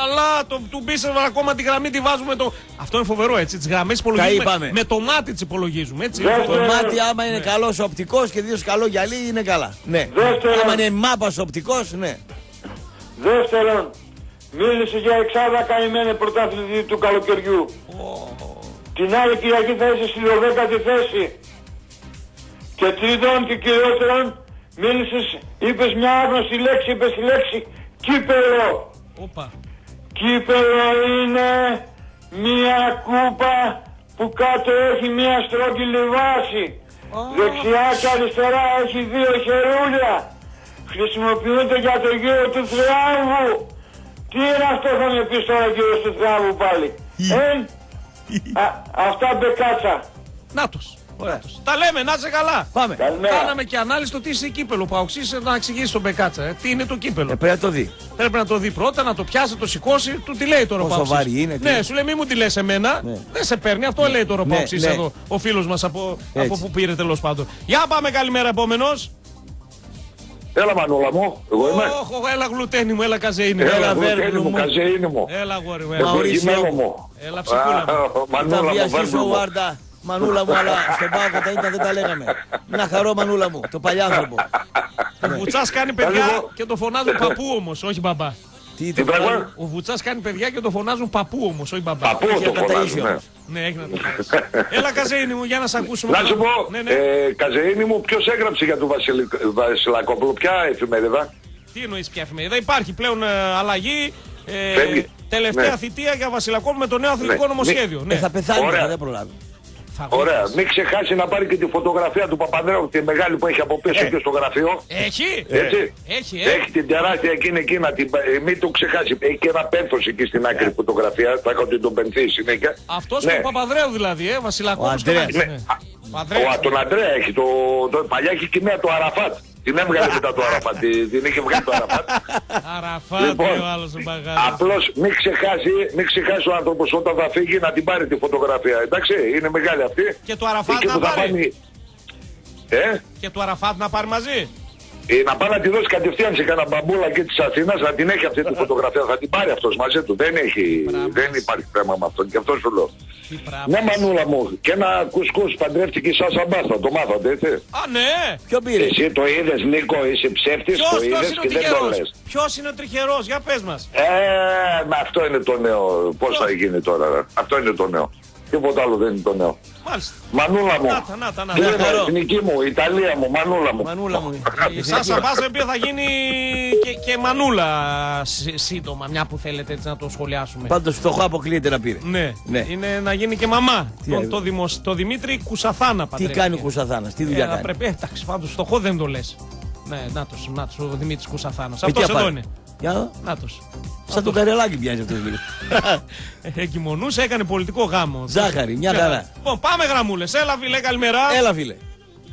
αλλά το, του μπίσερ ακόμα τη γραμμή τη βάζουμε το. Αυτό είναι φοβερό έτσι. Τις γραμμές υπολογίζουμε. Με το μάτι τις υπολογίζουμε. Έτσι. Το μάτι, άμα είναι ναι. καλό οπτικός και δύο καλό γυαλί, είναι καλά. Ναι. Δεύτερον, άμα είναι μάπας οπτικός, ναι. Δεύτερον, μίλησε για εξάδα καημένη πρωτάθλητη του καλοκαιριού. Την άλλη Κυριακή θα είσαι στη 12η θέση. Και τρίτον και κυριότερον, μίλησες, είπες μια άγνωστη λέξη, είπες τη λέξη κύπελο. Όπα. Κύπελο είναι μία κούπα που κάτω έχει μία στρόγγυλη βάση. Δεξιά και αριστερά έχει δύο χερούλια. Χρησιμοποιούνται για το γύρο του θριάμβου. Τι είναι αυτό θα με πεις τώρα γύρω του θριάμβου πάλι. Ε, α, αυτά μπεκάτσα. Νάτος. Ωραία. Νάτος. Τα λέμε, να είσαι καλά. Πάμε. Καλημέρα. Κάναμε και ανάλυση το τι είναι κύπελο. Παοξής να εξηγήσεις τον Μπεκάτσα. Ε. Τι είναι το κύπελο. Ε, πρέπει να το δει. Πρέπει να το δει πρώτα, να το πιάσει, να το σηκώσει. Του τι λέει τώρα ο Πόσο Παοξής. βαρύ είναι, τι Ναι, είναι. σου λέει μη μου τη λες εμένα. Ναι. Δεν σε παίρνει. Αυτό λέει τώρα ο Ναι, Παοξής ναι. εδώ. Ο φίλος μας από, Έτσι. από που πήρε τέλος πάντων. Για πάμε καλημέρα επόμενος. Έλα μανούλα μου, εγώ είμαι. Όχι, έλα γλουτένι μου, έλα καζεΐνι μου. Έλα, Έλα, βέρ- Βέρνη μου, μου. καζεΐνη μου. έλα γόρι μου. Μα- Έλα, Μαουρίσιο Προκειμένο μου. μου. έλα ψυχούλα μου. Α, Θα Μανούλα μου, βιαστείς Βέρνη ο μου. Βάρντα. Μανούλα μου, αλλά στον πάω κατά ήταν δεν τα λέγαμε. Να χαρώ μανούλα μου, το παλιάνθρωπο. Ο Βουτσάς κάνει παιδιά λίγο. και το φωνάζουν παππού όμως, όχι μπαμπά. Τι Τι το πράγμα; Ο Βουτσάς κάνει παιδιά και το φωνάζουν παππού όμως, όχι μπαμπά. Παππού Έχει το να τα φωνάζουν, ίσει ναι. όμως. Ναι, έχει να το πεις. Έλα καζεΐνι μου, για να σε ακούσουμε. Να σου πω, Ναι, ναι. ε, Καζεΐνη μου, ποιος έγραψε για τον Βασιλ- Βασιλακόπουλο, ποια εφημερίδα; Τι εννοείς ποια εφημερίδα; Υπάρχει πλέον ε, αλλαγή. Ε, Φεύγει. τελευταία Ναι. θητεία για Βασιλακό με το νέο αθλητικό Ναι. νομοσχέδιο. Ε, Ναι. θα πεθάνει, Ωραία. θα δεν προλάβει. Θα Ωραία, γράψεις. μην ξεχάσει να πάρει και τη φωτογραφία του Παπανδρέου, τη μεγάλη που έχει από πίσω Ε. και στο γραφείο. Έχει. Έτσι. Έχει, ε. Έχει την τεράστια εκείνη εκεί να την. ε, Μην το ξεχάσει. Έχει και ένα πένθος εκεί στην άκρη φωτογραφία. Θα έχω ότι τον πενθεί συνέχεια. Αυτός Ναι. και ο Παπαδρέου δηλαδή, ε. Βασιλακό. Ο Αντρέας. Ναι. Α, Ο, τον Αντρέα έχει. Το, το, παλιά έχει και μία του Αραφάτ. Την έβγαλε μετά το Αραφάτ. Την, την είχε βγάλει το Αραφάτ. Αραφάτ Λοιπόν, ο άλλος ο μπαγάζος. Απλώς μην ξεχάσει, μην ξεχάσει ο άνθρωπος όταν θα φύγει να την πάρει τη φωτογραφία. Εντάξει, είναι μεγάλη αυτή. Και το Αραφάτ Εκεί να που θα πάρει. πάνε- Ε, Και του Αραφάτ να πάρει μαζί. Ε, να πάει να τη δώσει κατευθείαν σε κανένα μπαμπούλα και της Αθήνας να την έχει αυτή τη φωτογραφία. Θα την πάρει αυτός μαζί του. Δεν, έχει, Μπράβο. δεν υπάρχει θέμα με αυτόν. Και αυτό σου λέω. Τι πράγμα. Ναι, μανούλα μου, και ένα κουσκούς παντρεύτηκε η Σάσα Μπάστα. Το μάθατε, έτσι. Α, ναι. Ποιο πήρε; Εσύ το είδες, Νίκο, είσαι ψεύτης, Ποιος, το ποιος είδες είναι ο και δεν το τυχερός; λες. Ποιος είναι ο τυχερός, για πες μας. Ε, μα αυτό είναι το νέο. Πώς θα γίνει τώρα, ρε; Αυτό είναι το νέο. Τίποτα άλλο δεν είναι το νέο. Μάλιστα. Μανούλα μου. Να τα, να τα, να τα. Κλείνω, χαρώ. εθνική μου, Ιταλία μου, μανούλα μου. Μανούλα μου. Η Σάσα Μπάσα η οποία θα γίνει και, και μανούλα σ- σύντομα, μια που θέλετε έτσι να το σχολιάσουμε. Πάντως φτωχό αποκλείεται να πήρε. Ναι. Ναι. είναι να γίνει και μαμά. Τι Το, έγινε; το, δημοσ- το Δημήτρη Κουσαθάνα Τι παντρεύτηκε. κάνει ο Κουσαθάνας, τι Ε, δουλειά να κάνει; πρέπει, ε, εντάξει, πάντως φτωχό δεν το λες. Ναι, νάτος, νάτος, ο Δημήτρης Κουσαθάνος. Ε, τι Αυτός εδώ απάρε. είναι. Για να δω. Νάτος. Σαν τον καρελάκι πιάνεις αυτός λίγο. Ε, Εγκυμονούσε, έκανε πολιτικό γάμο. Ζάχαρη, μια Ναι. χαρά. Λοιπόν, πάμε γραμμούλες. Έλα, φίλε, καλημέρα. Έλα φίλε.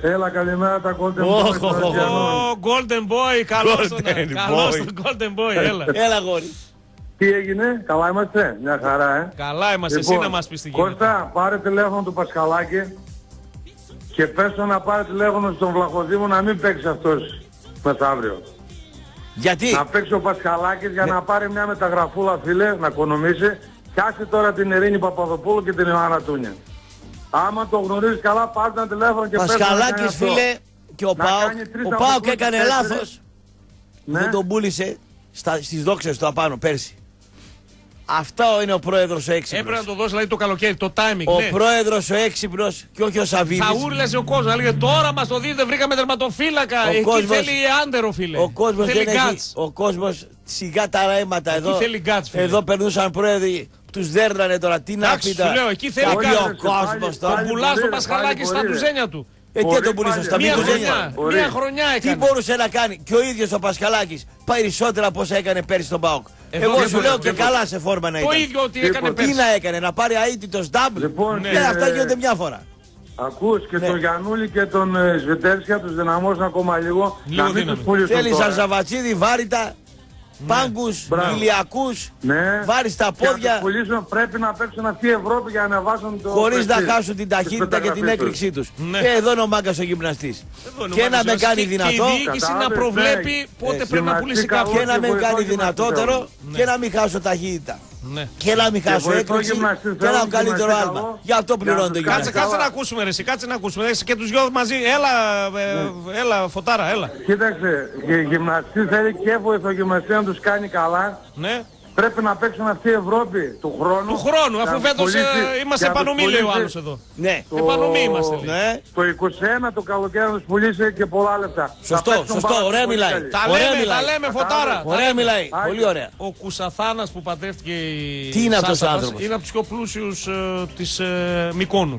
Έλα καλημέρα τα Golden Οχ, Boys των οχ, οχ. Αττιανών. Ο Golden Boy, καλώς τον, Golden καλώς Boy. τον Golden Boy, έλα. Έλα γόρι. Τι έγινε, καλά είμαστε, μια χαρά ε. Καλά είμαστε, εσύ να μας πεις τι γίνεται. Κώστα, πάρε τηλέφωνο του Πασχαλάκη και πες του να πάρει τηλέφωνο στον Βλαχοδήμο να μην παίξει αυτός μεθαύριο. Γιατί; Να παίξει ο Πασχαλάκης για να πάρει μια μεταγραφούλα φίλε, να οικονομήσει και άσε τώρα την Ειρήνη Παπαδοπούλου και την Ιωάννα Τούνια. Άμα το γνωρίζεις καλά πάρε ένα τηλέφωνο και πες του να κάνει Πασχαλάκης αυτό. φίλε και ο Να Πάοκ. κάνει τρεις Ο από Πάοκ τους έκανε τέσσερις. λάθος. Ναι. Δεν τον πούλησε στα, στις δόξες του απάνω πέρσι. Αυτό είναι ο πρόεδρος ο Έπρεπε να έξυπνος. το δώσει δηλαδή το καλοκαίρι, το timing. Ο ναι. πρόεδρος ο έξυπνος και όχι ο Σαββίδης. Θα ούρλεζε ο κόσμος. Λέγε τώρα μας το δείτε, βρήκαμε τερματοφύλακα. Ο Εκεί κόσμος- θέλει άντερο, φίλε. Ο κόσμος θέλει δεν έχει. guts. Ο κόσμος σιγά τα ρέματα εδώ. θέλει guts, φίλε. εδώ περνούσαν πρόεδροι. Τους δέρνανε τώρα. Τι να Εντάξει, πει σου λέω, εκεί θέλει Καλή guts. ο κόσμος Πάλι- τώρα. πάλι- Πουλάς μπορεί, τον ρε, Πασχαλάκη πάλι στα μπορεί, ρε. τουζένια του. Ε, τι Μπορεί θα τον πουλήσω πάλι. στα Μία μήκους χρονιά, Μπορεί. μία χρονιά Τι έκανε. μπορούσε να κάνει. Και ο ίδιος ο Πασχαλάκης περισσότερα από όσα έκανε πέρσι στον Πάοκ. Εδώ Εγώ δεν σου μπορεί, λέω δεν και μπορεί. καλά σε φόρμα να Το ήταν. ίδιο ότι έκανε Τίποτα. Τι πέρσι. να έκανε, να πάρει αίτητος double. Λοιπόν, Ναι, ε, αυτά γίνονται μια φορά. Ακούς και Ναι. τον Γιαννούλη και τον ε, Σβετέρσια τους δυναμώσουν ακόμα λίγο, Λίγο να μην δύναμη. τους πουλήσουν Θέλει τώρα. σαν Ζαβατσίδη, βάρητα, πάγκους, Μπράβο. ηλιακούς, Ναι. βάρεις τα Και να πόδια. τους πουλήσουν, πρέπει να παίξουν αυτή η Ευρώπη για να ανεβάσουν το Χωρίς να prestige χάσουν την της ταχύτητα και την μεταγραφής έκρηξή τους. Ναι. Και εδώ είναι ο μάγκας ο γυμναστής. Εδώ είναι ο Και να Μάρκος με Γιάννης. κάνει Και- δυνατό. Και η διοίκηση να Κατάλαβες, προβλέπει ναι. πότε Ε, πρέπει να πουλήσει γυμναστικά κάποιο. Και να με βοηθό κάνει γυμναστής δυνατότερο Ναι. και να μην χάσω ταχύτητα. Ναι. Και να μην χάσω βοηθό έκρηξη γυμναστή και να θέλω έχω καλύτερο γυμναστή άλμα. καλό. Γι' αυτό Για να πληρώνω το τους Κάτσε, γυμναστή. Καλά. κάτσε να ακούσουμε ρε, εσύ, κάτσε να ακούσουμε. Εσύ και τους δυο μαζί. Έλα, ε, έλα, φωτάρα, έλα. Κοίταξε, η γυμναστή θέλει και βοηθό γυμναστή να τους κάνει καλά Ναι. Πρέπει να παίξουν αυτή η Ευρώπη του χρόνου. Του χρόνου, Για αφού να φέτος πουλήσει- ε, είμαστε για να επανομή, λέει ο πουλήσει άλλος εδώ. Ναι. το- Επανομή είμαστε, λέει. Ναι. Το 21 το καλοκαίρι να τους πουλήσει και πολλά λεπτά. Σωστό, Θα παίξουν σωστό, πάρα ωραία πολύ μιλάει. καλή. Τα Ωραία λέμε, μιλάει. τα λέμε, φωτάρα. Τα Ωραία λέμε. μιλάει. Άγιο. Πολύ ωραία. Ο Κουσαθάνας που παντρεύτηκε η Τι είναι αυτός ο Σάσα μας άνθρωπος; Είναι από τους πιο πλούσιους ε, της ε, Μικόνου.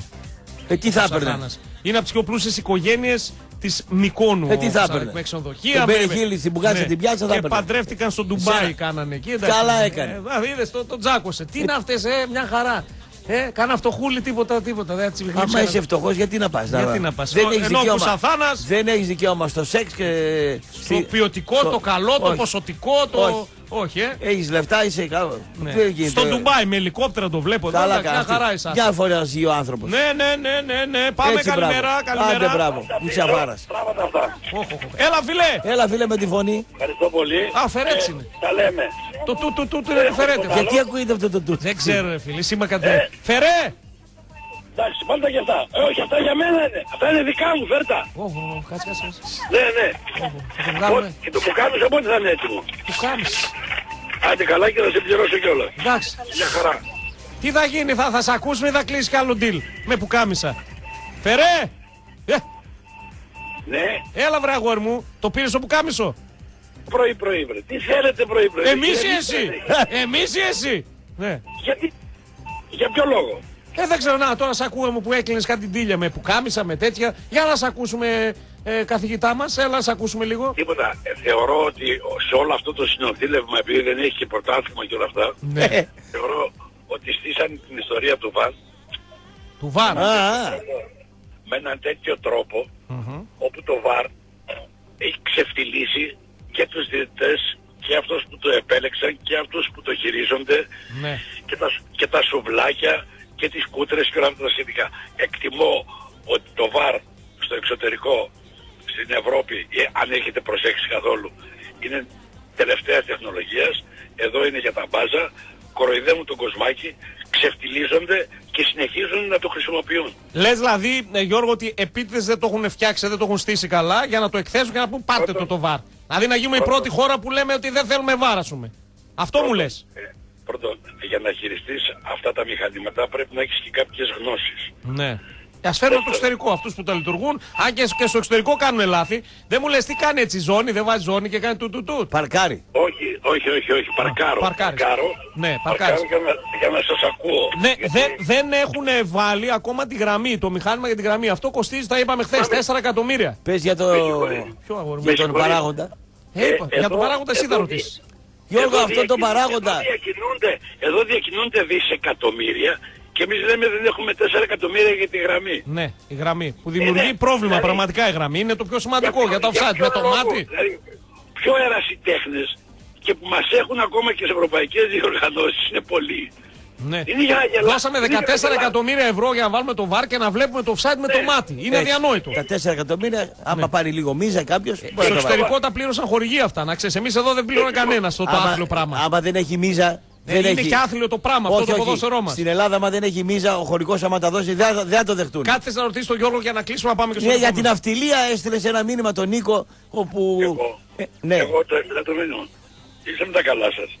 Ε, τι θα έπαιρνε; Κουσαθάνας. Είναι από τις πιο πλούσιες οικογένειες της Μικόνου. Ε, τι ο θα Κουσαθάνας, έπαιρνε. Με ξενοδοχεία. Τον με- Μπέρι με- Χίλι στην Μπουγάτσα την πιάτσα θα Και έπαιρνε. παντρεύτηκαν στο Ντουμπάι Σένα. κάνανε εκεί. εντάξει. Καλά έκανε. Ε, είδες, το, το τζάκωσε. Τι είναι αυτές, ε, μια χαρά. Ε, κάνα φτωχούλη, τίποτα, τίποτα. Δεν έτσι Άμα είσαι φτωχός, γιατί να πας. Γιατί να πας. Δεν Ο- έχεις ενώ ο δικαίωμα. Κουσαθάνας- Δεν έχεις δικαίωμα στο σεξ και. Το ποιοτικό, το καλό, το Όχι. ποσοτικό, το. Όχι. Όχι, ε. Έχεις λεφτά, είσαι καλό. Ναι. Δεν γίνεται; Στο Ντουμπάι με ελικόπτερα το βλέπω. εδώ, Καλά εντάξει, Μια χαρά κάνει. εσάς. Μια φορά ζει ο άνθρωπος. Ναι, ναι, ναι, ναι, ναι. Πάμε καλημέρα, Άντε καλημέρα. μπράβο. Μουτσαφάρα. Πράγματα αυτά. Όχ, όχ, όχ. Έλα, φιλέ. Έλα, φίλε με τη φωνή. Ευχαριστώ πολύ. Α, φερέτσι είναι. Τα λέμε. Το του του του του είναι το φερέτε. Γιατί ακούγεται αυτό το τούτο. Δεν ξέρω, ρε φίλε. Σήμα κάτι. Φερέ! Εντάξει, πάντα και αυτά. Ε, όχι, αυτά για μένα είναι. Αυτά είναι δικά μου, φέρτα. Όχ, όχ, κάτσε, κάτσε. κάτσε. Ναι, ναι. Θα το βγάλουμε. Και το πουκάμισο πότε θα είναι έτοιμο. Του κάνεις. Άντε καλά και θα σε πληρώσω κιόλας. Εντάξει. Μια χαρά. Τι θα γίνει, θα, θα σε ακούσουμε ή θα κλείσει κι άλλο deal. Με που κάμισα. Φερέ! Ε, Ναι, έλα βρε αγόρι μου, το πήρες όπου κάμισο. πρωί πρωί βρε. Τι θέλετε πρωί πρωί; Εμείς ή Γιατί εσύ; θέλετε; Εμείς ή εσύ; Ναι. Γιατί, για ποιο λόγο; Ε, δεν ξέρω, να τώρα σ' ακούγαμε που έκλεινες κάτι τίλια με που κάμισα, με τέτοια. Για να σ' ακούσουμε, ε, καθηγητά μας, έλα να σ' ακούσουμε λίγο. Τίποτα. Ε, θεωρώ ότι σε όλο αυτό το συνοθήλευμα, επειδή δεν έχει και πρωτάθλημα και όλα αυτά, Ναι. θεωρώ ότι στήσαν την ιστορία του ΒΑΝ Του Βαν. Α, α. με έναν τέτοιο τρόπο, όπου το ΒΑΡ έχει ξεφτυλίσει και τους διαιτητές και αυτούς που το επέλεξαν και αυτούς που το χειρίζονται Ναι. και τα, και τα σουβλάκια και τις κούτρες και όλα αυτά τα σχετικά. Εκτιμώ ότι το ΒΑΡ στο εξωτερικό, στην Ευρώπη, ε, αν έχετε προσέξει καθόλου, είναι τελευταία τεχνολογίας. Εδώ είναι για τα μπάζα, κοροϊδεύουν τον κοσμάκι, ξεφτυλίζονται και συνεχίζουν να το χρησιμοποιούν. Λες δηλαδή, ε, Γιώργο, ότι επίτηδες δεν το έχουν φτιάξει, δεν το έχουν στήσει καλά για να το εκθέσουν και να πούν πάρτε το το βαρ. Δηλαδή να γίνουμε η πρώτη χώρα που λέμε ότι δεν θέλουμε βάρ, ας πούμε. Αυτό μου λες. Ε, πρώτον, για να χειριστείς αυτά τα μηχανήματα πρέπει να έχεις και κάποιες γνώσεις. Ναι. Α φέρουν από το εξωτερικό αυτούς που τα λειτουργούν. Αν και και στο εξωτερικό κάνουν λάθη. Δεν μου λες τι κάνει έτσι η ζώνη, δεν βάζει ζώνη και κάνει του του του. Παρκάρι. Όχι, όχι, όχι, όχι. Παρκάρω. παρκάρεις. Παρκάρω. Ναι, παρκάρεις. Παρκάρω για να, για να σας ακούω. Ναι, Γιατί- δεν, δεν έχουν βάλει ακόμα τη γραμμή, το μηχάνημα για τη γραμμή. Αυτό κοστίζει, τα είπαμε χθες, 4 εκατομμύρια. Πες για, το... συγχωρεί. Ποιο αγόρι μου. για Με τον συγχωρείς. παράγοντα. Ε, είπα, Ε, για τον εδώ- παράγοντα εσύ θα εδώ ρωτήσεις. Γιώργο, Εδώ αυτόν τον διακινούν- παράγοντα. Εδώ διακινούνται, εδώ διακινούνται δισεκατομμύρια και εμείς λέμε δεν έχουμε 4 εκατομμύρια για τη γραμμή. Ναι, η γραμμή. Που δημιουργεί ναι, πρόβλημα δηλαδή- πραγματικά η γραμμή. Είναι το πιο σημαντικό για το ποιο offside. Με το λόγο, μάτι. δηλαδή, πιο ερασιτέχνες και που μας έχουν ακόμα και σε ευρωπαϊκές διοργανώσεις είναι πολλοί. Ναι. Είναι για να γελά- Δώσαμε είναι για να 14 γελά- εκατομμύρια ευρώ για να βάλουμε το βαρ και να βλέπουμε το offside με το Ναι. μάτι. Είναι Έτσι. αδιανόητο. Τα 4 εκατομμύρια, άμα πάρει λίγο μίζα κάποιος. Στο εξωτερικό τα πλήρωσαν χορηγία αυτά. Να ξέρεις, εμείς εδώ δεν πλήρωνε κανένα στο το άθλιο πράγμα. Άμα δεν έχει μίζα. Ε, δεν είναι έχει... και άθλιο το πράγμα αυτό όχι, το όχι. ποδόσφαιρό μας. Στην Ελλάδα, άμα δεν έχει μίζα, ο χωρικό άμα τα δώσει δεν, θα- δεν θα το δεχτούν. Κάτι θες να ρωτήσεις τον Γιώργο για να κλείσουμε να πάμε και στο Ναι, για την επόμενο. αυτιλία έστειλε ένα μήνυμα τον Νίκο όπου. Εγώ, Ε, ναι. εγώ το έστειλα το μήνυμα. Είστε με τα καλά σας.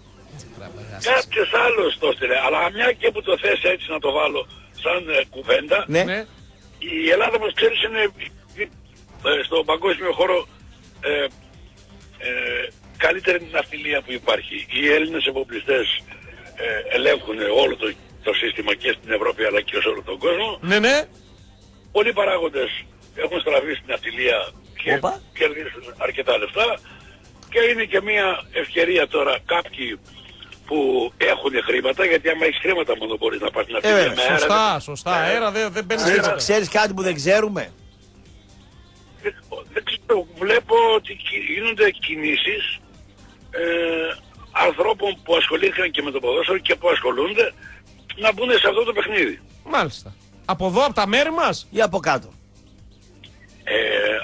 Κάποιος άλλος το έστειλε, αλλά μια και που το θες έτσι να το βάλω σαν ε, κουβέντα, ναι. Ναι. η Ελλάδα μας ξέρεις είναι ε, στο παγκόσμιο χώρο ε, ε, καλύτερη ναυτιλία που υπάρχει. Οι Έλληνες εποπλιστές ε, ελέγχουν όλο το, το σύστημα και στην Ευρώπη αλλά και σε όλο τον κόσμο. Ναι, ναι. Πολλοί παράγοντες έχουν στραφεί στην ναυτιλία και Όπα. κερδίζουν αρκετά λεφτά και είναι και μια ευκαιρία τώρα κάποιοι που έχουν χρήματα, γιατί άμα έχεις χρήματα μόνο μπορείς να πας στην ναυτιλία. βέβαια, με αέρα Σωστά, δεν- σωστά. με Αέρα δεν, δεν μπαίνει Ξέρεις, τίποτα. ξέρεις κάτι που δεν ξέρουμε; Δεν, δεν ξέρω, βλέπω ότι κι- γίνονται κινήσεις ε, ανθρώπων που ασχολήθηκαν και με το ποδόσφαιρο και που ασχολούνται να μπουν σε αυτό το παιχνίδι. Μάλιστα. Από εδώ, από τα μέρη μας; Ή από κάτω; Ε,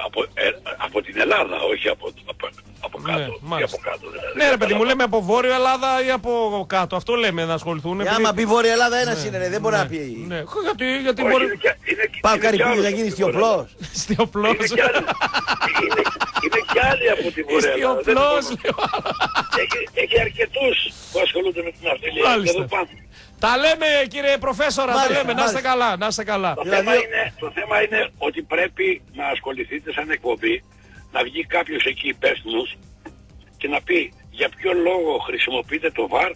από, ε, από την Ελλάδα, όχι από, από, από κάτω. ή μάλιστα. από κάτω δηλαδή. Ναι, ρε παιδί μου, λέμε από Βόρειο Ελλάδα ή από κάτω. Αυτό λέμε να ασχοληθούν. Ε, επειδή- άμα πει Βόρεια Ελλάδα, ένας είναι, ρε, δεν μπορεί να πει. Ναι, γιατί, γιατί Όχι, μπορεί. είναι και- είναι και- Πάω είναι κάτι και πήγε άλλος να γίνει στην Ελλάδα. στιοπλός. Στιοπλός. Είναι και άλλοι- είναι- είναι και άλλοι από την Βορεια Είστε ο Ελλάδα. Δεν πλός, είναι μόνο. λέω. Έχει, έχει αρκετούς που ασχολούνται με την ναυτιλία. Και Μάλιστα. εδώ πάνω. Τα λέμε κύριε προφέσορα, τα Μάλιστα, λέμε. Να είστε μάλιστα. καλά, να είστε καλά. Το, Δηλαδή- θέμα είναι, το θέμα είναι ότι πρέπει να ασχοληθείτε σαν εκπομπή, να βγει κάποιος εκεί υπεύθυνος και να πει για ποιο λόγο χρησιμοποιείτε το VAR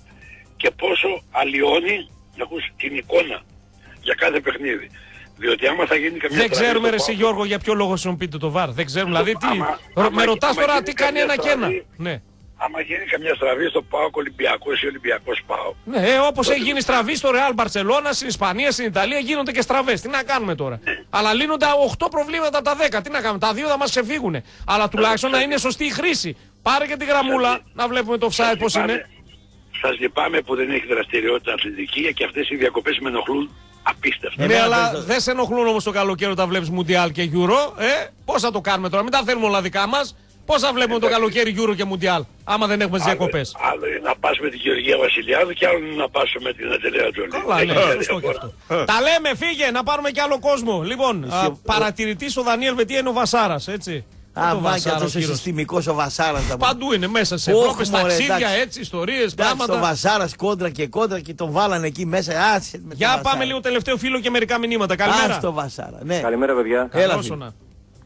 και πόσο αλλοιώνει να ακούς την εικόνα για κάθε παιχνίδι. Διότι άμα θα γίνει καμιά Δεν τραβή ξέρουμε, στο ρε εσύ ΠΑΟΚ, Γιώργο, για ποιο λόγο χρησιμοποιείτε το βαρ. Δεν ξέρουμε. Δηλαδή, τι. Άμα- Ρω- άμα- με ρωτάς άμα τώρα γίνει τι κάνει καμιά ένα και ένα. στραβή- Ναι. Άμα γίνει καμιά στραβή στο ΠΑΟΚ Ολυμπιακός ή Ολυμπιακός ΠΑΟΚ, Ναι, ε, όπως έχει γίνει στραβή στο Real Barcelona, στην Ισπανία, στην Ιταλία, γίνονται και στραβές. Τι να κάνουμε τώρα; Αλλά λύνονται 8 προβλήματα από τα 10. Τι να κάνουμε; Τα δύο θα μας ξεφύγουν. Αλλά τουλάχιστον να είναι σωστή η χρήση. Πάρε και τη γραμμούλα να βλέπουμε το offside πώς είναι. Σας λυπάμαι που δεν έχει δραστηριότητα αθλητική και αυτές οι διακοπές με ενοχλούν απίστευτα. Ναι, Εμένα αλλά δεν- δεν σε ενοχλούν όμως το καλοκαίρι όταν βλέπεις Μουντιάλ και Euro. Ε, πώς θα το κάνουμε τώρα, μην τα θέλουμε όλα δικά μας. Πώ θα βλέπουμε το καλοκαίρι Euro και Μουντιάλ, άμα δεν έχουμε τι διακοπές; Άλλο, άλλο είναι να πας με την Γεωργία Βασιλιάδου και άλλο είναι να πας με την Ατελέα Τζολί. Καλά, Έχει ναι, μια σωστό και διαφορά. αυτό. Τα λέμε, φύγε, να πάρουμε και άλλο κόσμο. Λοιπόν, παρατηρητής ο Δανίελ Βετία είναι ο Βασάρας, έτσι. Α, το βάκι Βασάρα, αυτός ο ο κύριος. συστημικός ο Βασάρας. Παντού είναι μέσα σε Όχ, Ευρώπη, μωρέ, ταξίδια, εντάξει. έτσι, ιστορίες, Εντάξει, το πράγματα. Βασάρας κόντρα και κόντρα και τον βάλανε εκεί μέσα. Άσε με τον Για Βασάρα. πάμε λίγο τελευταίο φίλο και μερικά μηνύματα. Καλημέρα. Ας το Βασάρα. Ναι. Καλημέρα, παιδιά. Έλα, Καλώς φίλε. όνα.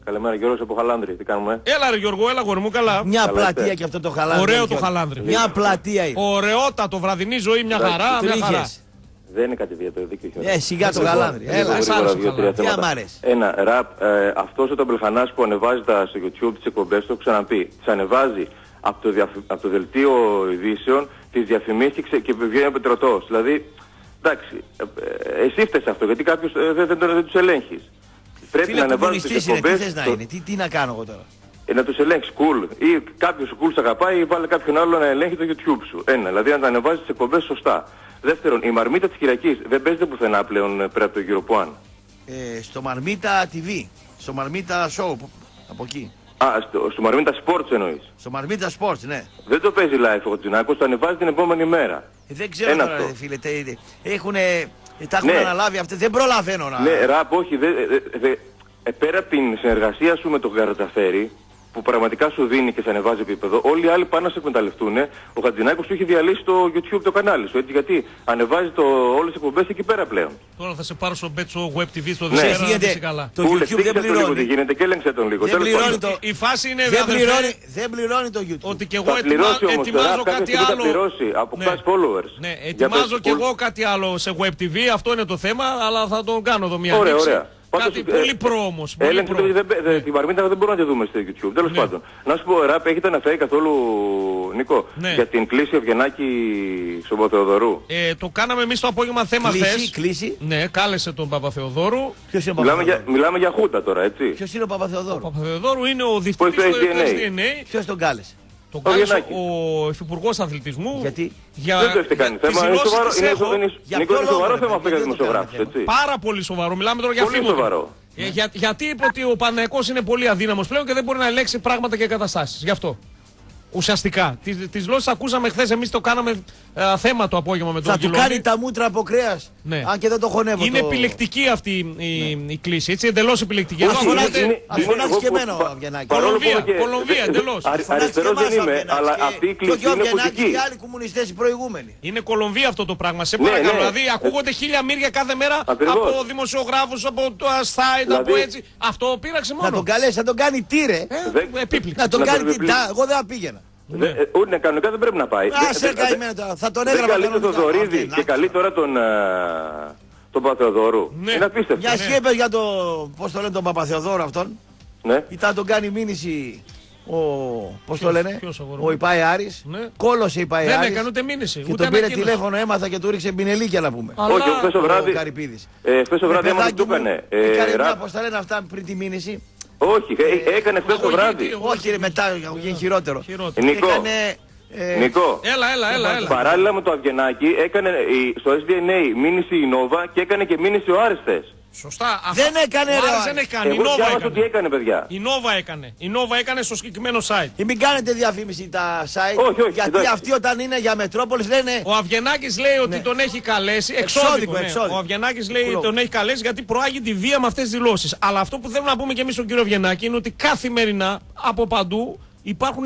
Καλημέρα, Γιώργος από Χαλάνδρη. Τι κάνουμε; Έλα ρε Γιώργο, έλα γόρι μου, καλά. Μια Καλά πλατεία είστε. και αυτό το χαλάνδρι. Ωραίο το Γιώργο. χαλάνδρι. Μια πλατεία είναι. Ωραιότατο, βραδινή ζωή, μια χαρά, μια χαρά. Τρίχες. Δεν είναι κάτι ιδιαίτερο, δίκιο έχει. Ε, σιγά το Λοιπόν, γαλάνδρι. λίγο Έλα. σ' γρήγορα, άρεσε το δύο-τρία χαλάνδρι. Τι θέματα. μ' αρέσει. Ένα, ραπ, ε, αυτός ο Ταμπελχανάς που ανεβάζει τα στο YouTube τις εκπομπές του, έχω ξαναπεί, τις ανεβάζει από το, διαφ- από το δελτίο ειδήσεων, τις διαφημίσεις και, ξε- και βγαίνει ο Πετρωτός. Δηλαδή, εντάξει, ε, ε, εσύ φταίς αυτό, γιατί κάποιος ε, δεν, δεν, δεν τους ελέγχεις. Πρέπει Φίλε να ανεβάζεις κομμουνιστής τις είναι, τι εκπομπές θες να στο- είναι, τι, τι να κάνω εγώ τώρα; ε, να τους ελέγξεις cool ή κάποιος cool σε αγαπάει ή βάλε κάποιον άλλο να ελέγχει το YouTube σου. Ένα, δηλαδή να τα ανεβάζεις τις εκπομπές σωστά. Δεύτερον, η μαρμίτα της Κυριακής δεν παίζεται πουθενά πλέον ε, πέρα από το Euro One. Ε, στο Μαρμίτα TV, στο Μαρμίτα Show, που- από εκεί. Α, στο, στο Μαρμίτα Sports εννοείς. Στο Μαρμίτα Sports, ναι. Δεν το παίζει live ο Τζινάκος, το ανεβάζει την επόμενη μέρα. Ε, δεν ξέρω Ένα τώρα, αυτό. ρε, φίλε, τε, τε, έχουνε, ε, τα έχουν Ναι. αναλάβει αυτά. Δεν προλαβαίνω να... Ναι, ραπ, όχι, δε, δε- δε- ε, πέρα από την συνεργασία σου με τον Καραταφέρη, που πραγματικά σου δίνει και σε ανεβάζει επίπεδο, όλοι οι άλλοι πάνε να σε εκμεταλλευτούν. Ο Χατζηνάκος του έχει διαλύσει το YouTube το κανάλι σου, έτσι, γιατί ανεβάζει το, όλες τις εκπομπές εκεί πέρα πλέον. Τώρα θα σε πάρω στο Μπέτσο Web TV στο Ναι. Δευτέρα να Γίνεται- είσαι καλά. Το Πούλε, YouTube στήχησε δεν το λίγο τι πληρώνει. γίνεται και έλεγξε τον λίγο. Δεν Τέλος πληρώνει πάντων. το- Η φάση είναι, Δεν αδερφέ, πληρώνει, δεν πληρώνει το YouTube. ότι και εγώ Θα ετοιμα- πληρώσει όμως, ετοιμάζω τώρα, κάποια κάτι στιγμή θα άλλο. πληρώσει, αποκτάς followers. Ναι, Για ετοιμάζω πες, και Πούλ. εγώ κάτι άλλο σε Web TV, αυτό είναι το θέμα, αλλά θα το κάνω εδώ μια Ωραία, ανοίξη. ωραία. Κάτι Πάντως, πολύ ε, προ όμως. πολύ Έλεγξε προ. το, δεν, δεν, τη Μαρμίτα δεν μπορούμε να τη δούμε στο YouTube. Τέλος Ναι. πάντων. Να σου πω, Ραπ, έχετε αναφέρει καθόλου, Νίκο, Ναι. για την κλίση Ευγενάκη στον Παπαθεοδωρού. Ε, το κάναμε εμείς το απόγευμα θέμα Κλείσει, χθες. κλείσει. Ναι, κάλεσε τον Παπαθεοδόρου. Ποιος είναι ο Μιλάμε για, Παπαθεοδόρου; μιλάμε για χούτα τώρα, έτσι. Ποιος είναι ο Ο Παπαθεοδόρου. Παπαθεοδόρου είναι ο διευθυντής Πώς του το SDNA. SDNA. Ποιος τον κάλεσε; Τον Ο κάλεσε Γιαννάκης. ο υφυπουργός αθλητισμού. Γιατί; Για, δεν το έχετε κάνει για τις θέμα. Είναι δηλώσεις σοβαρό, τις είναι, έχω. είναι, Για Νίκος, ποιο είναι λόγο, σοβαρό ρε θέμα παιδί, αυτό για δεν το δημοσιογράφους, κάνετε έτσι. Πάρα πολύ σοβαρό. Μιλάμε τώρα για Πολύ φήμο. σοβαρό. Ε, για, γιατί είπε ότι ο Παναγιακός είναι πολύ αδύναμος πλέον και δεν μπορεί να ελέγξει πράγματα και καταστάσεις. Γι' αυτό. Ουσιαστικά. Τις, τις γλώσσες ακούσαμε χθες, εμείς το κάναμε ε, θέμα το απόγευμα με τον Θα του Γιλόνι. κάνει τα μούτρα από κρέας. Ναι. Αν και δεν το χωνεύω. Είναι το... επιλεκτική αυτή η, η κλίση, έτσι, εντελώς επιλεκτική. Όχι, Εδώ είναι- φωνάτε- είναι- ας φωνάξεις εγώ και που- εμένα ο πα- Αβγενάκης. παρόλο που Κολομβία, είμαι και- Κολομβία, δε- εντελώς. αρι- Φωνάζει και Αριστερός εμάς δεν ο είμαι, Αβγενάκης αλλά και- αυτή η και κλίση όχι ο είναι Αβγενάκης οπτική. και οι άλλοι κομμουνιστές οι προηγούμενοι. Είναι Κολομβία αυτό το πράγμα. Σε Ναι, παρακαλώ. ναι. Δηλαδή ακούγονται χίλια μύρια κάθε μέρα Ακριβώς. από δημοσιογράφους, από το Αστάιντ, από Δηλαδή- έτσι. Αυτό πήραξε Να μόνο. τον καλέσει, να τον κάνει τύρε. Ε, Δεν- επίπληξη. Να τον Να κάνει τον την επιπλή- τά. Εγώ δεν θα πήγαινα. Δε- ε, Ούτε κανονικά δεν πρέπει να πάει. Α, Δεν- σε δεν- καημένα τώρα. Θα τον Δεν έγραφα καλεί τον κανονικά. Θοδωρίδη Αυτή, και να, καλεί τώρα τον, ε, τον Παπαθεοδόρου. Ναι. Είναι απίστευτο. Μια σκέπε για το. Πώς το λένε τον Παπαθεοδόρο αυτόν. Ναι. Ήταν να τον κάνει μήνυση ο. Πώς το λένε. ποιος, αγόρι μου; ο Ιπάη Άρης. Ναι. Κόλωσε Ιπάη Δεν Άρης. έκανε ούτε μήνυση. Και ούτε τον πήρε ανακοίνωση. τηλέφωνο, έμαθα και του ρίξε μπινελίκια να πούμε. Αλλά- Όχι, χθες το Ο βράδυ, Καρυπίδης. ε, χθες το Ρε βράδυ άμα δεν παιδάκι του μου, έκανε. Έκανε ε, μια, ραπ. πώς τα λένε αυτά πριν τη μήνυση. Όχι, ε, έκανε χθες το Εγώ βράδυ. γιατί, εγώ- Όχι, ρε, μετά γίνει χειρότερο. Χειρότερο. Νίκο. Έκανε, ε, Νίκο, Έλα, έλα, έλα. έλα. παράλληλα με το Αυγενάκη έκανε η- στο SDNA μήνυση η Νόβα και έκανε και μήνυση ο Άρης χθες. Σωστά. Δεν έκανε, ο ρε, Άρης ο δεν Άρης. έκανε. Η Εγώ Νόβα διάβασα έκανε. ότι έκανε, παιδιά. Η Νόβα έκανε. Η Νόβα έκανε στο συγκεκριμένο site. Ή μην κάνετε διαφήμιση τα site. Όχι, όχι, γιατί εντάξει. αυτοί όταν είναι για Μετρόπολης λένε. Ο Αβγενάκης λέει ότι Ναι. τον έχει καλέσει. Εξώδικο, Εξώδικο, ναι. εξώδικο. Ο Αβγενάκης λέει ότι Κουλό. τον έχει καλέσει γιατί προάγει τη βία με αυτές τις δηλώσεις. Αλλά αυτό που θέλουμε να πούμε και εμείς στον κύριο Αβγενάκη είναι ότι καθημερινά από παντού υπάρχουν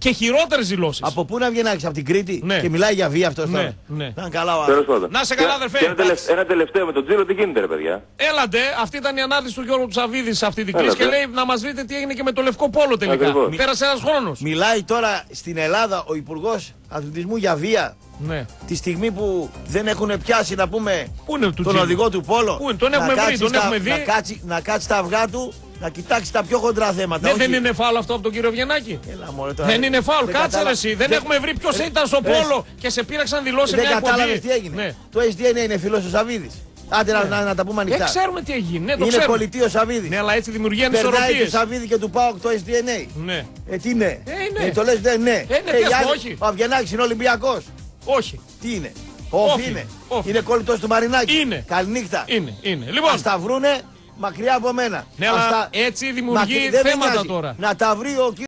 και χειρότερες δηλώσεις. Από πού να βγει να από την Κρήτη Ναι. και μιλάει για βία αυτός Ναι, τώρα. ναι. Να είναι καλά ο Τέλος άνθρωπος. πάντων. Να σε καλά, Και- αδερφέ. και ένα, τελευ- Εντάξει. ένα τελευταίο με τον Τζίρο, τι γίνεται, ρε παιδιά; Έλατε, αυτή ήταν η ανάρτηση του Γιώργου Τσαβίδη σε αυτή την Έλατε. κλίση και λέει να μας βρείτε τι έγινε και με το λευκό πόλο τελικά. Ακριβώς. Πέρασε ένας χρόνος. Μιλάει τώρα στην Ελλάδα ο Υπουργός Αθλητισμού για βία. Ναι. Τη στιγμή που δεν έχουν πιάσει να πούμε Πού είναι του τον Τζίμου; οδηγό του Πόλο. Πού είναι, τον να έχουμε βρει, κάτσει τον στα- έχουμε δει. Να κάτσει, να κάτσει τα αυγά του, να κοιτάξεις τα πιο χοντρά θέματα. Ναι, όχι- δεν είναι φάουλ αυτό από τον κύριο Βιενάκη. Έλα, μωρέ, τώρα. Δεν είναι φάουλ. Δεν Κάτσε κατάλα- ρε εσύ. Δεν δεν- έχουμε βρει ποιος Ρε, ήταν στο ρε, πόλο και σε πήραξαν δηλώσεις Δεν μια κατάλαβες εκπομπή. τι έγινε. Ναι. Το SDN είναι φίλος ο Σαββίδης. Άντε να, να, να τα πούμε Ε, ανοιχτά. ξέρουμε τι έγινε. Ναι, το είναι ξέρουμε. πολιτή ο Σαββίδης. Ναι, αλλά έτσι δημιουργεί Περνάει ανισορροπίες. του Σαββίδη και του Πάοκ το SDNA. Ναι. Ε, τι ναι. Ε, είναι. Ε, το λες δεν ναι. Ε, ναι, τι οι ας πω, άλλοι- όχι. Ο Αβγενάκης είναι Ολυμπιακός. Όχι. Τι είναι; Όφι Όφι. είναι. Όφι. Είναι κολλητός του Μαρινάκη. Είναι. Καληνύχτα. Είναι, είναι. Λοιπόν, Ας τα βρούνε μακριά από μένα. ναι, Ας αλλά τα- έτσι μακρι- δημιουργεί δεν με θέματα νοιάζει. τώρα. Να τα βρει ο